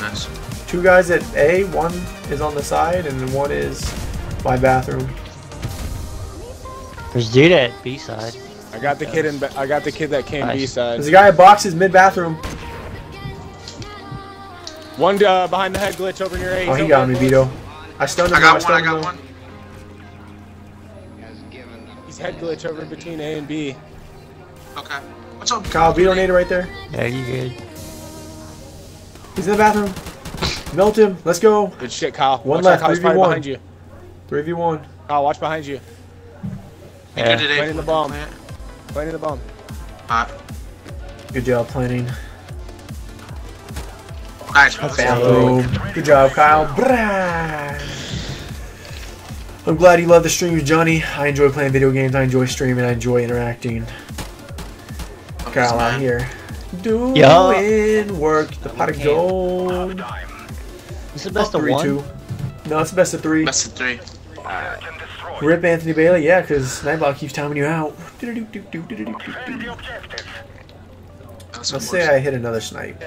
S9: Let's go, guys.
S3: Two guys at A, one is on the side, and one is my bathroom.
S1: There's dude at B side.
S6: I got the kid in. I got the kid that came B side.
S3: There's a guy at boxes mid bathroom.
S6: One uh, behind the head glitch over near A.
S3: Oh, he got me,
S6: boys.
S3: Vito. I stunned him.
S9: I got
S3: though,
S9: one. I
S3: stunned
S9: got
S3: him,
S9: one.
S6: He's head glitch over between A and B.
S9: Okay. What's up?
S3: Kyle, Vito nader right there.
S1: Yeah, you good.
S3: He's in the bathroom. Melt him. Let's go.
S6: Good shit, Kyle.
S3: One
S6: Watch
S3: left,
S6: Out, Kyle's probably
S3: 3v1.
S6: behind you.
S3: 3v1.
S6: Kyle, watch behind you.
S9: We
S1: Yeah.
S9: good today.
S6: Planting the bomb. Planting the bomb.
S9: Alright.
S3: Good job planning.
S9: Nice.
S3: Boom. Good job, Kyle. Brah. I'm glad you love the streams, Johnny. I enjoy playing video games. I enjoy streaming. I enjoy interacting. Kyle out here doing
S1: Yeah.
S3: work. The pot of gold.
S1: It's the best of
S3: Three,
S1: one.
S3: two. No, it's the best of three.
S9: Best of three.
S3: Rip Anthony Bailey, yeah, because Nightbot keeps timing you out. Let's say. I hit another snipe.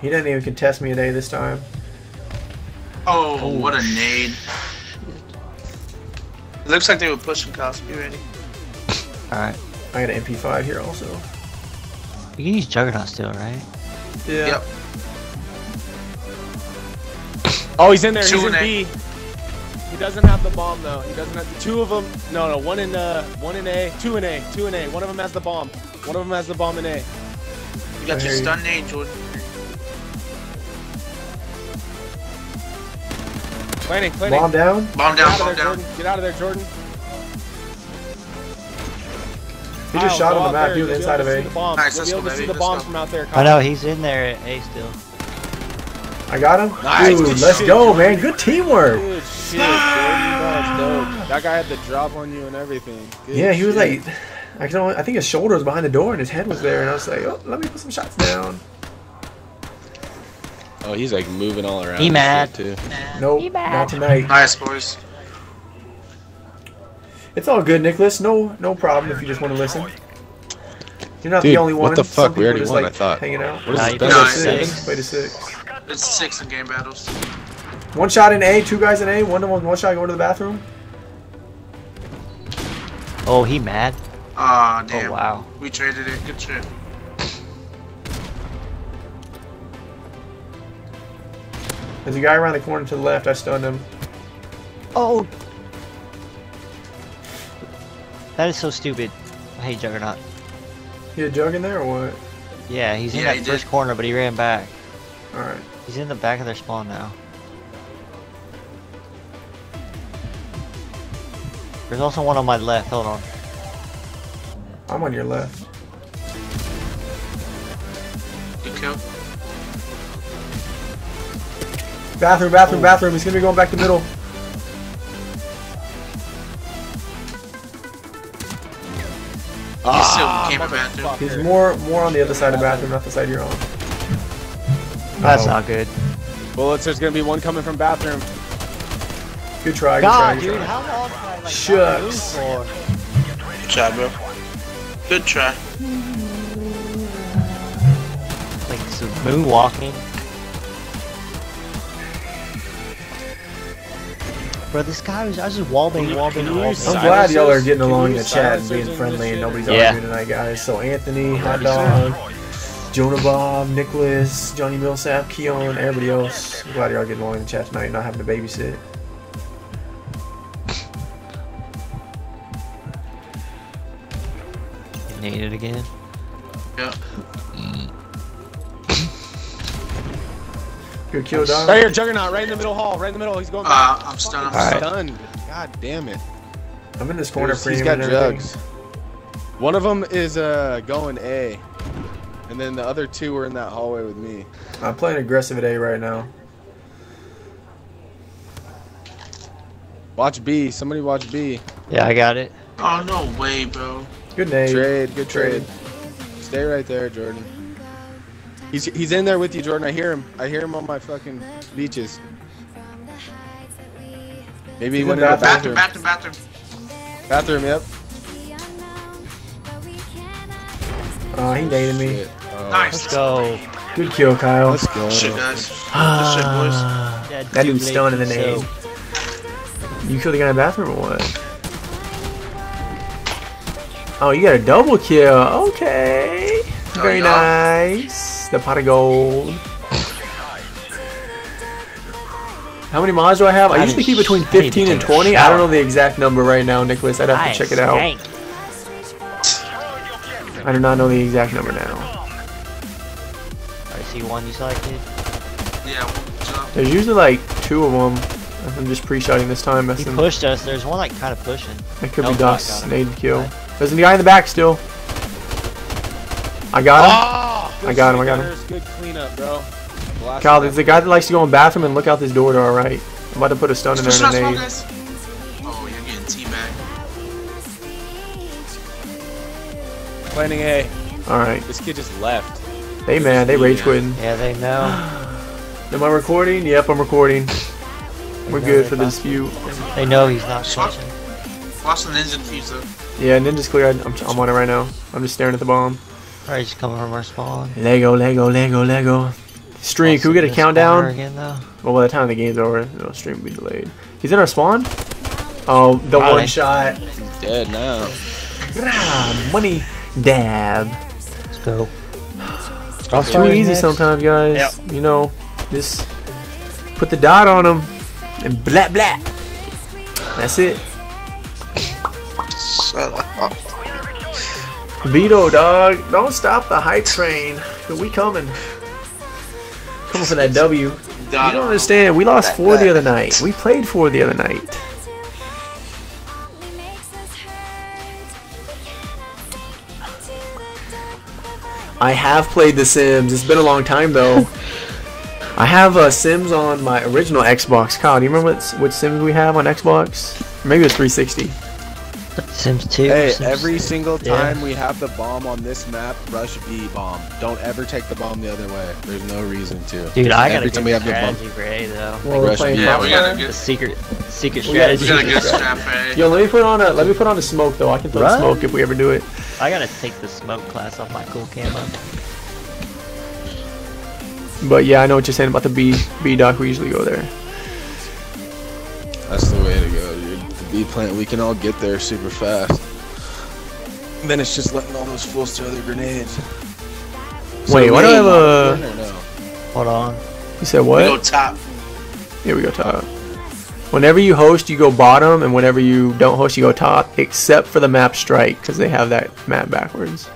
S3: He didn't even contest me today this time.
S9: Oh, what a nade. It looks like they were pushing Kyle. so Be ready.
S1: Alright.
S3: I got an MP5 here also.
S1: You can use Juggernaut still, right?
S3: Yeah.
S9: Yep.
S6: Oh, he's in there.
S9: Two
S6: he's in
S9: and A.
S6: B. He doesn't have the bomb though. He doesn't have the two of them. No, no, one in uh, one in A, two in A, two in A. One of them has the bomb. One of them has the bomb in A.
S9: You got your stun nade, Jordan.
S6: Planning, planning.
S3: Bomb down.
S9: Bomb down, bomb
S6: there,
S9: down.
S6: Jordan. Get out of there, Jordan.
S3: He
S6: Kyle,
S3: just shot on the map. He was inside of
S6: to
S3: A.
S9: Nice, let's go, baby, let's go.
S6: from out there.
S1: I know, he's in there at A still.
S3: I got him.
S6: Nice,
S3: Dude, let's
S6: shit,
S3: go,
S6: Jordan.
S3: man. Good teamwork.
S6: Good shit, Jordan. That guy had the drop on you and everything. Good
S3: Yeah, he was
S6: shit.
S3: like, I can only, I think his shoulder was behind the door and his head was there, and I was like, oh, let me put some shots down.
S12: Oh, he's like moving all around.
S1: He
S12: and
S1: mad.
S12: too.
S3: Nope,
S7: He
S3: not tonight.
S9: Nice, boys.
S3: It's all good, Nicholas. No, no problem if you just want to listen. You're not
S12: Dude,
S3: the only one.
S12: what the fuck? We already won,
S3: like
S12: I thought.
S3: Hanging out.
S12: What is
S1: Nah,
S12: this
S1: you
S12: best
S9: got
S12: six?
S3: Six. Play to six.
S9: It's six in game battles.
S3: One shot in A, two guys in A, one to one, one shot going to the bathroom.
S1: Oh, he mad?
S9: Ah, damn.
S1: Oh, wow.
S9: We traded it. Good shit.
S3: There's a guy around the corner to the left. I stunned him.
S1: Oh! That is so stupid. I hate Juggernaut.
S3: He a jug in there or what?
S1: Yeah, he's in
S9: Yeah,
S1: that
S9: he
S1: first
S9: did.
S1: corner, but he ran back.
S3: All right.
S1: He's in the back of their spawn now. There's also one on my left. Hold on.
S3: I'm on your left.
S9: Good kill.
S3: Bathroom, bathroom, bathroom. He's gonna be going back to middle.
S9: He still
S13: Ah,
S9: came in bathroom.
S3: He's more more on the other side of the bathroom, not the side you're on.
S1: That's
S3: Uh-oh.
S1: not good.
S13: Bullets, there's gonna be one coming from bathroom.
S3: Good try, good
S1: God,
S3: try, good
S1: dude,
S3: try.
S1: how long can I like
S3: Shucks.
S14: Good try, bro. Good try.
S1: Like some moonwalking. Bro, this guy was I was just wallbang, wallbang,
S3: I'm
S1: wallbang.
S3: glad y'all are getting along in the chat and being friendly and nobody's
S1: Yeah.
S3: arguing tonight, guys. So Anthony, Hot Dog, Jonah Bob, Nicholas, Johnny Millsap, Keon, everybody else. I'm glad y'all getting along in the chat tonight and not having to babysit.
S1: Need it again.
S9: Yeah.
S3: Good kill, dog.
S13: Right here, Juggernaut, right in the middle hall, right in the middle. He's going
S9: Uh. I'm stunned. I'm
S1: Alright.
S9: stunned.
S6: God damn it.
S3: I'm in this corner
S6: He's-
S3: for
S6: he's
S3: you
S6: got
S3: and everything.
S6: jugs. One of them is uh going A, and then the other two are in that hallway with me.
S3: I'm playing aggressive at A right now.
S6: Watch B. Somebody watch B.
S1: Yeah, I got it.
S9: Oh no way, bro.
S3: Good nade.
S6: Trade. Good
S3: Trade.
S6: trade. Stay right there, Jordan. He's he's in there with you, Jordan. I hear him. I hear him on my fucking beaches. Maybe he went
S3: in
S6: in the
S9: Bathroom,
S6: bathroom.
S9: bathroom, bathroom.
S6: Bathroom. Yep.
S3: Oh, he dated me.
S6: Oh,
S9: Nice.
S1: Let's go.
S3: Good kill, Kyle.
S6: Let's go.
S9: Shit, guys. (sighs) Good shit, boys.
S3: That
S1: too
S3: dude's
S1: late
S3: stunned in the
S1: name.
S3: You killed the guy in the bathroom or what? Oh, you got a double kill. Okay.
S9: Oh,
S3: Very
S9: yeah.
S3: nice. The pot of gold. How many mods do I have? I
S1: I
S3: usually keep between
S1: sh- I need to
S3: 15 and 20. I don't know the exact number right now, Nicholas. I'd have to
S1: Nice,
S3: check it out. I do not know the exact number now.
S1: I see one you selected.
S9: Yeah.
S3: There's usually like two of them. I'm just pre-shotting this time.
S1: He pushed us. There's one like kind of pushing.
S3: That could
S1: No,
S3: be
S1: Dust.
S3: Duck's
S1: got him.
S3: nade kill. There's a guy in the back still. I got him.
S13: Ah,
S3: I got him, I got him.
S13: There's good cleanup, bro. Blast
S3: Kyle,
S13: him
S3: there's a guy that likes to go in the bathroom and look out this door to our right. I'm about to put a stun in there
S9: Push
S3: and a
S9: us,
S3: nade.
S9: Oh, you're getting teabagged.
S13: Planning A.
S3: Alright.
S13: This kid just left.
S3: Hey man, they rage quitting.
S1: Yeah, they know. (sighs)
S3: Am I recording? Yep, I'm recording. We're good for the
S1: fuck-
S3: dispute.
S1: They know he's not pushing.
S9: Watch the ninja defuse though.
S3: Yeah, Ninja's clear. I'm, I'm on it right now. I'm just staring at the bomb.
S1: Alright, he's coming from our spawn.
S3: Lego, Lego, Lego, Lego. Stream, can we get a
S1: Also, this corner
S3: countdown?
S1: Again, though.
S3: Well, by the time the game's over, the stream will be delayed. He's in our spawn? Oh, the
S1: Probably.
S3: one shot.
S6: He's Dead now.
S3: Ah, money dab.
S1: Let's go.
S3: It's too easy sometimes, guys. You know, just put the dot on them and blah blah. That's it.
S14: Shut up.
S3: Vito, dog, don't stop the hype train. We coming. Coming for that W. You don't understand. We lost four the other night. We played four the other night. I have played The Sims. It's been a long time though. (laughs) I have uh, Sims on my original Xbox. Kyle, do you remember what, what Sims we have on Xbox? Maybe it was 360.
S1: Sims 2.
S6: Hey,
S1: Sims
S6: every single
S1: yeah.
S6: time we have the bomb on this map, rush B bomb. Don't ever take the bomb the other way. There's no reason to.
S1: Dude, I got
S6: every
S1: a
S6: time we have the bomb.
S1: strategy for A though.
S3: Well, we're
S6: Rush B.
S9: Yeah, we got a
S3: Fire.
S9: good.
S1: The secret, secret
S3: We got a
S1: strategy.
S9: We got a good strap, eh?
S3: Yo, let me put on a let me put on a smoke though. I can throw
S1: Run.
S3: smoke if we ever do it.
S1: I gotta take the smoke class off my cool camo.
S3: But yeah, I know what you're saying about the B B dock. We usually go there.
S6: That's the way to go, dude. The B plant, we can all get there super fast. Then it's just letting all those fools throw their grenades.
S3: Wait, why do I have a-
S6: no?
S1: Hold on.
S3: You said
S9: We
S3: what?
S9: go top.
S3: Here we go top. Whenever you host, you go bottom, and whenever you don't host, you go top, except for the map strike because they have that map backwards.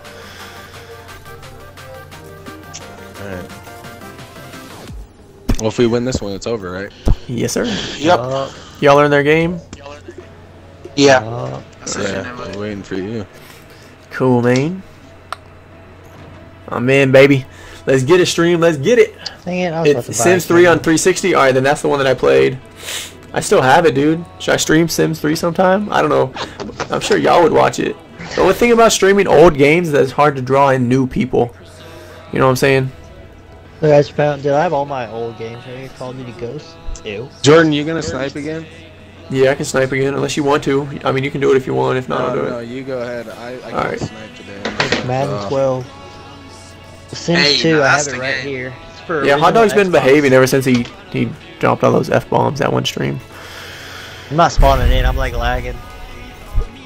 S6: Alright. Well, if we win this one, it's over, right?
S3: Yes, sir.
S14: Yep.
S1: Uh,
S3: Y'all learn their game.
S14: Yeah.
S1: uh,
S6: Yeah, we're waiting for you.
S3: Cool, man. I'm in, baby. Let's get it, stream. Let's get it.
S1: dang it, I was about
S3: It's
S1: to buy
S3: Sims
S1: a
S3: 3 on 360. All right, then that's the one that I played. I still have it, dude. Should I stream Sims 3 sometime? I don't know. I'm sure y'all would watch it. The only thing about streaming old games is that it's hard to draw in new people. You know what I'm saying?
S1: Look, I just found. Did I have all my old games right here? Call of Duty Ghosts. Ew.
S6: Jordan, you gonna snipe again?
S3: Yeah, I can snipe again unless you want to. I mean, you can do it if you want. If not, I'll do
S6: no,
S3: it.
S6: you go ahead. I, I can't
S3: Alright.
S6: snipe today.
S1: Madden
S6: Uh,
S1: 12. The Sims
S8: Hey,
S1: 2.
S8: now
S1: I have it right
S8: game.
S1: here. It's for
S3: Yeah, Hot
S1: original
S3: Dog's been
S1: Xbox.
S3: behaving ever since he he dropped all those f bombs that one stream.
S1: I'm not spawning in. I'm like lagging.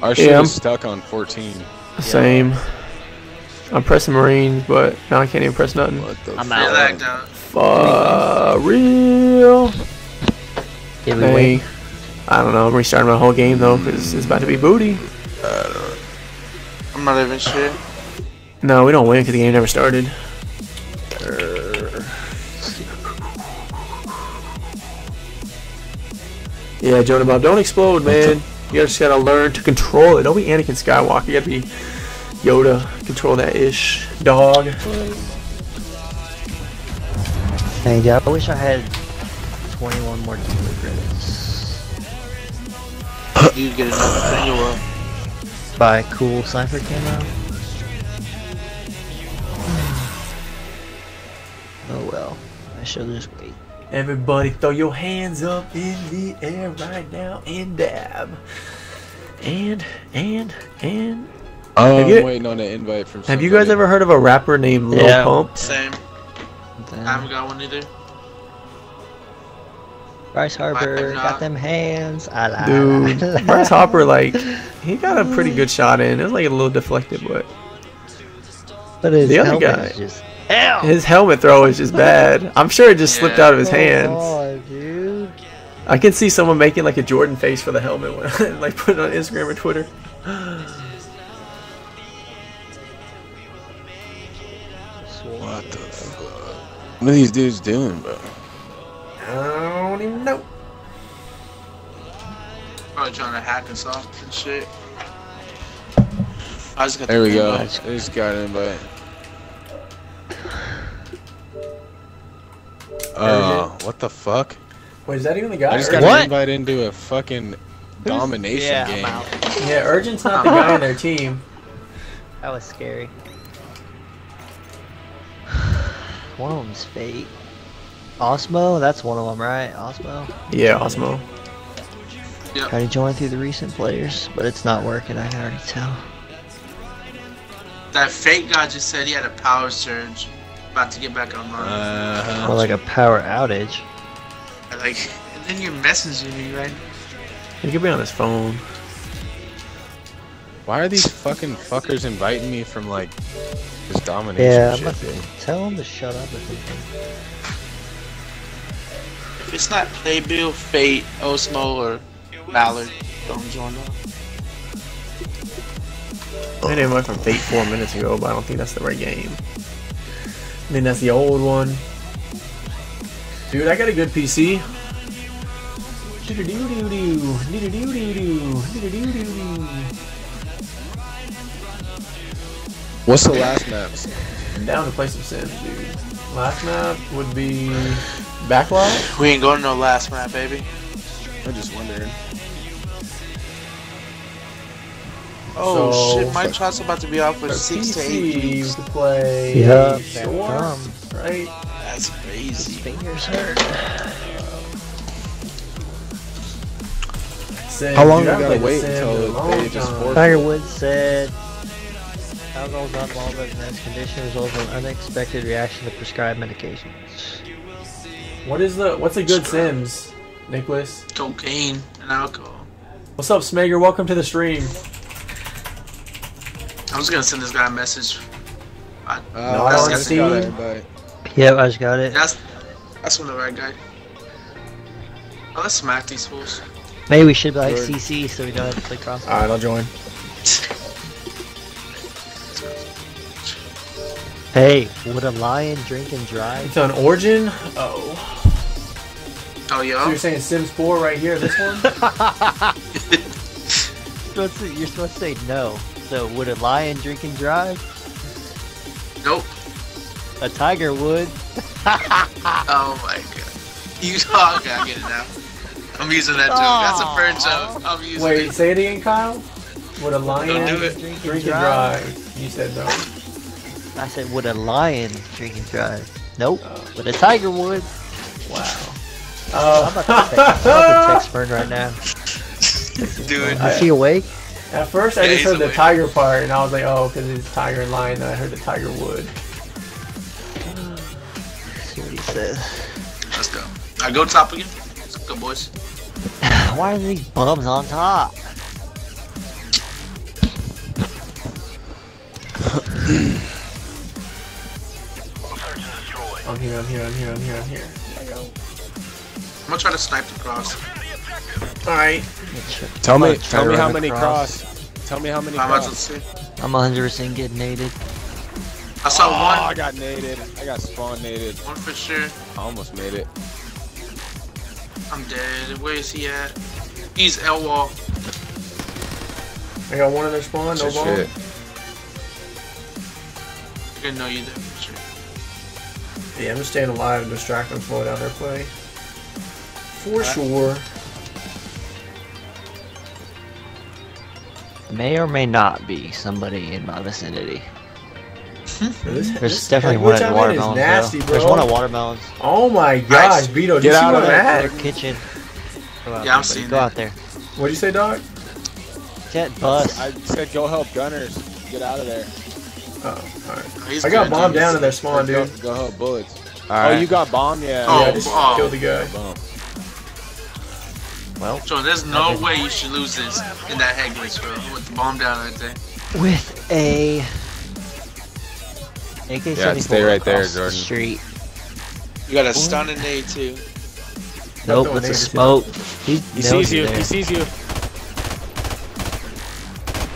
S6: Our shit
S3: Yeah.
S6: is stuck on 14.
S3: Same. I'm pressing Marines, but now I can't even press nothing.
S6: What the
S1: I'm
S6: fuck?
S1: out.
S8: lagged out.
S3: For real.
S1: Did we
S3: Hey,
S1: win?
S3: I don't know. I'm restarting my whole game though, because it's about to be booty.
S9: I'm not even sure.
S3: No, we don't win because the game never started. Yeah, Jonah Bob, don't explode, man. You just gotta learn to control it. Don't be Anakin Skywalker. You gotta be Yoda. Control that ish. Dog.
S1: Hey, dude, I wish I had 21 more dealer credits.
S9: You get another thing, you will.
S1: By cool sniper camo. Hmm. Oh well. I shall just wait.
S3: Everybody throw your hands up in the air right now and dab. And, and, and.
S6: Oh, I'm
S3: you-
S6: waiting on an invite from.
S3: Have you guys ever heard of a rapper named Lil
S1: Yeah.
S3: Pump?
S9: Same. I haven't got one either.
S1: Bryce Harper
S9: not.
S1: got them hands. La,
S3: Dude,
S1: la, (laughs) la.
S3: Bryce Harper, like, he got a pretty good shot in. It was like a little deflected, but
S1: But his
S3: the other
S1: helmet
S3: guy-
S1: is just hell.
S3: his helmet throw is just bad. I'm sure it just slipped
S9: Yeah.
S3: out of his hands.
S1: on, dude.
S3: I can see someone making like a Jordan face for the helmet, when, (laughs) like put it on Instagram or Twitter.
S6: What the fuck? What are these dudes doing, bro?
S3: I don't even know.
S9: Probably trying to hack us off and shit. I just got
S6: There
S9: the
S6: we go. I
S9: invite.
S6: just got an invite. Oh, what the fuck?
S3: Wait, is that even the guy?
S6: I just got
S1: What?
S6: an invite into a fucking domination
S1: yeah,
S6: game.
S1: I'm out.
S3: Yeah, Urgent's (laughs) not the guy on their team.
S1: That was scary. One of them's fate. Osmo, that's one of them, right? Osmo.
S3: Yeah, Osmo.
S1: Try to join through the recent players, but it's not working. I can already tell.
S9: That fake guy just said he had a power surge. About to get back online.
S6: Uh-huh.
S1: Or like a power outage.
S9: like, and then you're messaging me, right?
S3: He could be on his phone.
S6: Why are these fucking fuckers inviting me from like this domination
S1: Yeah, I'm
S6: shit?
S1: about to
S6: dude?
S1: tell him to shut up if they can.
S9: If it's not Playbill, Fate, Osmo, or Ballard, don't join up.
S3: I didn't one from Fate four minutes ago, but I don't think that's the right game. I think that's the old one. Dude, I got a good PC.
S6: What's the last map?
S3: I'm down to play some Sims, dude. Last map would be Backlot.
S9: We ain't going to no last map, baby.
S6: I'm just wondering.
S9: Oh
S3: So-
S9: shit, my trot's about to be off for
S3: For
S9: six to eight
S3: PC,
S9: weeks.
S3: we could play
S1: Yeah,
S3: Shore,
S1: um,
S3: right?
S9: That's crazy.
S1: Fingers hurt.
S3: Sims,
S6: How long
S3: dude,
S6: we gotta
S3: played The
S6: wait
S3: Sims
S6: until
S3: a
S6: they just
S3: time.
S6: forfeit?
S1: Tiger Woods said, alcohol's not involved in this condition results in unexpected reaction to prescribed medications.
S3: What is the what's a good Sims, Nicholas?
S9: Cocaine and alcohol.
S3: What's up, Smager? Welcome to the stream.
S9: I was gonna send this guy a message. I,
S6: Uh,
S3: No, I
S9: that's,
S3: don't see-
S6: got an.
S1: Yep, I just got it.
S9: that's that's from the right guy. Oh, let's smack these fools.
S1: Maybe we should be like
S6: Sure.
S1: CC so we don't have to play cross.
S3: Alright, I'll join. (laughs)
S1: Hey, would a lion drink and drive?
S3: It's on Origin. Oh.
S9: Oh,
S3: So you're saying Sims 4 right here, this one? (laughs)
S1: You're supposed to- You're supposed to say no. So would a lion drink and drive?
S9: Nope.
S1: A tiger would. (laughs)
S9: Oh my god. You (laughs) oh, okay, I get it now. I'm using that joke. That's a fair joke. I'm using
S3: Wait,
S9: it.
S3: say it again, Kyle. Would a lion
S9: Don't do it.
S3: drink,
S1: Drink
S3: and
S1: and
S3: drive? You said no.
S1: I said, would a lion drink and drive? Nope. But a tiger would.
S3: Wow.
S15: I'm about to uh, text, I'm about to (laughs) text Burn right now.
S9: Do it.
S15: Is he awake?
S3: At first, I
S9: Yeah,
S3: just
S9: he's
S3: heard the tiger part, and I was like, oh, because it's tiger and lion. Then I heard the tiger would.
S1: See what he says.
S9: Let's go. I go top again. Let's go, boys. (laughs)
S1: Why are these bums on top? (clears throat)
S3: I'm here, I'm here, I'm here, I'm here, I'm here.
S9: I'm gonna try to snipe the cross.
S3: Alright.
S6: Tell me, tell me how many
S1: across.
S6: cross. Tell me how many
S9: How much?
S6: cross.
S9: Let's.
S1: I'm 100% getting nated.
S9: I saw
S6: Oh, I got naded. I got spawn naded.
S9: One for sure.
S6: I almost made it.
S9: I'm dead. Where is he at? He's L wall.
S3: I got one in their spawn, no
S6: Shit,
S3: bomb.
S6: shit.
S9: I didn't know you there for sure.
S3: Yeah, I'm just staying alive and distract them, slow down their play. For uh, sure.
S1: May or may not be somebody in my vicinity.
S3: This,
S1: There's
S3: this
S1: definitely one
S3: glitch
S1: at
S3: I'm
S1: watermelons.
S3: nasty,
S1: There's one at watermelons.
S3: Oh my gosh, Vito, did
S6: Get
S3: you see
S6: out
S3: what
S6: of
S3: I'm
S6: there,
S3: at?
S1: Their kitchen. Go out
S9: Yeah, I'm
S1: there, buddy.
S9: seeing
S1: Go
S9: that.
S1: out there.
S3: What'd you say, dog?
S1: Jet bus.
S6: I said go help gunners. Get out of there.
S3: Oh, alright. I got
S9: good,
S3: bombed down in their spawn,
S6: Go,
S3: dude.
S6: go help bullets.
S16: Alright.
S6: Oh, you got bomb? Yeah.
S9: Oh,
S3: yeah, I just
S9: oh.
S3: killed the guy.
S6: Bomb.
S1: Well,
S9: So there's no way you should lose this in that head glitch, bro. With the bomb down right there.
S1: with a AK-74
S6: Yeah, stay right there,
S1: across the
S6: Jordan.
S1: street.
S9: You got a stun and nade too.
S1: Nope,
S3: throwing
S1: it's a smoke. He,
S6: He sees you.
S1: there.
S6: He sees you.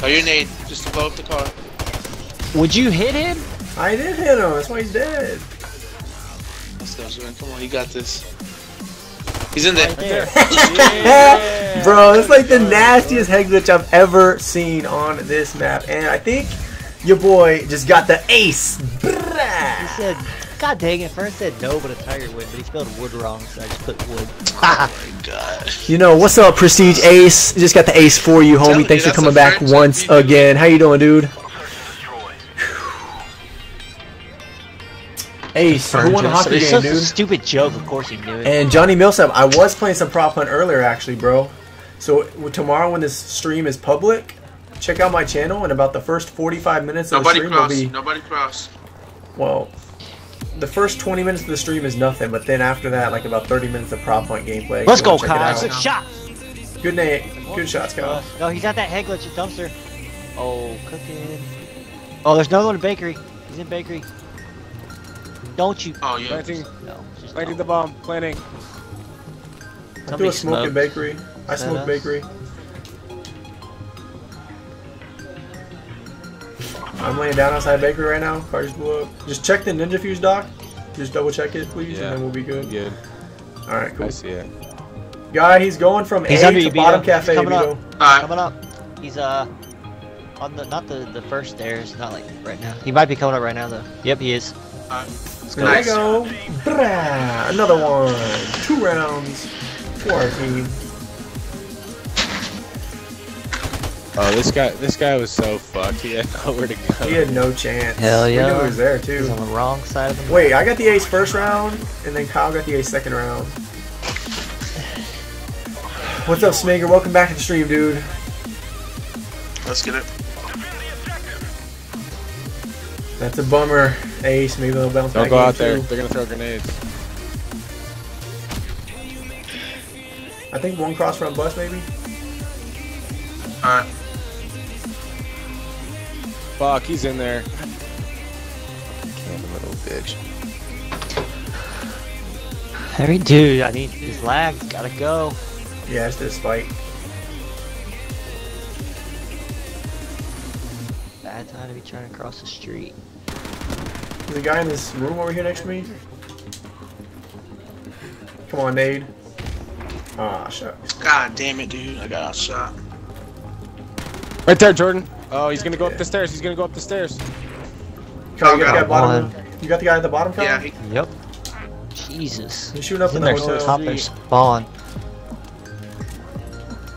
S9: Oh, your nade just to blow up the car.
S1: Would you hit him?
S3: I did hit him, that's why he's dead.
S9: Let's go, Jordan. Come on, you got this. He's in there.
S1: Right there. (laughs)
S6: Yeah. (laughs)
S3: Bro, that's like the nastiest head glitch I've ever seen on this map. And I think your boy just got the ace.
S1: He said, God dang it, first said no, but a tiger would, but he spelled wood wrong, so I just put wood. (laughs)
S9: Oh my god.
S3: You know, what's up, Prestige Ace? Just got the ace for you,
S9: Telling
S3: homie.
S9: you,
S3: Thanks for coming back once again. How you doing, dude? Ace, who won the hockey
S1: It's
S3: game,
S1: such a
S3: dude?
S1: stupid joke, of course he knew it.
S3: And Johnny Millsap, I was playing some prop hunt earlier, actually, bro. So tomorrow, when this stream is public, check out my channel. And about the first 45 minutes of
S9: Nobody
S3: the stream
S9: cross.
S3: will be
S9: Nobody cross.
S3: well. The first 20 minutes of the stream is nothing, but then after that, like about 30 minutes of prop hunt gameplay.
S1: Let's go,
S3: check it
S1: Kyle.
S3: out.
S1: Six shots.
S3: Good night. Good shots, Kyle.
S1: Uh, no, he's at that head glitch at dumpster. Oh, cooking. Oh, there's another one in bakery. He's in bakery. Don't you?
S9: Oh yeah.
S6: Planting.
S1: No.
S6: Planting the bomb. Planting.
S3: I do a smoke in bakery. I smoke
S1: us?
S3: bakery. I'm laying down outside bakery right now. Car just blew up. Just check the ninja fuse doc. Just double check it, please,
S6: Yeah.
S3: and then we'll be good.
S6: Good.
S3: All right, cool.
S6: I see it.
S3: Guy, he's going from
S1: He's
S3: A to bottom
S1: Vito.
S3: cafe.
S1: He's coming
S3: Vito.
S1: up.
S9: Alright.
S1: Coming up. He's uh on the not the the first stairs, not like right now. He might be coming up right now though. Yep, he is.
S9: Alright. Let's
S3: There
S9: go.
S3: we go. Brah, another one. Two rounds for our team.
S6: Oh, this guy. This guy was so fucked. He had (laughs) nowhere to go.
S3: He had no chance.
S1: Hell
S3: We knew
S1: yeah.
S3: he was there too.
S1: He's
S3: too.
S1: on the wrong side of the
S3: Wait, I got the ace first round, and then Kyle got the ace second round. What's up, Smager? Welcome back to the stream, dude.
S9: Let's get it.
S3: That's a bummer. Ace, maybe they'll bounce
S6: Don't
S3: back
S6: go
S3: in
S6: out there.
S3: too.
S6: They're gonna throw grenades.
S3: I think one cross front bus, maybe.
S9: Alright.
S6: Fuck, he's in there. Can't, little bitch.
S1: Harry, dude, I need these lags. Gotta go.
S3: Yeah, it's this fight.
S1: Bad time to be trying to cross the street.
S3: There's a guy in this room over here next to me. Come on, Nade. Ah, shucks.
S9: God damn it, dude. I got shot.
S6: Right there, Jordan. Oh, he's gonna go up the stairs. He's gonna go up the stairs.
S3: Kyle, you got the guy
S9: got
S3: at bottom. You got the guy at the bottom, Kyle?
S9: Yeah. He,
S1: Yep. Jesus.
S3: He's shooting up
S1: He's
S3: in
S1: in
S3: the
S1: there top their spawn.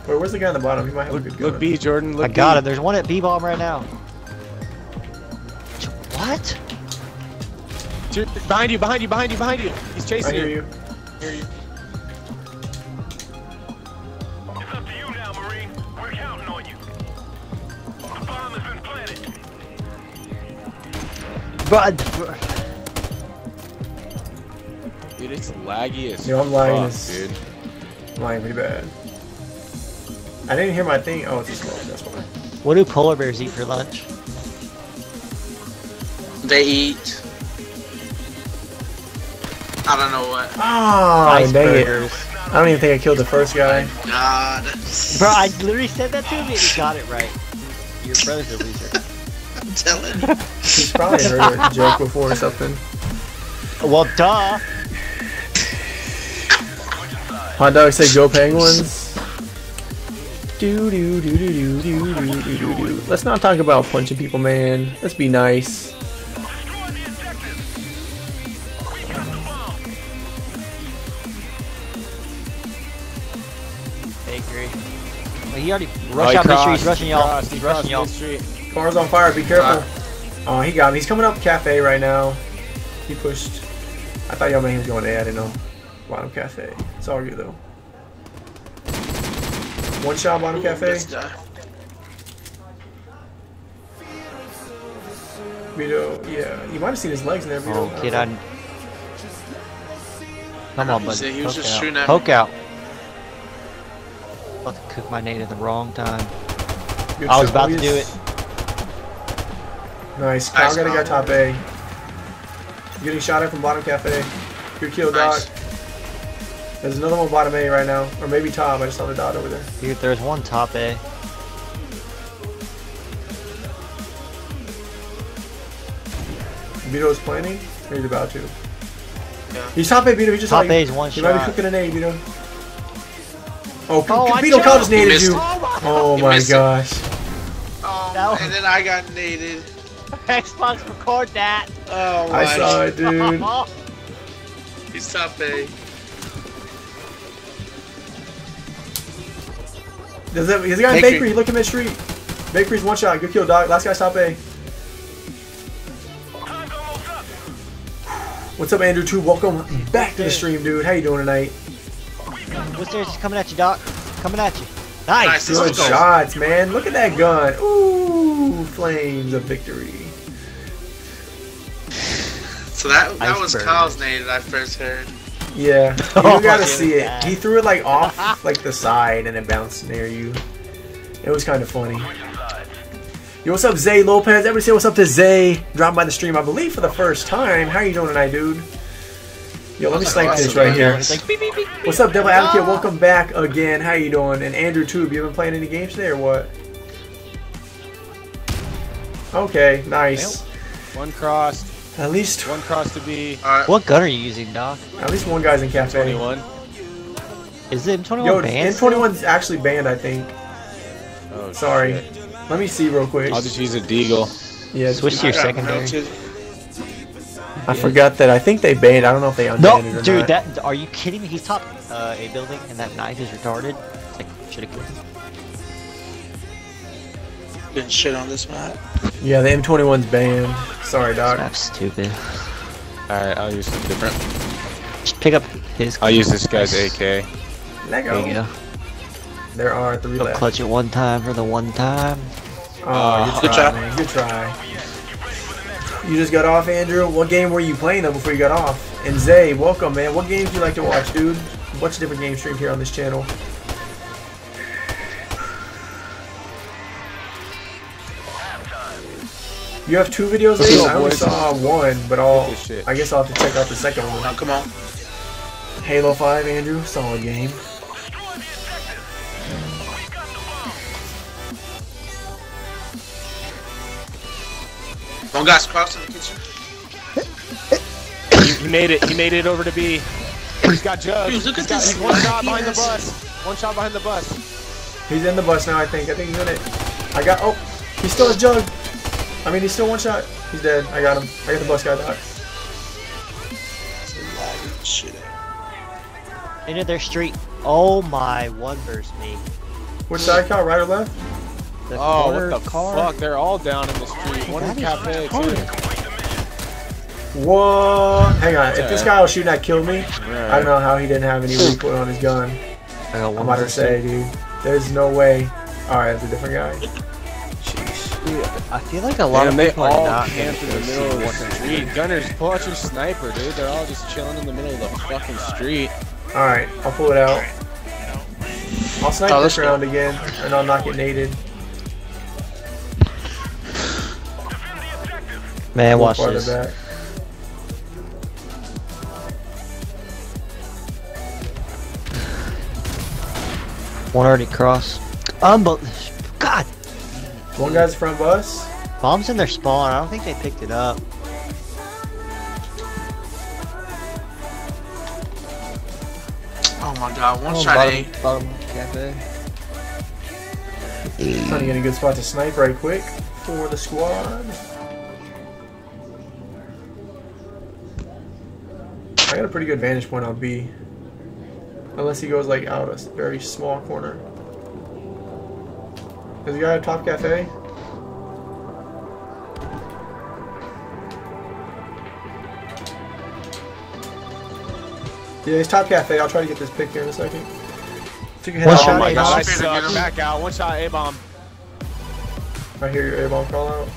S3: Wait, where's the guy on the bottom? He might have a good gun.
S6: Look B, Jordan. Look
S1: I got
S6: B.
S1: it. There's one at B bomb right now. What?
S6: Dude, Behind you, behind you, behind you, behind you. He's
S3: I
S6: chasing
S3: hear
S6: you.
S3: It's up to you.
S6: Hear you.
S1: But
S6: Dude, it's laggy as
S3: Yo, I'm lying.
S6: fuck,
S3: It's-
S6: dude.
S3: I'm lying pretty bad. I didn't hear my thing. Oh, it's a smoke. That's why.
S1: what do polar bears eat for lunch?
S9: They eat. I don't know what.
S3: Oh, dang it. I don't even think I killed the first guy.
S9: God.
S1: Bro, I literally said that to him and he got it right. Your brother's a loser. (laughs)
S9: I'm telling you.
S3: He's probably heard a joke before or something.
S1: Well, duh.
S3: Hot dog say go penguins. Do do do do do do do do do do. Let's not talk about punching people, man. Let's be nice.
S1: He already
S6: Oh,
S1: rushed
S6: he
S1: out the street.
S6: crossed,
S1: He's rushing y'all.
S6: crossed,
S1: He's rushing y'all.
S6: mid-street.
S3: Car's on fire. Be careful. Oh, he got him. He's coming up cafe right now. He pushed. I thought y'all meant he was going A. I didn't know. Bottom cafe. It's all good though. One shot bottom cafe.
S9: This guy.
S3: Vito, yeah, you might have seen his legs in there. Vito.
S1: Oh, kid, I. Come on,
S9: He
S1: buddy.
S9: he was
S1: Poke
S9: just
S1: out.
S9: shooting at me.
S1: Poke out. About to cook my nade at the wrong time.
S3: Good
S1: I was about to do it.
S3: Nice. Kyle
S9: Nice,
S3: got to
S9: Kyle.
S3: go top A. Getting shot at from bottom cafe. Good kill,
S9: Nice.
S3: Doc. There's another one bottom A right now, or maybe top. I just saw the dot over there.
S1: Dude, there's one top A.
S3: Vito's planning. Or he's about to.
S9: Yeah.
S3: He's top A, Vito. He just
S1: Top
S3: saw
S1: A
S3: you.
S1: is one
S3: He might be
S1: shot.
S3: cooking an A, Vito. Oh,
S1: Oh, I
S3: Vito just
S1: jumped.
S9: He
S3: naded
S9: missed
S3: oh,
S9: you.
S3: Oh my gosh.
S9: Oh,
S1: That
S9: and then I got naded.
S1: Xbox, record that.
S9: Oh my.
S3: I saw it, dude. (laughs)
S9: He's top A.
S3: There's a, he's a guy in
S9: Bakery.
S3: Bakery. Look him in the street. Bakery's one shot. Good kill, dog. Last guy's top A. What's up, Andrew? Two. Welcome back to the stream, dude. How you doing tonight?
S1: What's there? It's coming at you, Doc. Coming at you. Nice.
S9: Nice.
S3: Good
S9: go.
S3: shots, man. Look at that gun. Ooh, flames of victory.
S9: So that that was
S1: Iceberg.
S9: Kyle's name that I first heard.
S3: Yeah, (laughs) you
S1: Oh,
S3: gotta see it.
S1: that.
S3: He threw it like off (laughs) like the side and it bounced near you. It was kind of funny. Yo, what's up, Zay Lopez? Everybody say what's up to Zay. Dropping by the stream, I believe, for the first time. How are you doing tonight, dude? Yo, let me snipe this right here.
S1: Like beep, beep, beep, beep.
S3: What's up, Devil Advocate? Ah. Welcome back again. How you doing? And Andrew too. You been playing any games today or what? Okay, nice.
S6: One crossed.
S3: At least,
S6: One cross to be.
S9: Alright.
S1: What gun are you using, Doc?
S3: at least one guy's in cafe.
S6: 21.
S1: Is it M21
S3: Yo,
S1: banned?
S3: M21's actually banned, I think.
S6: Oh,
S3: Sorry.
S6: shit.
S3: Let me see real quick.
S6: I'll just use a deagle.
S3: Yeah,
S1: Switch to your
S9: I got
S1: secondary.
S9: Melted.
S3: I forgot that. I think they banned. I don't know if they
S1: No,
S3: unbanned it or
S1: dude,
S3: not.
S1: that are you kidding me? He's top uh, a building, and that knife is retarded. It's like should have killed him.
S9: Didn't shit on this map.
S3: Yeah, the M21's banned. Sorry, doc.
S1: That's stupid.
S6: Alright, I'll use something different.
S1: Just pick up his.
S6: I'll use this guy's AK.
S3: Let
S1: There you
S3: go.
S1: go.
S3: There are three
S1: Go
S3: left.
S1: clutch it one time for the one time.
S3: Oh, good
S9: Good
S3: try, man. Good try. You just got off, Andrew. What game were you playing though before you got off? And Zay, welcome, man. What games do you like to watch, dude? A bunch of different game stream here on this channel. You have two videos,
S6: Let's
S3: Ace?
S6: go,
S3: I only
S6: boys.
S3: saw one, but I'll. I guess I'll have to check out the second one.
S9: Now come on.
S3: Halo 5, Andrew. Solid game.
S9: One guy's crossed in the kitchen.
S6: He, he made it. He made it over to B. He's got jugs.
S9: Dude, look at
S6: got,
S9: this
S6: he's one
S9: guy.
S6: shot behind the bus. One shot behind the bus.
S3: He's in the bus now, I think. I think he's in it. I got. Oh, he still has jug. I mean, he's still one shot. He's dead. I got him. I got the bus guy back.
S9: Shit.
S1: Into their street. Oh my, one versus me.
S3: Which side, Kyle? Right or left?
S17: The
S6: Oh, what the
S17: car.
S6: fuck? They're all down in the street. One in
S17: that is
S6: cafe too.
S3: What? Hang on. If this guy was shooting that killed me, I don't know how he didn't have any recoil on his gun.
S1: I got
S3: I'm
S1: one
S3: about to say, dude. There's no way. Alright, it's a different guy.
S1: Dude, I feel like a lot
S6: Damn,
S1: of
S6: they
S1: people are
S6: all
S1: not
S6: camped in the middle of
S1: see
S6: the
S1: what
S6: street. Gunners, pull out your sniper, dude. They're all just chilling in the middle of the fucking street.
S3: Alright, I'll pull it out. I'll snipe
S9: Oh,
S3: this
S9: let's
S3: round again, and I'll not get naded.
S1: Man,
S3: Go
S1: watch
S3: farther
S1: this.
S3: back.
S1: One already crossed. Unbel- God,
S3: One guy's front bus.
S1: bombs in their spawn. I don't think they picked it up.
S9: Oh my god, one
S1: Oh,
S9: shot
S1: bottom,
S9: A.
S1: bottom cafe.
S3: Trying to get a good spot to snipe right quick for the squad. I got a pretty good vantage point on B. Unless he goes like out a very small corner. Does the guy have top cafe? Yeah, he's top cafe. I'll try to get this pick here in a second. Took a hit
S1: One
S3: off.
S1: shot
S6: Oh my
S1: A
S6: god,
S1: bomb.
S6: I
S9: Get
S6: suck.
S9: him.
S6: Back out. One shot A bomb.
S3: I hear your A bomb call out.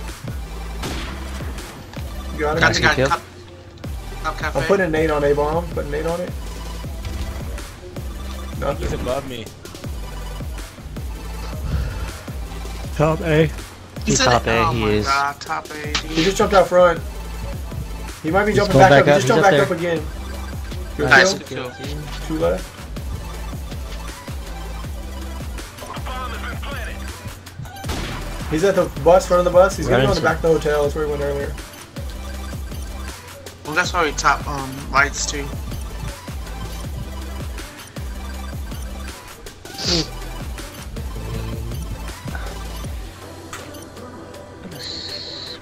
S3: You got it?
S9: Got you, got you.
S1: Kill.
S9: Top, top cafe.
S3: I'm putting a nade on A bomb. Putting a nade on it.
S6: He's
S3: Nothing.
S6: above me.
S1: Top A.
S9: He
S1: He's top. A,
S9: Oh
S1: he is.
S9: God, top A.
S3: He just jumped out front. He might be
S1: He's
S3: jumping back,
S1: back
S3: up. He
S1: up.
S3: just jumped back
S1: up
S3: up again. Good
S9: Nice,
S3: kill.
S9: good kill.
S3: Two left. He's at the bus, front of the bus. He's gonna
S1: Right
S3: go in the back of the hotel. That's where he went earlier.
S9: Well, that's we top um lights too.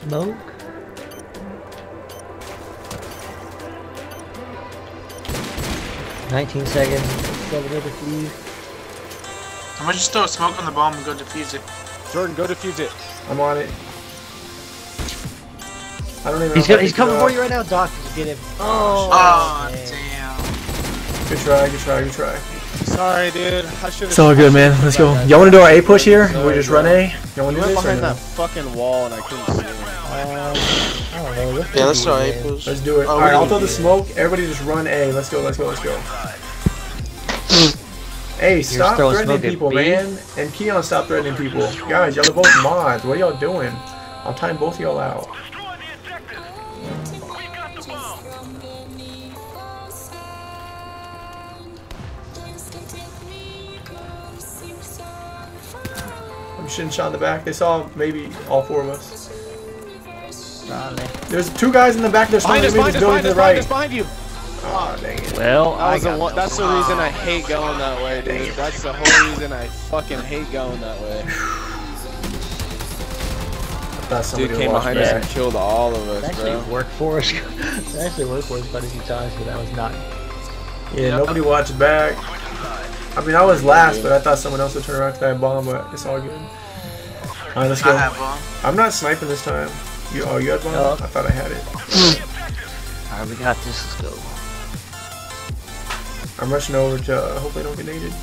S1: Smoke. Nineteen seconds. Seven to defuse.
S9: I'm gonna just throw a smoke on the bomb and go defuse it.
S6: Jordan, go defuse it.
S3: I'm on it. I don't even.
S1: He's
S3: know
S1: got,
S3: if
S1: he's coming
S3: up.
S1: for you right now, Doc. Just get him. Oh,
S9: Oh,
S1: man.
S9: damn.
S3: Good try. Good try. Good try.
S6: Sorry, dude. I should.
S3: It's all good, man. Let's go. Y'all want to do our A push here?
S6: Sorry,
S3: we just
S6: bro.
S3: run A. Y'all want to do
S6: went
S3: this? Or
S6: behind
S3: no?
S6: that fucking wall and I couldn't see him.
S1: Um, I don't know. Let's
S9: Yeah,
S1: go
S9: let's
S1: B,
S9: throw A push.
S3: Let's do it.
S9: Oh,
S3: All right, I'll throw the smoke. Everybody just run A. Let's go. Let's go. Let's go. Hey, stop threatening people, man. And Keon, stop threatening people. Guys, y'all are both mods. What are y'all doing? I'll time both of y'all out. I'm shot in the back. They saw maybe all four of us. There's two guys in the back. There's
S6: Behind
S3: somebody
S6: us,
S3: in
S6: behind us, behind
S3: to
S6: us,
S3: the right.
S6: behind us, behind you.
S3: Aw, dang it.
S1: Well,
S6: That
S1: I
S6: was the
S1: got
S6: one,
S1: no
S6: that's the reason I hate going that way, dude. That's the whole reason I fucking hate going that way. Dude came behind us and killed all of us,
S1: actually
S6: bro.
S1: worked for us. (laughs) actually worked for us quite a few times, but that was not.
S3: Yeah, nobody watched back. I mean, I was last, but I thought someone else would turn around to that bomb, but it's all good. Alright, let's
S9: I
S3: go.
S9: have bomb.
S3: I'm not sniping this time. You, oh, you had bomb?
S1: No.
S3: I thought I had it.
S1: Alright, we got this. Let's go.
S3: I'm rushing over to uh, hopefully I don't get needed.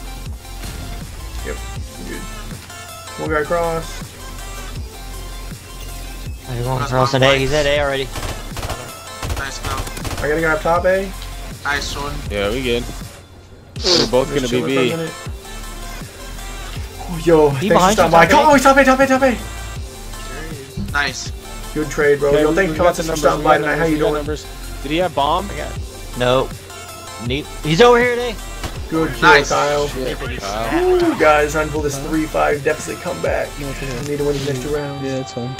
S3: Yep, I'm good. One guy cross.
S1: Hey, You're going
S9: That's
S1: across an A. He's at A already.
S9: Nice go.
S3: I got a guy up top A.
S9: Nice one.
S6: Yeah, we good. We're both
S3: Just
S6: gonna be
S3: chilling for a
S6: B.
S3: minute. Oh, yo, thanks for
S1: behind
S3: stopping
S1: you,
S3: by.
S1: top A.
S3: Oh, he's top A, top A, top A.
S9: Nice.
S3: Good trade, bro.
S6: Okay,
S3: yo,
S6: we-
S3: thank you for stopping by
S6: got
S3: tonight. How you doing?
S6: numbers. Did he have bomb?
S1: No. Neat. He's over here today.
S3: Good kill,
S9: Nice.
S3: Kyle.
S6: Kyle.
S3: Ooh, guys, trying to pull this 3-5 deficit comeback. We need to win the next two rounds.
S18: Yeah, it's fine.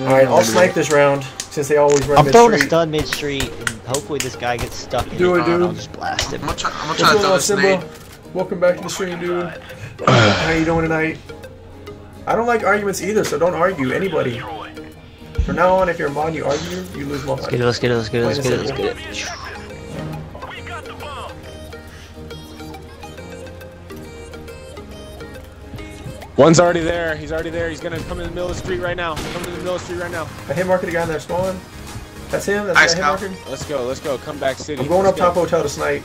S3: Alright, I'll snipe this round since they always run
S1: I'm
S3: mid
S1: throwing a stun mid street, and hopefully this guy gets stuck in
S3: Do
S1: it,
S3: it,
S1: and I'll just blast him.
S9: I'm gonna try, I'm gonna
S3: What's
S9: try to throw
S3: on,
S9: this
S3: Simba?
S9: nade.
S3: Welcome back to the stream, dude. Oh How you doing tonight? I don't like arguments either, so don't argue anybody. From now on, if you're a mod, you argue, you lose one.
S1: Let's get it. Let's get it. Let's get it. Let's get it. Let's get it.
S6: One's already there. He's already there. He's gonna come in the middle of the street right now. Come in the middle of the street right now.
S3: I hit marker the guy in there spawn. That's him. That's
S9: Nice
S3: the guy hit marker.
S6: Let's go. Let's go. Come back city.
S3: I'm going
S6: Let's
S3: up top hotel to snipe.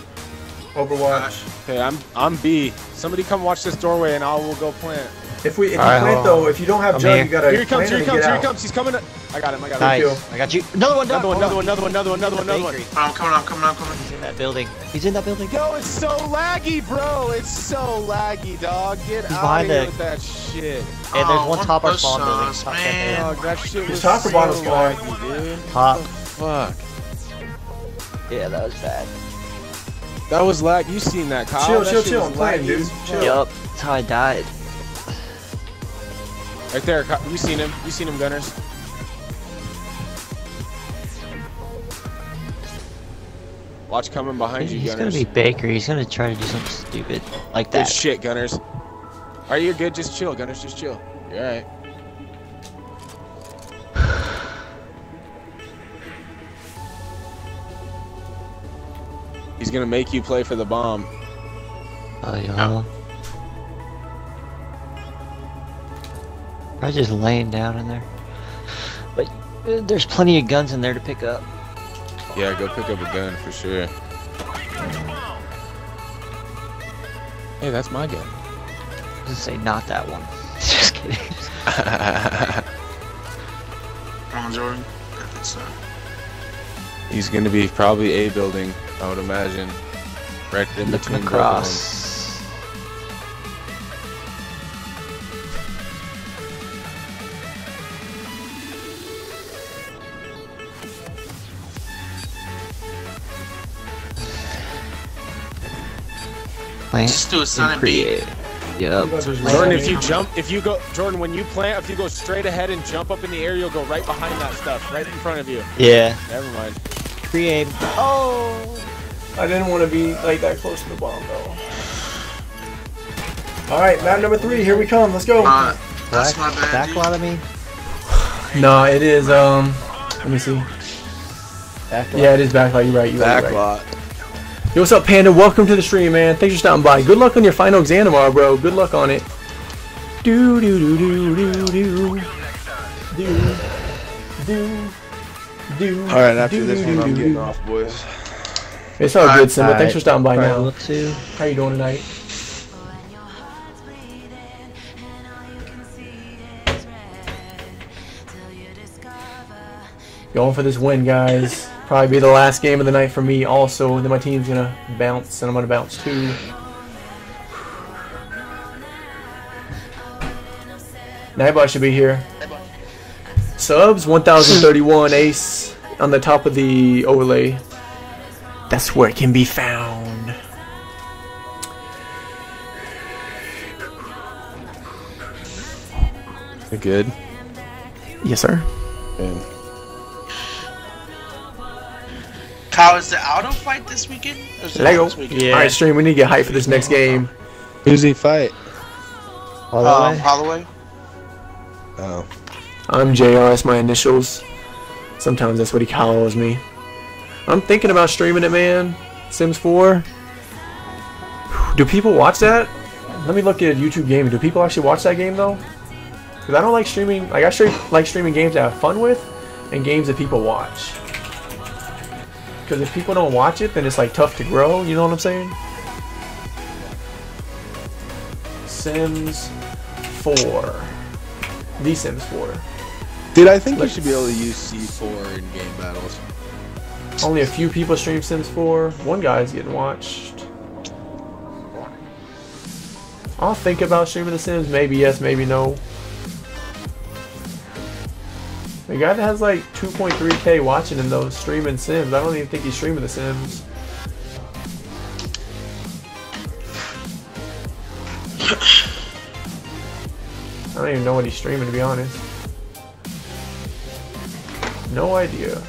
S3: Overwatch.
S6: Okay, I'm I'm B. Somebody come watch this doorway and I will go plant.
S3: If we if
S1: Alright,
S3: you plant though, if you don't have
S1: I'm
S3: jug,
S1: here.
S3: you gotta
S6: Here he comes. Here he comes. Here he comes. He's coming. I got him. I got him.
S1: Nice.
S3: kill.
S1: I got you. Another one.
S6: Another one. Another one. Another one. Another one. Another one. Another one.
S9: I'm coming, I'm coming, I'm coming.
S1: He's in that building. He's in that building.
S6: Yo, it's so laggy, bro. It's so laggy, dog. Get
S1: He's
S6: out of here
S1: the-
S6: with that shit.
S1: And there's
S9: Oh,
S1: one
S9: one
S1: top our
S9: push
S1: spawn building.
S9: us,
S1: Top
S9: man.
S6: Dog, that shit was
S3: top
S6: so laggy, dude.
S1: Top.
S6: Fuck.
S1: Yeah, that was bad.
S6: That was lag. You seen that, Kyle?
S3: Chill,
S6: That
S3: chill, chill. I'm playing, dude. Chill.
S1: Yup. That's how I died.
S6: Right there. Ky- You seen him? You seen him, Gunners? Watch coming behind you,
S1: He's gonna be Baker. He's gonna try to do something stupid like that.
S6: Good shit, Gunners. Are you good? Just chill, Gunners. Just chill. You're alright. He's gonna make you play for the bomb.
S1: Oh yeah. Probably just laying down in there. But uh, there's plenty of guns in there to pick up.
S6: Yeah, go pick up a gun for sure. Hey, that's my gun.
S1: Just say not that one. (laughs) just kidding.
S9: Come on, Jordan. Got this, uh,
S6: He's gonna be probably a building, I would imagine. Right in
S1: Looking
S6: between both of them.
S1: across. Plant
S9: Just do a
S1: and
S9: sun and beat.
S1: create. Yep.
S6: Jordan, if you jump, if you go, Jordan, when you plant, if you go straight ahead and jump up in the air, you'll go right behind that stuff, right in front of you.
S1: Yeah.
S6: Never mind.
S1: Create. Oh.
S3: I didn't want to be like that close to the bomb though. All right, map number three. Here we come. Let's go.
S9: Uh, that's
S19: Black,
S9: my bad. dude.
S19: backlot of me.
S3: No, it is. Um, let me see.
S19: Backlot.
S3: Yeah, it is backlot. You're right. You're right. you're right.
S6: Backlot.
S3: Yo, what's up, Panda? Welcome to the stream, man. Thanks for stopping by. Good luck on your final exam tomorrow, bro. Good luck on it. Do do do do do do do do do.
S20: All right, after
S3: do,
S20: this
S3: do,
S20: one, I'm getting off, boys.
S3: It's all good, Simba. Thanks for stopping by now.
S19: look to.
S3: How you doing tonight? Going for this win, guys. Probably be the last game of the night for me, also. Then my team's gonna bounce, and I'm gonna bounce too. Nightbot should be here. Subs 1031 ace on the top of the overlay. That's where it can be found.
S6: You good?
S3: Yes, sir.
S6: Good.
S9: Kyle, is the auto fight this weekend? Or
S3: Lego.
S9: This weekend?
S1: Yeah.
S3: All right, stream. We need to get hyped for this next game.
S20: Who's he fight?
S19: Holloway?
S9: Um. Holloway.
S20: Oh.
S3: I'm JR. That's my initials. Sometimes that's what he calls me. I'm thinking about streaming it, man. Sims 4. Do people watch that? Let me look at YouTube Gaming. Do people actually watch that game though? Because I don't like streaming. Like I like streaming games to have fun with, and games that people watch. Because if people don't watch it, then it's like tough to grow. You know what I'm saying? Sims 4. The Sims 4.
S20: Dude, I think you should be able to use C4 in game battles.
S3: Only a few people stream Sims 4. One guy's getting watched. I'll think about streaming The Sims. Maybe yes, maybe no. The guy that has like 2.3k watching him though streaming Sims. I don't even think he's streaming The Sims. I don't even know what he's streaming to be honest. No idea.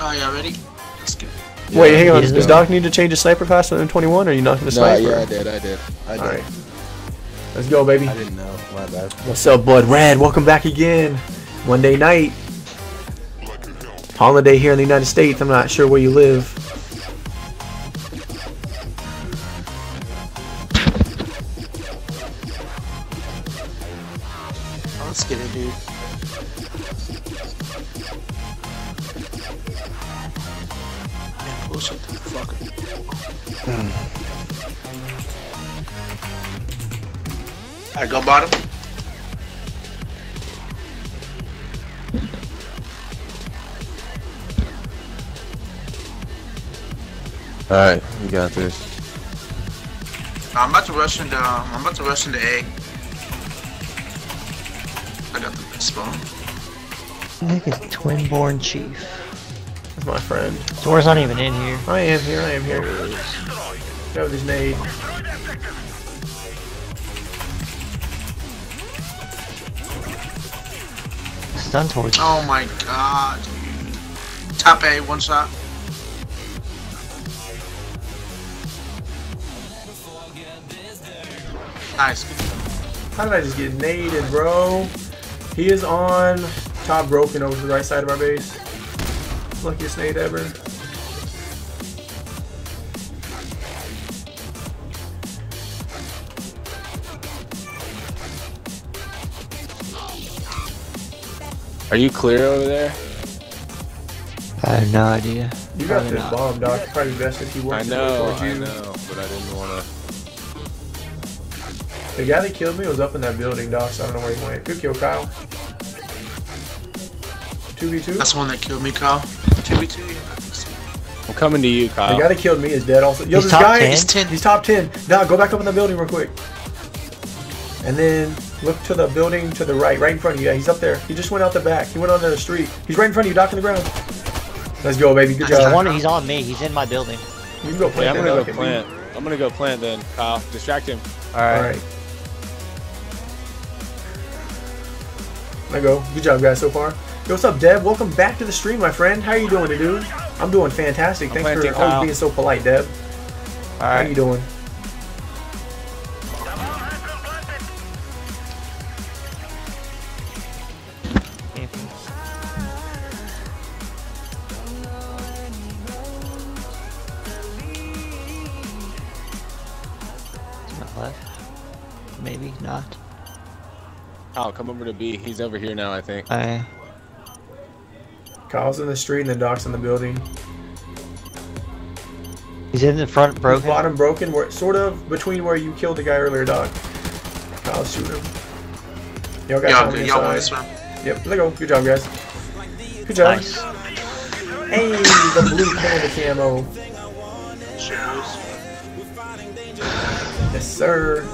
S9: Oh, yeah, ready? Let's go.
S3: Wait, hang on. Does
S19: doing-
S3: Doc need to change his sniper class to M21 or are you not going to
S20: No,
S3: sniper?
S20: yeah, I did, I did. I did.
S3: Alright. Let's go, baby.
S20: I didn't know. My bad.
S3: What's up, Blood Red? Welcome back again. Monday night. Holiday here in the United States. I'm not sure where you live.
S9: Alright, go bottom.
S21: Alright, we got this.
S9: I'm about to rush into. Um, I'm about to rush into A. I got the best spawn.
S1: I think it's Twinborn Chief.
S3: That's my friend.
S1: Door's not even in here.
S3: I am here, I am here. Go with his nade.
S1: Stun torch.
S9: Oh my god, dude. Top A, one shot. Nice.
S3: How did I just get naded, bro? He is on top broken over to the right side of our base. Luckiest nade ever.
S6: Are you clear over there?
S1: I have no idea.
S3: You got
S1: Probably
S3: this
S1: not.
S3: bomb, Doc. It's probably best if you work
S6: I know,
S3: towards
S6: I know, but I didn't want to.
S3: The guy that killed me was up in that building, Doc, so I don't know where he went. Good kill, Kyle. 2v2?
S9: That's the one that killed me, Kyle. 2v2, yeah.
S6: I'm coming to you, Kyle.
S3: The guy that killed me is dead also. Yo,
S1: He's
S3: this
S1: top
S3: guy
S1: 10?
S3: He's, 10. he's top 10. Now go back up in the building real quick. And then look to the building to the right, right in front of you. Yeah, he's up there. He just went out the back. He went onto the street. He's right in front of you, Doc on the ground. Let's go, baby. Good job.
S1: one, he's on me. He's in my building.
S3: You can go
S6: Yeah, I'm gonna
S3: Doc,
S6: go
S3: at me.
S6: plant. I'm gonna go plant then, Kyle. Distract him.
S1: Alright.
S3: Alright. I go. Good job, guys, so far. Yo, what's up, Deb? Welcome back to the stream, my friend. How are you doing, dude? I'm doing fantastic.
S6: I'm
S3: Thanks for always
S6: Kyle.
S3: being so polite, Deb. How
S1: Alright.
S3: you doing?
S6: Come over to B. He's over here now, I think.
S1: I.
S3: Kyle's in the street and the Doc's in the building.
S1: He's in the front broken.
S3: Bottom broken, where sort of between where you killed the guy earlier, Doc. Kyle's shooting him. Y'all got
S9: Y'all
S3: time on
S9: good.
S3: your
S9: Y'all won
S3: side.
S9: this one.
S3: Yep, let go. Good job, guys. Good job.
S1: Nice.
S3: Hey, the blue panda camo. Yes, sir.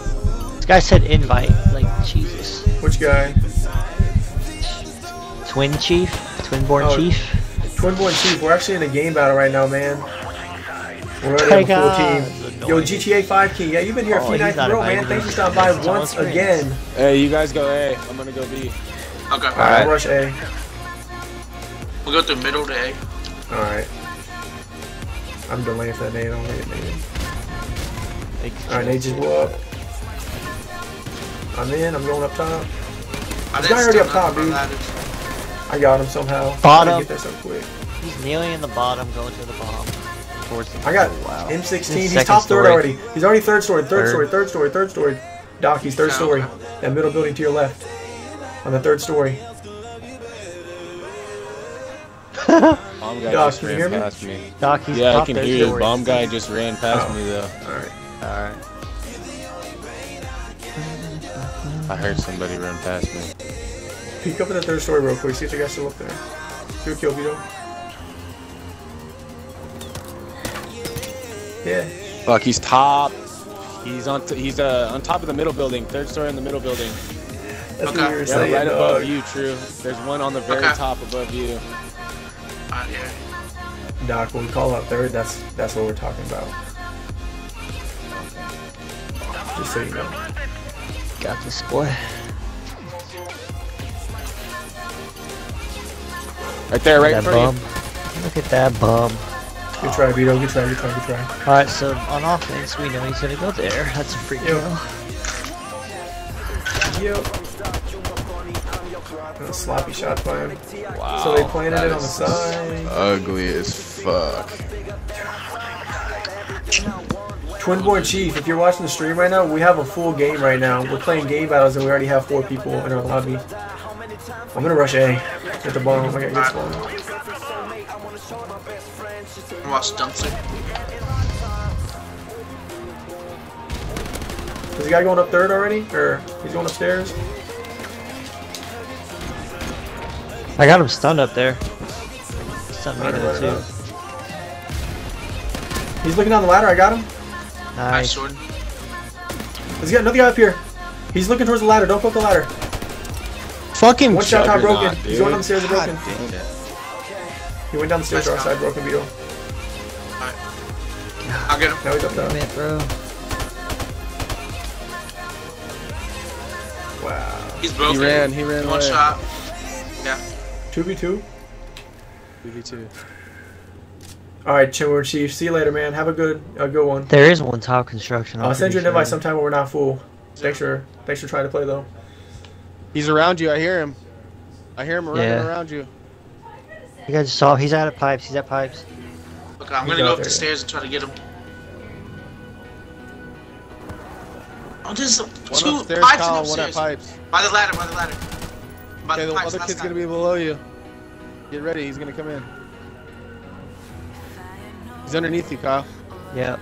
S1: This guy said invite. Like, Jesus.
S3: Which guy?
S1: Twin Chief? Twinborn
S3: Oh,
S1: Chief?
S3: Twinborn Chief. We're actually in a game battle right now, man. We're already
S1: Take
S3: have a full team. Yo, GTA 5 King. Yeah, you've been here a
S1: Oh,
S3: few nights in a row, man.
S1: invited.
S3: Thanks for stopping by once again.
S6: Hey, you guys go A. I'm gonna go B.
S9: Okay.
S3: Alright, I'll rush A.
S9: We'll go through middle to A.
S3: Alright. I'm delaying for that nade. I don't hit nade. Alright, nade just blew up. I'm in. I'm going up top.
S9: I
S3: This
S9: didn't
S3: guy already up top, dude.
S9: but that is-
S3: I got him somehow.
S1: Bottom.
S3: I get there so quick.
S1: He's kneeling in the bottom, going to the bomb. Towards the
S3: I got
S1: oh, wow.
S3: M16.
S1: His
S3: He's
S1: second
S3: top third already. He's already third story, third,
S1: Third.
S3: story, third story, third story. Doc, he's third story.
S9: Uh,
S3: that middle building to your left. On the third story. (laughs)
S6: Bomb guy
S3: Doc,
S6: just
S3: can you
S6: ran
S3: hear me?
S6: past me.
S1: Doc, he's
S6: Yeah, I can
S1: third
S6: hear you.
S1: story.
S6: Bomb guy just ran past
S3: Oh.
S6: me though.
S3: Alright.
S1: Alright.
S6: I heard somebody run past me.
S3: Peek up at the third story real quick. See if the guy's still up there. Good kill, Vito. Yeah.
S6: Fuck, he's top. He's on. T- he's uh on top of the middle building. Third story in the middle building.
S3: That's
S9: Okay.
S3: what we were
S6: Yeah,
S3: saying,
S6: right
S3: dog.
S6: above you. True. There's one on the very
S9: Okay.
S6: top above you.
S9: Alright, yeah.
S3: Doc, when we call out third, that's that's what we're talking about. Just so you know.
S1: Got this boy.
S6: Right there, right in
S1: that
S6: front of you.
S1: Look at that bum.
S3: Good try, Vito. Good try, good try, good try.
S1: Alright, so on offense, we know he's gonna go there. That's a free
S3: Yep.
S1: kill.
S3: Yep. And a sloppy shot by him.
S21: Wow.
S3: So they planted it on the side.
S21: Ugly as fuck.
S3: Twinborn Chief, if you're watching the stream right now, we have a full game right now. We're playing game battles and we already have four people in our lobby. I'm gonna rush A. Get the bomb. I got good spawn.
S9: Watch Dumpster.
S3: Is the guy going up third already? Or he's going upstairs?
S10: I got him stunned up there. Stunned me
S3: Alright,
S10: there
S3: right
S10: too.
S3: He's looking down the ladder. I got him.
S9: Nice,
S10: Nice.
S9: Jordan.
S3: There's got another guy up here. He's looking towards the ladder. Don't go up the ladder.
S6: Fucking
S3: One shot top
S6: juggernaut,
S3: broken. He's going down the stairs
S6: dude.
S3: broken.
S6: God.
S3: He went down the stairs our
S9: Nice
S3: side, broken Vito.
S9: I'll get him.
S3: Now he's up there.
S10: Damn it, bro.
S3: Wow.
S9: He's broken.
S6: He ran, he ran
S9: One
S6: away.
S9: shot. Yeah.
S3: 2v2.
S6: 2v2.
S3: Alright, Twinborn Chief. See you later, man. Have a good a good one.
S10: There is one top construction. I'm
S3: I'll send you an
S10: pretty
S3: invite sometime when we're not full. Thanks for thanks for trying to play though.
S6: He's around you. I hear him. I hear him running
S10: Yeah.
S6: around you.
S10: You guys saw he's out of pipes. He's at pipes.
S9: Okay, I'm
S3: He's
S9: gonna go up
S3: there,
S9: the stairs and try to get him. Oh, there's
S6: One
S9: two
S6: upstairs,
S9: pipes
S6: Kyle,
S9: and
S6: one at
S9: upstairs.
S6: pipes.
S9: By the ladder, by the ladder. By
S6: Okay,
S9: the
S6: the other kid's gonna be below you. Get ready, he's gonna come in. He's underneath you, Kyle.
S10: Yep.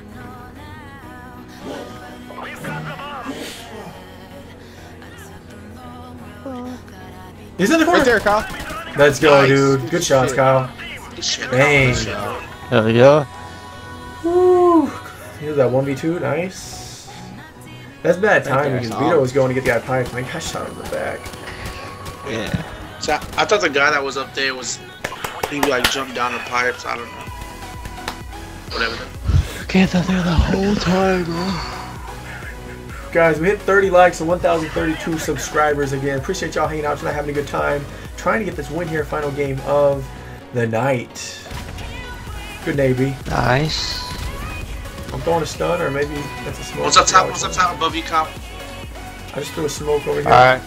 S3: He's in the corner.
S6: Right there, Kyle.
S3: Let's go,
S6: Nice.
S3: dude. Good
S6: Good
S3: shots,
S6: shit.
S3: Kyle.
S9: Good.
S3: Dang.
S9: Good shit.
S10: Hell yeah.
S3: Woo. Here's that 1v2. Nice. That's bad timing because Vito was going to get the guy pipes. and I got shot in the back.
S10: Yeah.
S9: So I, I thought the guy that was up there was he like jumped down the pipes. I don't know. Whatever.
S10: Can't thought there the whole time, bro.
S3: Guys, we hit 30 likes and 1,032 subscribers again. Appreciate y'all hanging out tonight, having a good time. Trying to get this win here, final game of the night. Good Navy.
S10: Nice.
S3: I'm throwing a stun, or maybe that's a smoke.
S9: What's up top? What's up top above you, cop?
S3: I just threw a smoke over here.
S10: Alright.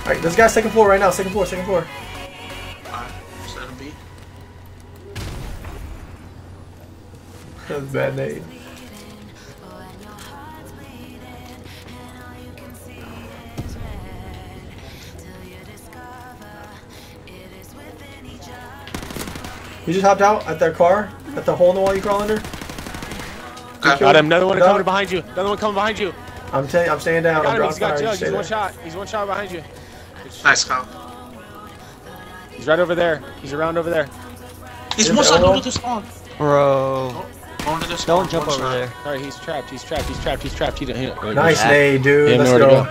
S3: Alright, this guy's second floor right now. Second floor, second floor. A bad nade. You just hopped out at their car? At the hole in the wall you crawl under?
S9: Got
S6: Got him. Another one
S3: No.
S6: coming behind you. Another one coming behind you.
S3: I'm telling I'm staying down.
S6: Got
S3: I'm
S6: him. He's got
S3: dropping
S6: jugs.
S3: stay
S6: He's one
S3: there.
S6: shot. He's one shot behind you.
S9: Nice, Kyle.
S6: He's right over there. He's around over there.
S9: He's
S3: In
S9: one shot
S3: elbow?
S9: under the spawn.
S10: Bro.
S9: Under the spawn.
S10: Don't jump over
S9: shot.
S10: there.
S6: Alright, he's trapped. He's trapped. He's trapped. He's trapped. He don't. He don't
S3: Nice
S6: Yeah.
S3: nade, dude. Let's go.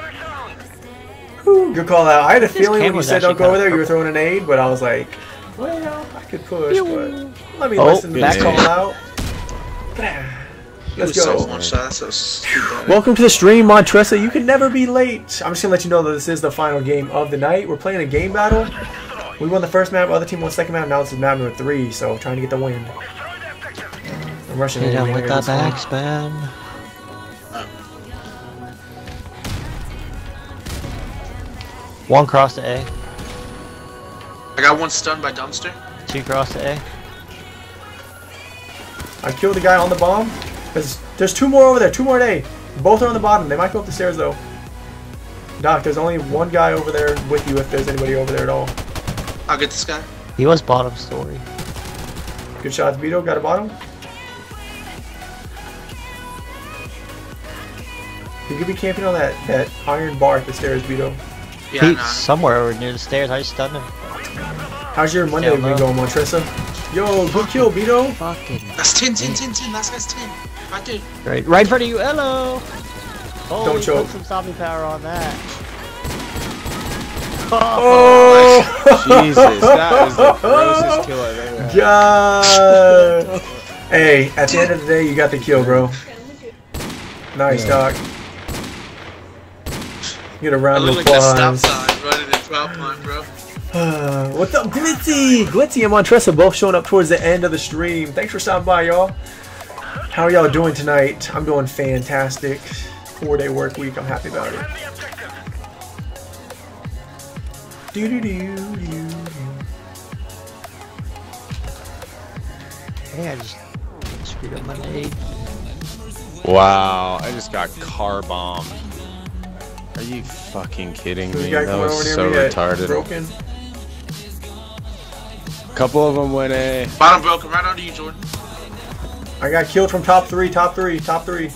S3: Whew, Good call out. I had a
S10: This
S3: feeling when you said don't go over there, you were throwing an aid, but I was like, well, I could push, but let me
S10: Oh,
S3: listen to
S6: back
S3: that call out. Let's
S9: was so
S3: go.
S9: one shot. That's so.
S3: Welcome to the stream, Montressa. You can never be late. I'm just gonna let you know that this is the final game of the night. We're playing a game battle. We won the first map, other team won the second map. Now this is map number three, so trying to get the win. I'm rushing
S10: Hit him with
S3: gotta
S10: that
S3: get this one.
S10: One cross to A.
S9: I got one stunned by dumpster.
S10: Two cross to A.
S3: I killed the guy on the bomb. There's, there's two more over there. Two more at A. Both are on the bottom. They might go up the stairs though. Doc, there's only one guy over there with you if there's anybody over there at all.
S9: I'll get this guy.
S10: He was bottom story.
S3: Good shots, Vito. Got a bottom. You could be camping on that, that iron bar at the stairs, Vito.
S9: Yeah,
S10: He's
S9: nah.
S10: somewhere over near the stairs. I just stunned him.
S3: How's your Monday
S10: Down
S3: been
S10: low.
S3: going, Montressa? Yo, good kill, Vito.
S10: Fucking
S9: That's 10, 10, 10, 10. That's, guy's 10. Right there.
S10: right, right in front of you. Hello. Oh,
S3: Don't
S10: he
S3: choke.
S10: Put some stopping power on that. (laughs)
S3: Oh!
S6: Jesus, that was the (laughs) grossest kill I've ever had.
S3: God. (laughs) hey, at the end of the day, you got the kill, bro. Nice, Doc. You get a round of
S9: look like that stop
S3: applause.
S9: sign running in drop line, bro.
S3: Uh, (sighs) what's up, Glitzy? Glitzy and Montressa both showing up towards the end of the stream. Thanks for stopping by, y'all. How are y'all doing tonight? I'm doing fantastic. Four day work week. I'm happy about it. Do do do do.
S10: Hey, I just screwed up my nade.
S22: Wow, I just got car bombed. Are
S23: you fucking kidding me? That was so retarded.
S3: Broken.
S6: couple of them went A.
S9: Bottom broken right under you, Jordan.
S3: I got killed from top three, top three, top three.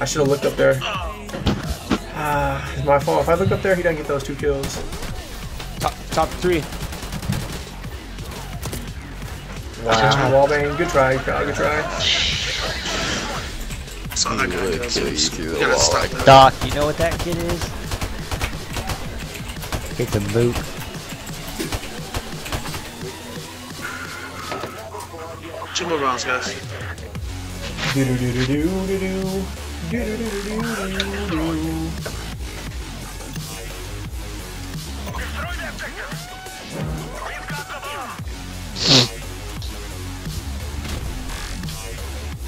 S3: I should have looked up there. Ah, it's my fault. If I look up there, he doesn't get those two kills.
S6: Top, top three.
S3: Wow. Wall bang. Good try. Good try. Good try.
S9: Saw that guy.
S23: Really kill you through the
S9: You
S23: wall
S9: stop
S23: like
S9: that.
S1: Doc, you know what that kid is? It's a mook.
S9: Two more rounds, guys.
S3: Do do do do do do do. Do do do do do do.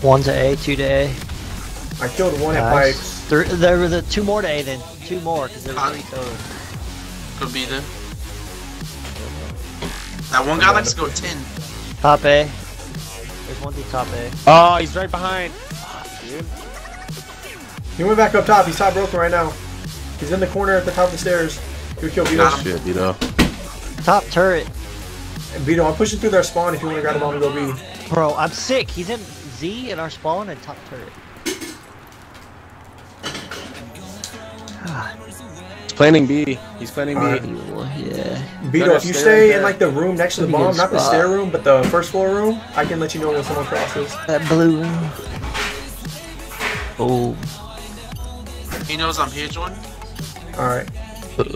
S1: One to A, two to A.
S3: I killed one at
S1: Nice.
S3: pipes.
S1: Three, there were the two more to A then. Two more, because there were
S9: Uh,
S1: three total.
S9: Could be there. That one guy likes to go 10.
S1: Top A. There's one to top A.
S6: Oh, he's right behind. Dude.
S3: He went back up top. He's top broken right now. He's in the corner at the top of the stairs. Good kill, Vito.
S23: Shit, Vito.
S1: Top turret.
S3: And Vito, I'm pushing through their spawn if you want to grab him on and go B.
S1: Bro, I'm sick. He's in Z in our spawn and top turret.
S6: Planning B. He's planning B.
S3: Alright.
S1: Yeah.
S3: Vito,
S6: Better
S3: if you
S6: stay
S3: stay
S6: right
S3: in like the room next to the bomb, not the stair room, but the first floor room, I can let you know when someone crosses.
S1: That blue room. Oh.
S9: He knows I'm here, Jordan.
S3: Alright.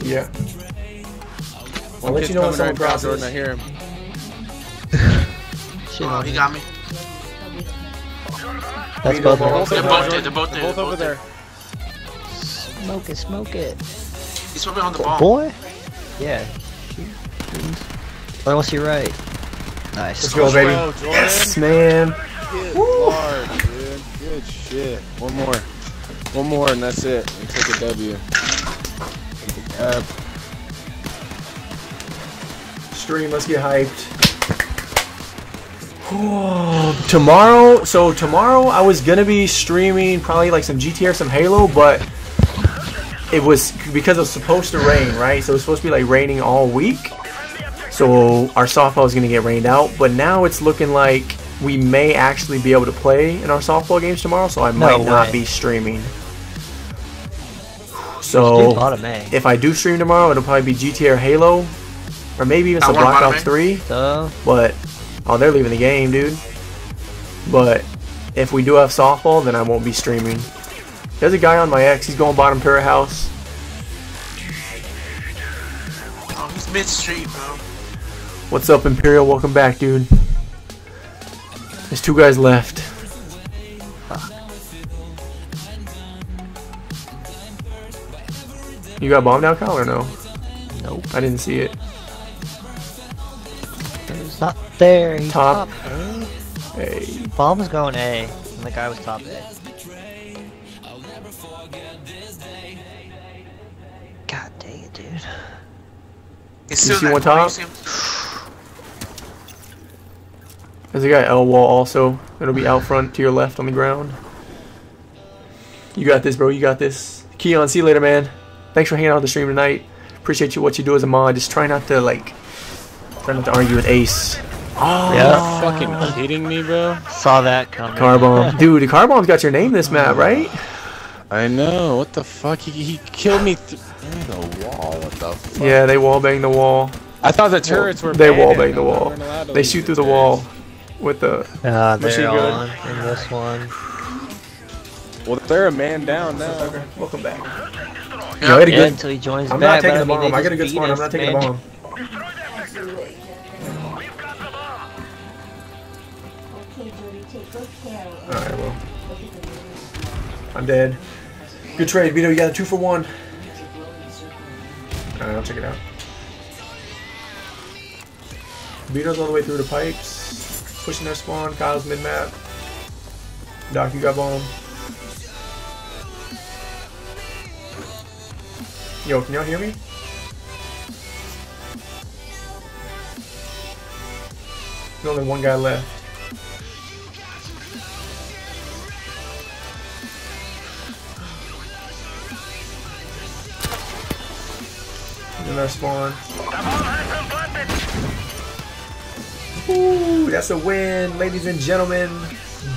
S3: Yeah. I'll
S6: One
S3: let you know when someone
S6: right down,
S3: crosses.
S6: Jordan, I hear him. (laughs)
S9: Oh, he got me.
S1: That's
S3: Vito,
S1: both
S3: they're
S1: of
S3: both
S1: them.
S9: They're both there. They're both there.
S6: Both over there.
S1: Smoke it, smoke it.
S9: He's swimming on the bomb.
S1: Boy? Yeah. Shoot, please. Oh, I want to see right. Nice.
S3: Let's go, baby.
S6: Go, Jordan.
S3: Yes, man.
S6: Good lord, dude. Good shit. One more. One more and that's it. We take a W.
S1: Uh,
S3: Stream, let's get hyped. Oh, tomorrow, so tomorrow I was gonna be streaming probably like some GTA or some Halo, but it was because it was supposed to rain, right? So it was supposed to be like raining all week. So our softball was gonna get rained out, but now it's looking like we may actually be able to play in our softball games tomorrow. So I might not be streaming. So if I do stream tomorrow, it'll probably be GTA or Halo, or maybe even some
S9: want
S3: Black Ops 3.
S1: So,
S3: But oh, they're leaving the game, dude. But if we do have softball, then I won't be streaming. There's a guy on my X. He's going bottom turret house.
S9: Oh, he's midstream, bro.
S3: What's up, Imperial? Welcome back, dude. There's two guys left. You got bomb now, Kyle, or no?
S1: nope.
S3: I didn't see it.
S1: It's not there. He's
S3: Top.
S1: top, eh? A.
S3: Hey.
S1: Bomb's going A. And the guy was top A.
S9: He's
S3: You
S9: still
S3: see
S9: in
S3: one top?
S9: you see him? (sighs)
S3: There's a guy L wall also. It'll be out front to your left on the ground. You got this, bro. You got this. Keon, see you later, man. Thanks for hanging out on the stream tonight. Appreciate you what you do as a mod. Just try not to like, try not to argue with Ace. Oh,
S1: Yeah.
S6: Fucking kidding me, bro?
S1: Saw that coming.
S3: Car bomb, (laughs) dude. The car bomb's got your name this map, right?
S23: I know. What the fuck? He, he killed me th- through the wall. What the fuck?
S3: Yeah, they wall bang the wall.
S6: I thought the turrets were
S3: They wall bang the wall.
S6: weren't allowed to
S3: They shoot through the
S6: turrets.
S3: wall with the.
S1: Ah,
S3: Machine
S1: they're
S3: gun.
S1: in this one.
S6: Well, they're a man down now.
S3: Welcome back.
S9: Yeah.
S3: Yo, I had a
S1: Yeah,
S3: good.
S1: until he joins
S3: I'm
S1: back.
S3: not taking
S1: but
S3: the
S1: I mean,
S3: bomb. I got a good spawn. I'm not taking the bomb. Alright, well. I'm dead. Good trade, Vito. You got a two for one. Uh, I'll check it out. Vito's all the way through the pipes. Pushing their spawn. Kyle's mid map. Doc, you got bomb. Yo, can y'all hear me? There's only one guy left. Our spawn. Ooh, that's a win, ladies and gentlemen.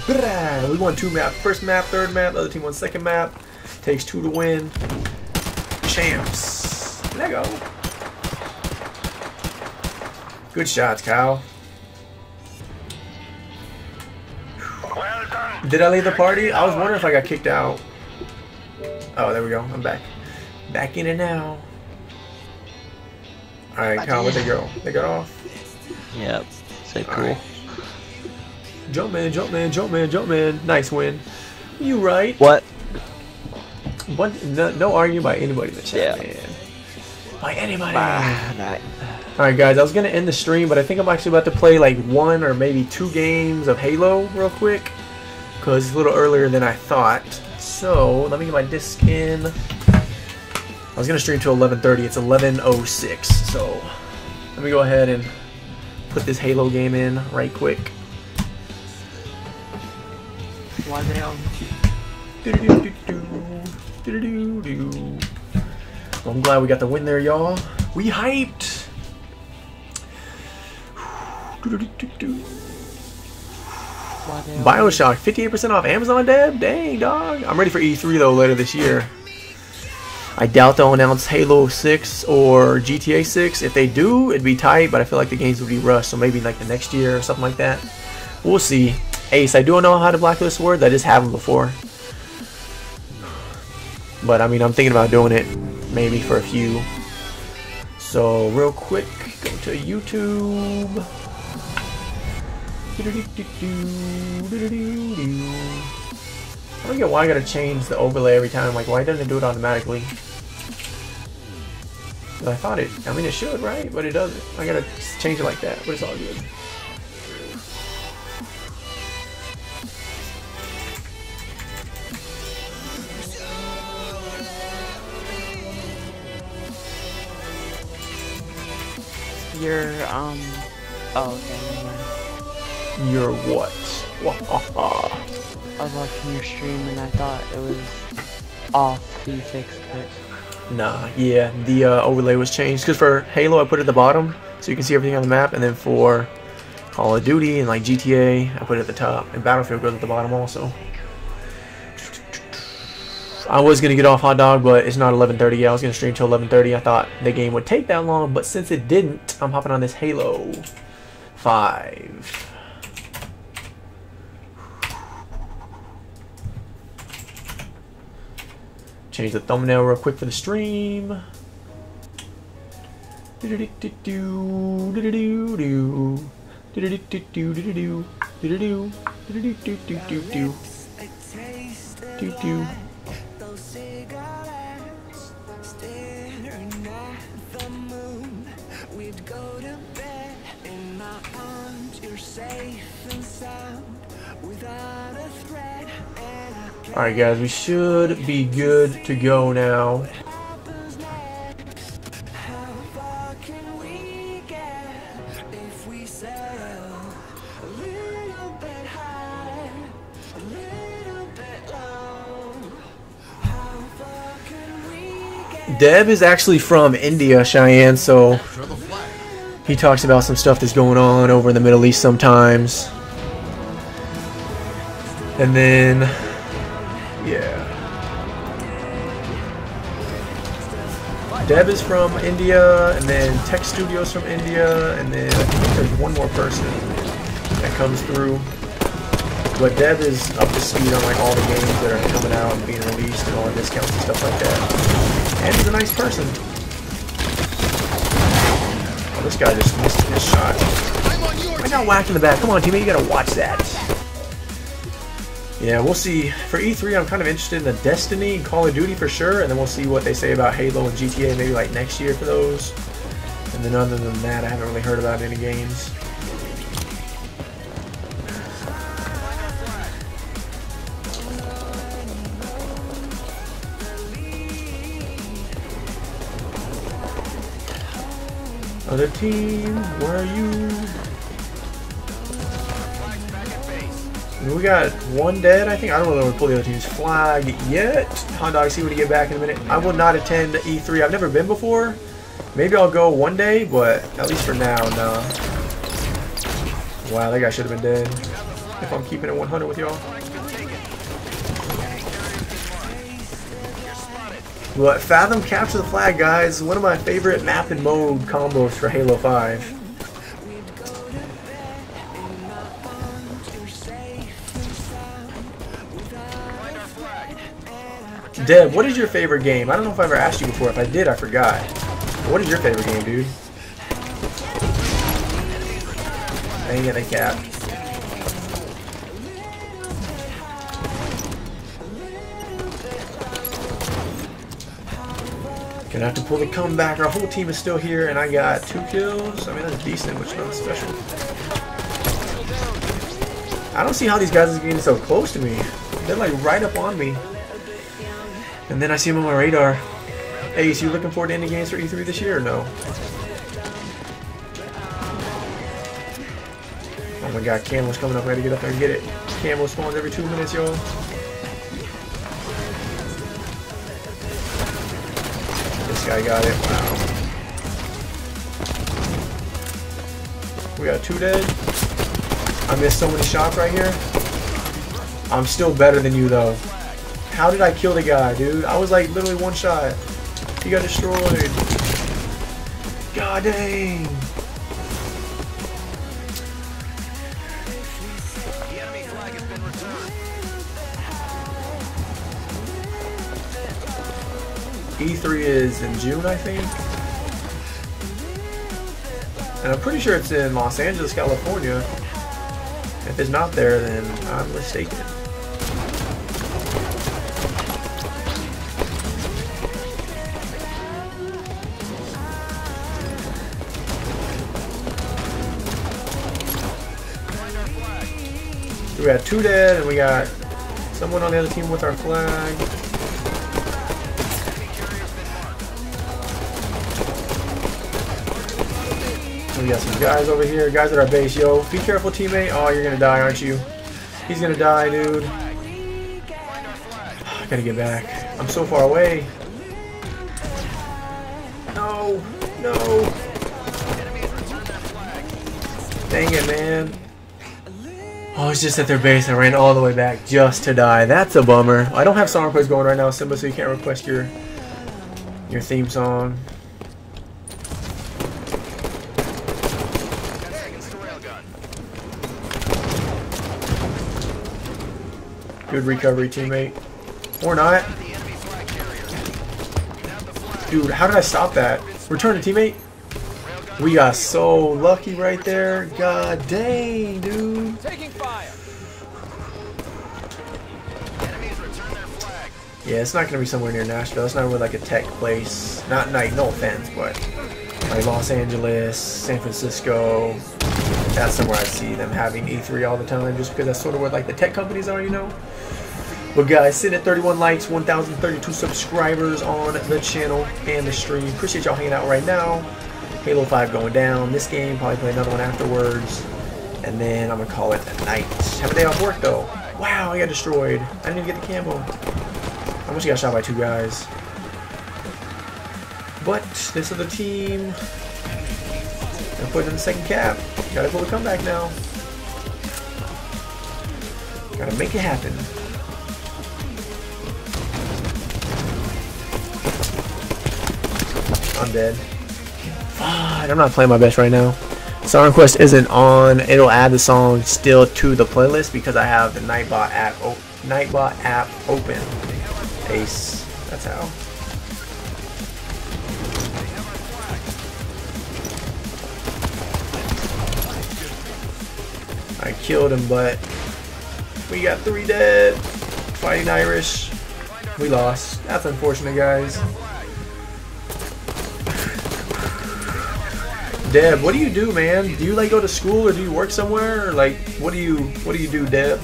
S3: We won two map. First map, third map. The other team won second map. Takes two to win. Champs. Let go. Good shots, Kyle. Did I leave the party? I was wondering if I got kicked out. Oh, there we go. I'm back. Back in it now. Alright, Kyle, where'd they go? They got off?
S10: Yep. Say cool.
S3: Alright. Jump man, jump man, jump man, jump man. Nice win. You right.
S10: What?
S3: What? No, no arguing by anybody in the chat,
S10: Yeah.
S3: man. By anybody.
S10: Right.
S3: Alright guys, I was gonna end the stream, but I think I'm actually about to play like one or maybe two games of Halo real quick. Cause it's a little earlier than I thought. So let me get my disc in. I was gonna stream till 11:30. It's 11:06. So let me go ahead and put this Halo game in right quick.
S10: Why the hell?
S3: Well, I'm glad we got the win there, y'all. We hyped. Bioshock, 58% off Amazon, Deb? Dang, dog. I'm ready for E3, though, later this year. I doubt they'll announce Halo 6 or GTA 6. If they do, it'd be tight, but I feel like the games would be rushed, so maybe like the next year or something like that. We'll see. Ace, I do know how to blacklist words. I just have them before. But, I mean, I'm thinking about doing it maybe for a few. So, real quick, go to YouTube. I don't get why I gotta change the overlay every time. Like, why doesn't it do it automatically? I thought it. I mean, it should, right? But it doesn't. I gotta change it like that. But it's all good.
S24: Your um. Oh, okay. Never.
S3: You're what?
S24: I was watching your stream and I thought it was off. So you fixed it.
S3: Nah, yeah, the uh, overlay was changed. Because for Halo, I put it at the bottom, so you can see everything on the map. And then for Call of Duty and like GTA, I put it at the top. And Battlefield goes at the bottom also. I was gonna get off hot dog, but it's not 11:30 yet. I was gonna stream till 11:30. I thought the game would take that long, but since it didn't, I'm hopping on this Halo 5. Change the thumbnail real quick for the stream. Do-do-do-do-do, do-do-do-do, do-do-do-do-do, do-do-do, do-do-do-do-do-do, Alright guys, we should be good to go now. Deb is actually from India, Cheyenne, so he talks about some stuff that's going on over in the Middle East sometimes. And then, yeah. Deb is from India, and then Tech Studios from India, and then I think there's one more person that comes through. But Deb is up to speed on like all the games that are coming out and being released and all the discounts and stuff like that. And he's a nice person. Oh, this guy just missed his shot. I got whacked in the back. Come on, teammate, you gotta watch that. Yeah, we'll see. For E3, I'm kind of interested in the Destiny and Call of Duty for sure, and then we'll see what they say about Halo and GTA maybe like next year for those. And then other than that, I haven't really heard about any games. Other team, where are you? We got one dead, I think. I don't know if the other team's flag yet. Hot Dog, see when you get back in a minute. I will not attend E3. I've never been before. Maybe I'll go one day, but at least for now, no. Wow, that guy should have been dead. If I'm keeping it 100 with y'all. But Fathom Capture the Flag, guys. One of my favorite map and mode combos for Halo 5. Deb, what is your favorite game? I don't know if I ever asked you before. If I did, I forgot. What is your favorite game, dude? Dang it, I capped. Gonna have to pull the comeback. Our whole team is still here, and I got two kills. I mean, that's decent, which is not special. I don't see how these guys are getting so close to me. They're like right up on me. And then I see him on my radar. Hey, so you looking forward to any games for E3 this year or no? Oh my god, Camo's coming up. I gotta get up there and get it. Camo spawns every two minutes, y'all. This guy got it. Wow. We got two dead. I missed so many shots right here. I'm still better than you though. How did I kill the guy, dude? I was like literally one shot. He got destroyed. God dang. E3 is in June, I think. And I'm pretty sure it's in Los Angeles, California. If it's not there, then I'm mistaken. Got two dead, and we got someone on the other team with our flag. We got some guys over here, guys at our base. Yo, be careful, teammate. Oh, you're gonna die, aren't you? He's gonna die, dude. I (sighs) gotta get back. I'm so far away. No, no. Dang it, man. Oh, it's just at their base. I ran all the way back just to die. That's a bummer. I don't have song requests going right now, Simba, so you can't request your your theme song. Good recovery, teammate. Or not. Dude, how did I stop that? Return to teammate. We got so lucky right there. God dang, dude.
S25: Taking fire.
S3: Yeah, it's not gonna be somewhere near Nashville. It's not really like a tech place. Not like no offense, but like Los Angeles, San Francisco. That's somewhere I see them having E3 all the time, just because that's sort of where like the tech companies are, you know. But guys, sitting at 31 likes, 1,032 subscribers on the channel and the stream. Appreciate y'all hanging out right now. Halo 5 going down. This game, probably play another one afterwards. And then I'm going to call it a night. Have a day off work, though. Wow, I got destroyed. I didn't even get the camo. I almost got shot by two guys. But this is the team. Gonna put in the second cap. Gotta pull the comeback now. Gotta make it happen. I'm dead. I'm not playing my best right now. Song request isn't on. It'll add the song still to the playlist because I have the Nightbot app, Nightbot app open. Ace. That's how. I killed him, but we got three dead. Fighting Irish. We lost. That's unfortunate, guys. Deb, what do you do, man? Do you like go to school or do you work somewhere? Or like, what do you what do you do, Deb?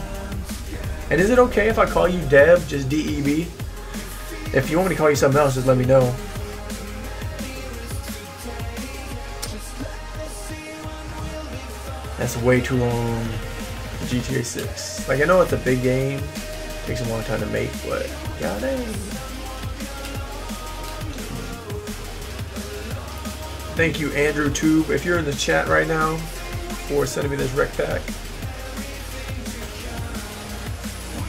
S3: And is it okay if I call you Deb, just D E B? If you want me to call you something else, just let me know. That's way too long. GTA 6. Like I know it's a big game, takes a long time to make, but god Thank you, Andrew Tube. If you're in the chat right now, for sending me this rec pack.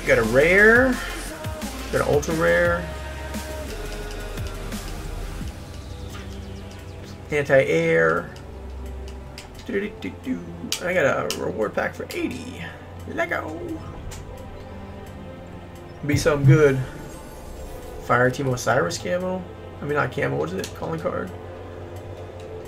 S3: Got a rare. Got an ultra rare. Anti-air. I got a reward pack for 80. Lego. Be something good. Fire Team Osiris camo. I mean, not camo. What is it? Calling card.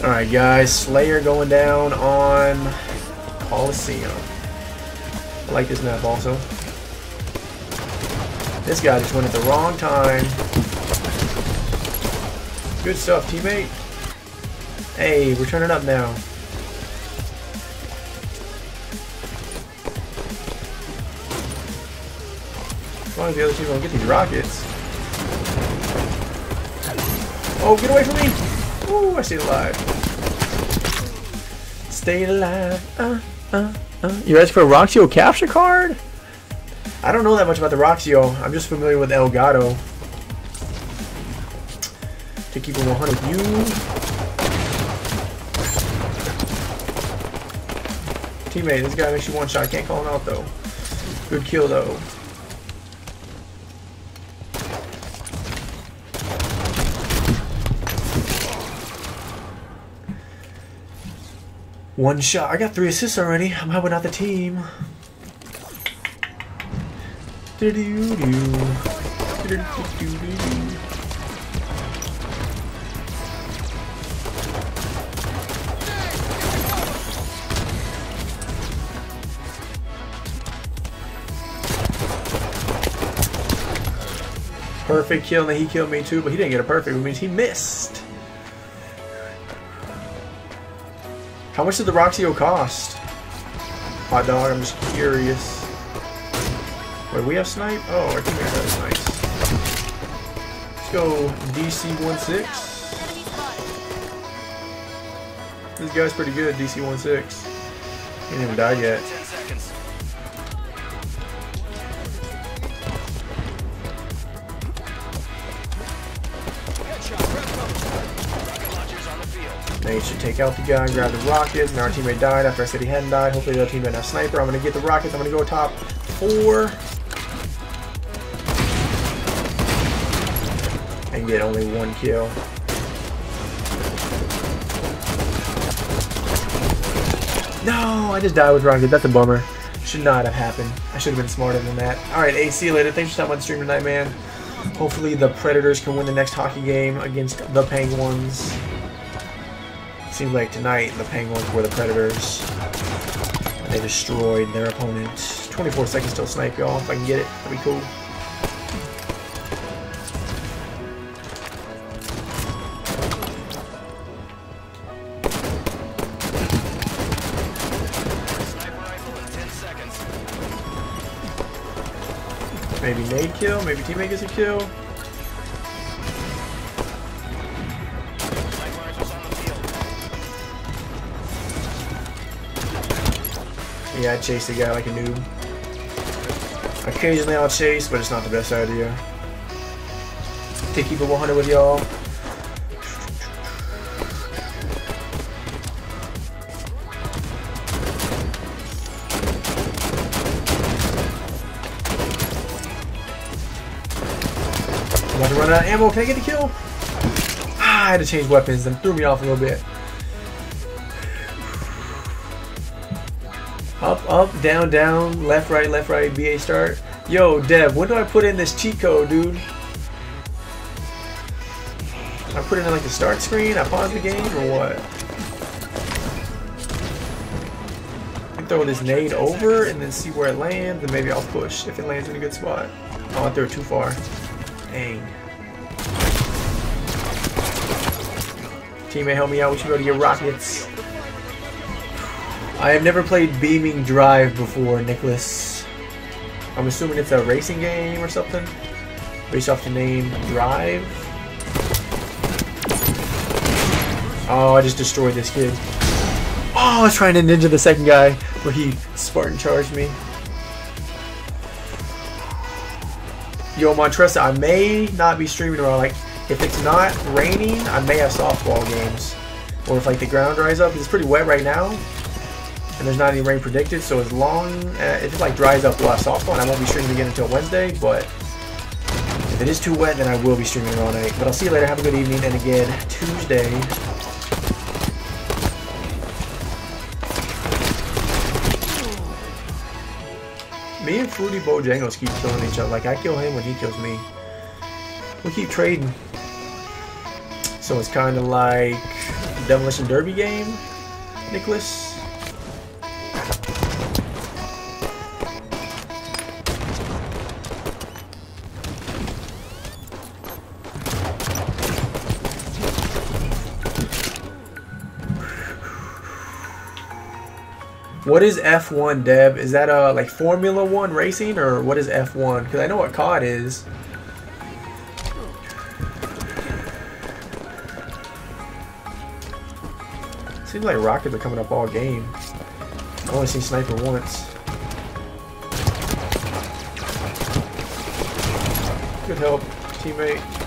S3: Alright guys, Slayer going down on Coliseum. I like this map also. This guy just went at the wrong time. Good stuff, teammate. Hey, we're turning up now. Long as the other team don't get these rockets. Oh, get away from me! Ooh, I stayed alive. Stay alive. Uh, uh, uh. You ready for a Roxio capture card? I don't know that much about the Roxio. I'm just familiar with Elgato. To keep it 100 with you. Teammate, this guy makes you one shot. Can't call him out though. Good kill though. One shot. I got three assists already. I'm helping out the team. Do-do-do. Perfect kill, and he killed me too, but he didn't get a perfect, which means he missed. How much did the Roxio cost? Hot dog, I'm just curious. Wait, we have snipe? Oh, I think teammate has snipes. Let's go DC-16. This guy's pretty good, DC-16. He didn't even die yet. Should take out the guy, grab the rockets, and our teammate died after I said he hadn't died. Hopefully the team didn't have sniper. I'm gonna get the rockets, I'm gonna go top four. And get only one kill. No, I just died with rockets. That's a bummer. Should not have happened. I should have been smarter than that. Alright, AC later. Thanks for stopping by the stream tonight, man. Hopefully the Predators can win the next hockey game against the Penguins. Seems like tonight the Penguins were the Predators. They destroyed their opponent. 24 seconds till snipe, y'all. If I can get it, that'd be cool. Maybe nade kill, maybe teammate gets a kill. Yeah, I chase the guy like a noob. Occasionally I'll chase, but it's not the best idea. To keep it 100 with y'all. I'm about to run out of ammo. Can I get the kill? Ah, I had to change weapons. Them threw me off a little bit. Up, down, down, left, right, left, right, BA start. Yo, Dev, when do I put in this cheat code, dude? I put it in like the start screen, I pause the game, or what? can throw this nade over and then see where it lands, and maybe I'll push if it lands in a good spot. Oh, I threw it too far. Dang. Teammate, help me out. We should go to get rockets. I have never played BeamNG Drive before, Nicholas. I'm assuming it's a racing game or something. Based off the name Drive. Oh, I just destroyed this kid. Oh, I was trying to ninja the second guy where he Spartan charged me. Yo, Montressa, I may not be streaming tomorrow. Like, if it's not raining, I may have softball games. Or if like the ground dries up, it's pretty wet right now, and there's not any rain predicted. So as long as if it like dries up, have softball, and I won't be streaming again until Wednesday. But if it is too wet, then I will be streaming all night. But I'll see you later. Have a good evening, and again Tuesday. Me and Fruity Bojangles keep killing each other. Like I kill him when he kills me. We keep trading. So it's kind of like Demolition Derby game, Nicholas. What is F1, Deb? Is that uh like Formula One racing, or what is F1? Because I know what COD is. Seems like rockets are coming up all game. I only seen sniper once. Good help, teammate.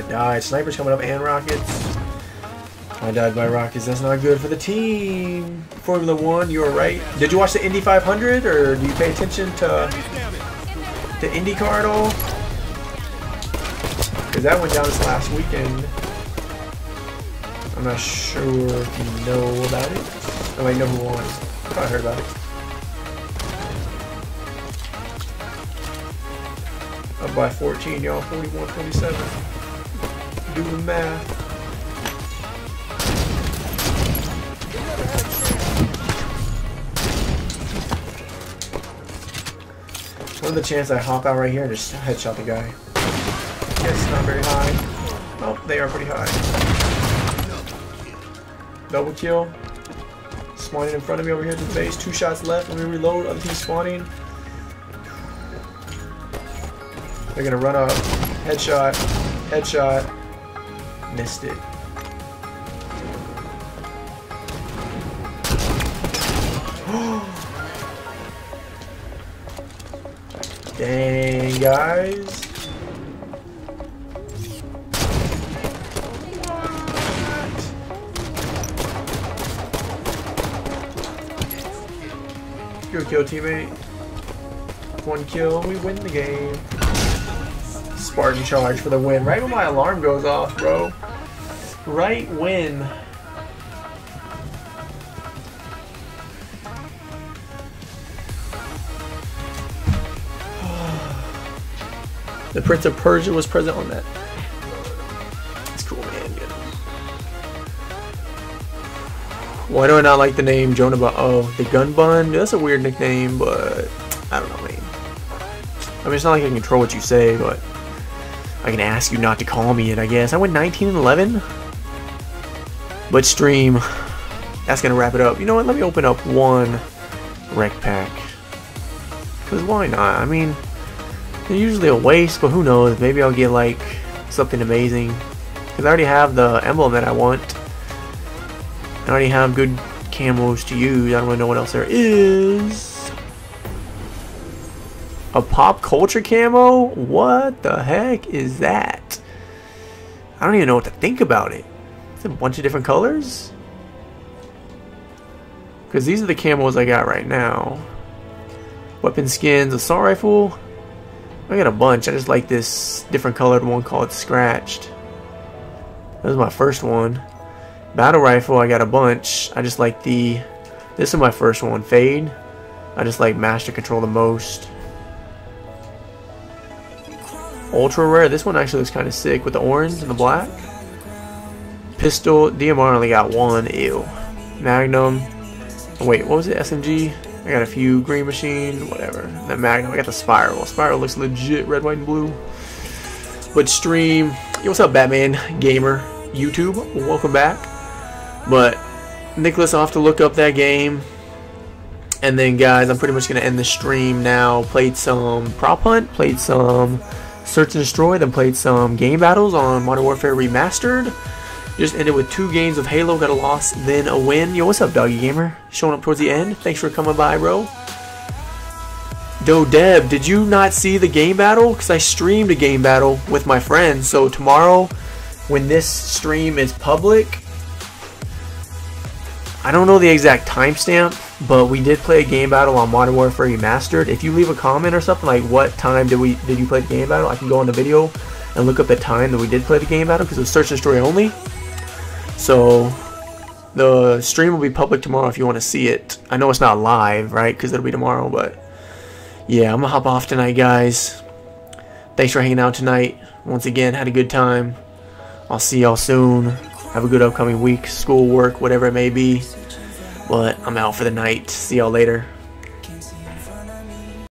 S3: I died. Snipers coming up and rockets. I died by rockets. That's not good for the team. Formula One, you were right. Did you watch the Indy 500 or do you pay attention to the IndyCar at all? Because that went down this last weekend. I'm not sure if you know about it. Oh, I know who won. I probably heard about it. Up by 14, y'all. 41 27. Do the math. What are the chances I hop out right here and just headshot the guy? Yes, not very high. Oh, they are pretty high. Double kill. Spawning in front of me over here to the base. Two shots left. Let me reload. Other team spawning. They're gonna run up. Headshot. Headshot. Missed it. (gasps) Dang, guys. Good kill, teammate. One kill, we win the game. Spartan charge for the win. Right when my alarm goes off, bro. Right when. (sighs) The Prince of Persia was present on that. It's cool, man. Good. Why do I not like the name Jonah Bun? Oh, the Gun Bun? That's a weird nickname, but I don't know, man. I mean, it's not like I can control what you say, but I can ask you not to call me it, I guess. I went 19 and 11. But stream, that's gonna wrap it up. You know what? Let me open up one rec pack. Cause why not? I mean, they're usually a waste, but who knows? Maybe I'll get like something amazing. Cause I already have the emblem that I want. I already have good camos to use. I don't really know what else there is. A pop culture camo? What the heck is that? I don't even know what to think about it. It's a bunch of different colors? Because these are the camos I got right now. Weapon skins, assault rifle. I got a bunch. I just like this different colored one called Scratched. That was my first one. Battle rifle, I got a bunch. I just like the... This is my first one, Fade. I just like Master Control the most. Ultra rare. This one actually looks kind of sick with the orange and the black. Pistol. DMR only got one. Ew. Magnum. Oh, wait, what was it? SMG. I got a few green machine, whatever. That Magnum. I got the Spiral. Spiral looks legit red, white, and blue. But stream. Yo, what's up, Batman Gamer? YouTube. Welcome back. But Nicholas, I'll have to look up that game. And then, guys, I'm pretty much going to end the stream now. Played some Prop Hunt, played some Search and Destroy, then played some game battles on Modern Warfare Remastered. Just ended with two games of Halo, got a loss, then a win. Yo, what's up, Doggy Gamer? Showing up towards the end. Thanks for coming by, bro. Do Deb, did you not see the game battle? Because I streamed a game battle with my friends. So tomorrow, when this stream is public, I don't know the exact timestamp, but we did play a game battle on Modern Warfare Remastered. If you leave a comment or something like what time did we did you play the game battle, I can go on the video and look up the time that we did play the game battle because it was search and destroy only. So the stream will be public tomorrow if you want to see it. I know it's not live, right? Because it'll be tomorrow, but yeah, I'm gonna hop off tonight, guys. Thanks for hanging out tonight. Once again, had a good time. I'll see y'all soon. Have a good upcoming week, school, work, whatever it may be. But I'm out for the night. See y'all later.